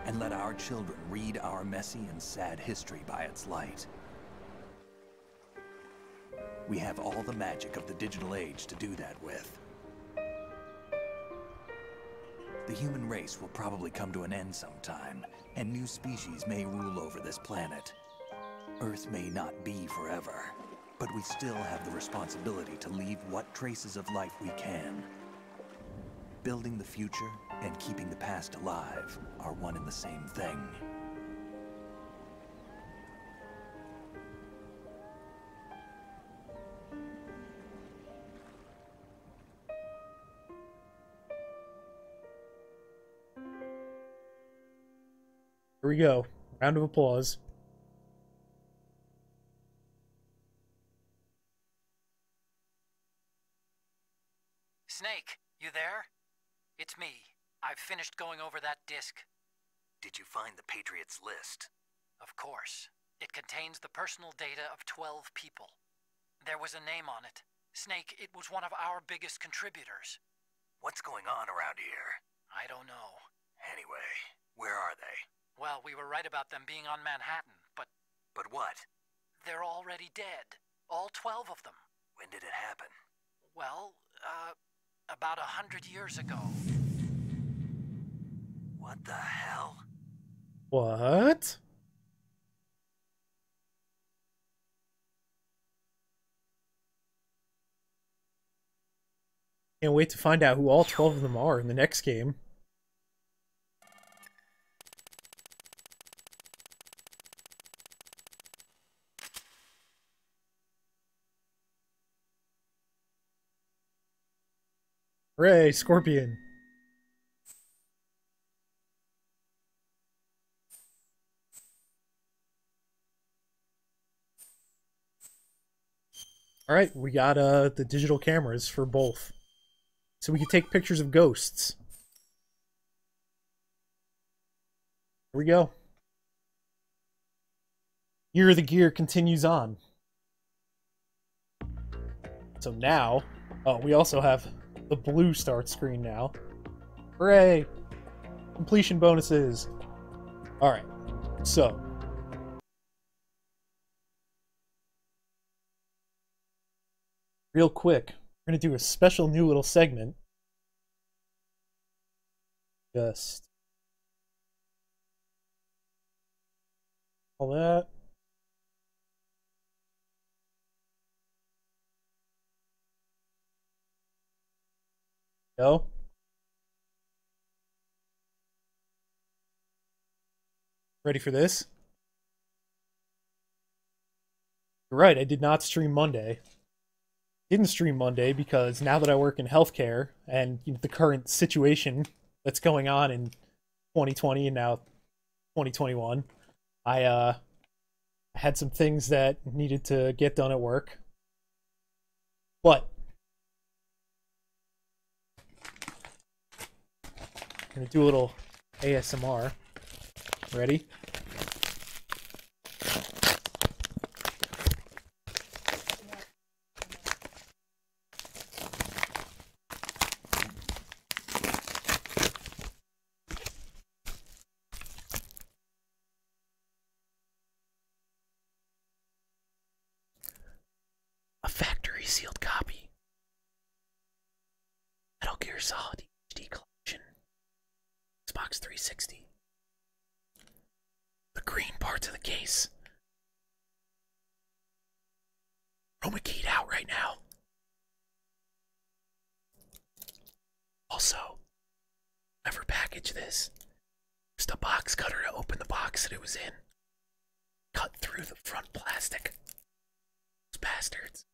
and let our children read our messy and sad history by its light. We have all the magic of the digital age to do that with. The human race will probably come to an end sometime, and new species may rule over this planet. Earth may not be forever, But we still have the responsibility to leave what traces of life we can. Building the future and keeping the past alive are one and the same thing. Here we go. Round of applause. Snake, you there? It's me. I've finished going over that disc. Did you find the Patriots list? Of course. It contains the personal data of 12 people. There was a name on it. Snake, it was one of our biggest contributors. What's going on around here? I don't know. Anyway, where are they? Well, we were right about them being on Manhattan, but But what? they're already dead. All 12 of them. When did it happen? Well, uh, about a hundred years ago. What the hell? What? Can't wait to find out who all 12 of them are in the next game. Hooray, Scorpion! Alright, we got uh the digital cameras for both. So we can take pictures of ghosts. Here we go. Year of the Gear continues on. So now, oh, we also have the blue start screen now. Hooray! Completion bonuses. Alright, so. Real quick, we're going to do a special new little segment. Just. All that. Go. Ready for this? You're right, I did not stream Monday. Didn't stream Monday because now that I work in healthcare and you know, the current situation that's going on in 2020 and now 2021, I uh had some things that needed to get done at work. But gonna do a little ASMR. Ready? A factory sealed copy. Metal Gear Solid HD collection. Xbox 360. The green parts of the case. Chroma keyed out right now. Also, this. Just a box cutter to open the box that it was in. Cut through the front plastic. Those bastards.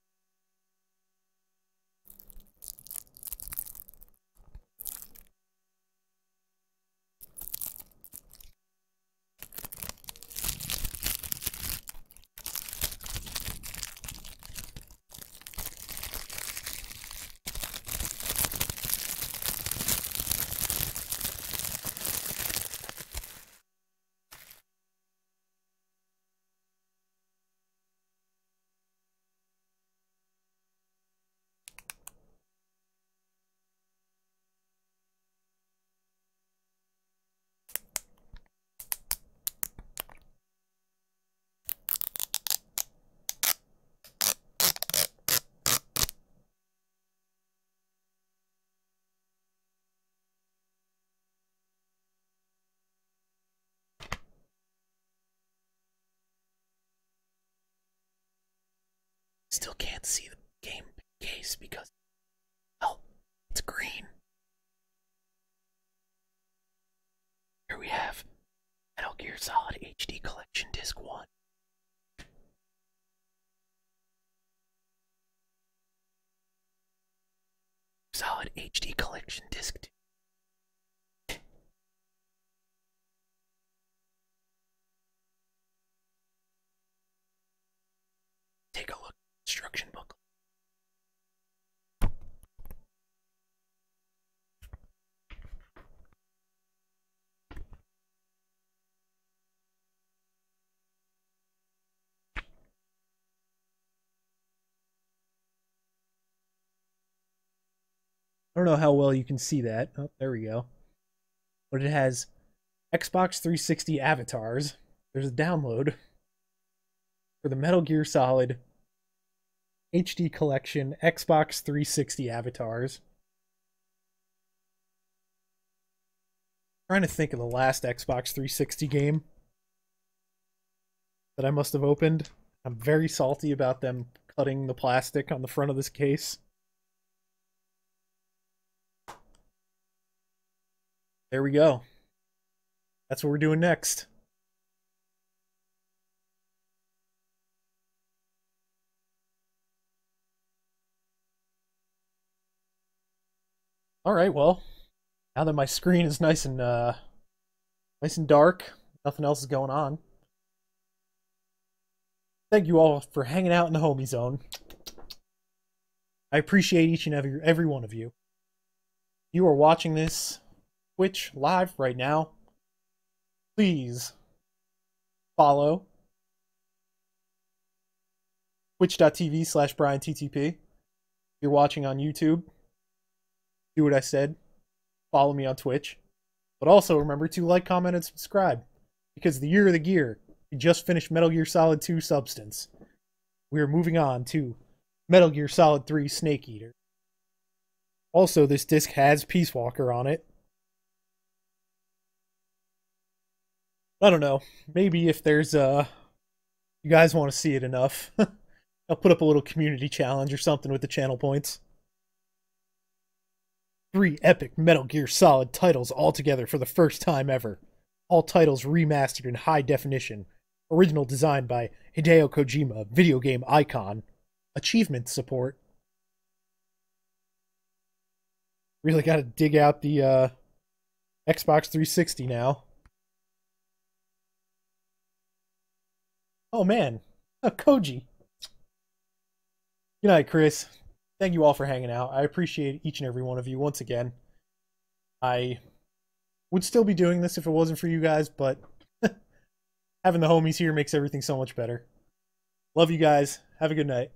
Still can't see the game case because, well, it's green. Here we have Metal Gear Solid HD Collection Disc 1. Solid HD Collection Disc 2. Take a look instruction book. I don't know how well you can see that. Oh, there we go. But it has Xbox 360 avatars. There's a download for the Metal Gear Solid HD Collection Xbox 360 avatars. trying to think of the last Xbox 360 game that I must have opened. I'm very salty about them cutting the plastic on the front of this case. There we go. That's what we're doing next. All right, well, now that my screen is nice and uh nice and dark, nothing else is going on. Thank you all for hanging out in the homie zone. I appreciate each and every every one of you. You are watching this Twitch live right now. Please follow twitch.tv slash BrianTTP. If you're watching on YouTube, do what I said. Follow me on Twitch. But also remember to like, comment, and subscribe. Because the year of the gear, we just finished Metal Gear Solid 2 Substance. We are moving on to Metal Gear Solid 3 Snake Eater. Also, this disc has Peace Walker on it. I don't know. Maybe if there's uh you guys want to see it enough, <laughs> I'll put up a little community challenge or something with the channel points. Three epic Metal Gear Solid titles all together for the first time ever. All titles remastered in high definition. Original design by Hideo Kojima, video game icon. Achievement support. Really got to dig out the uh, Xbox 360 now. Oh man, oh, Koji. Good night, Chris. Thank you all for hanging out. I appreciate each and every one of you once again. I would still be doing this if it wasn't for you guys, but <laughs> having the homies here makes everything so much better. Love you guys. Have a good night.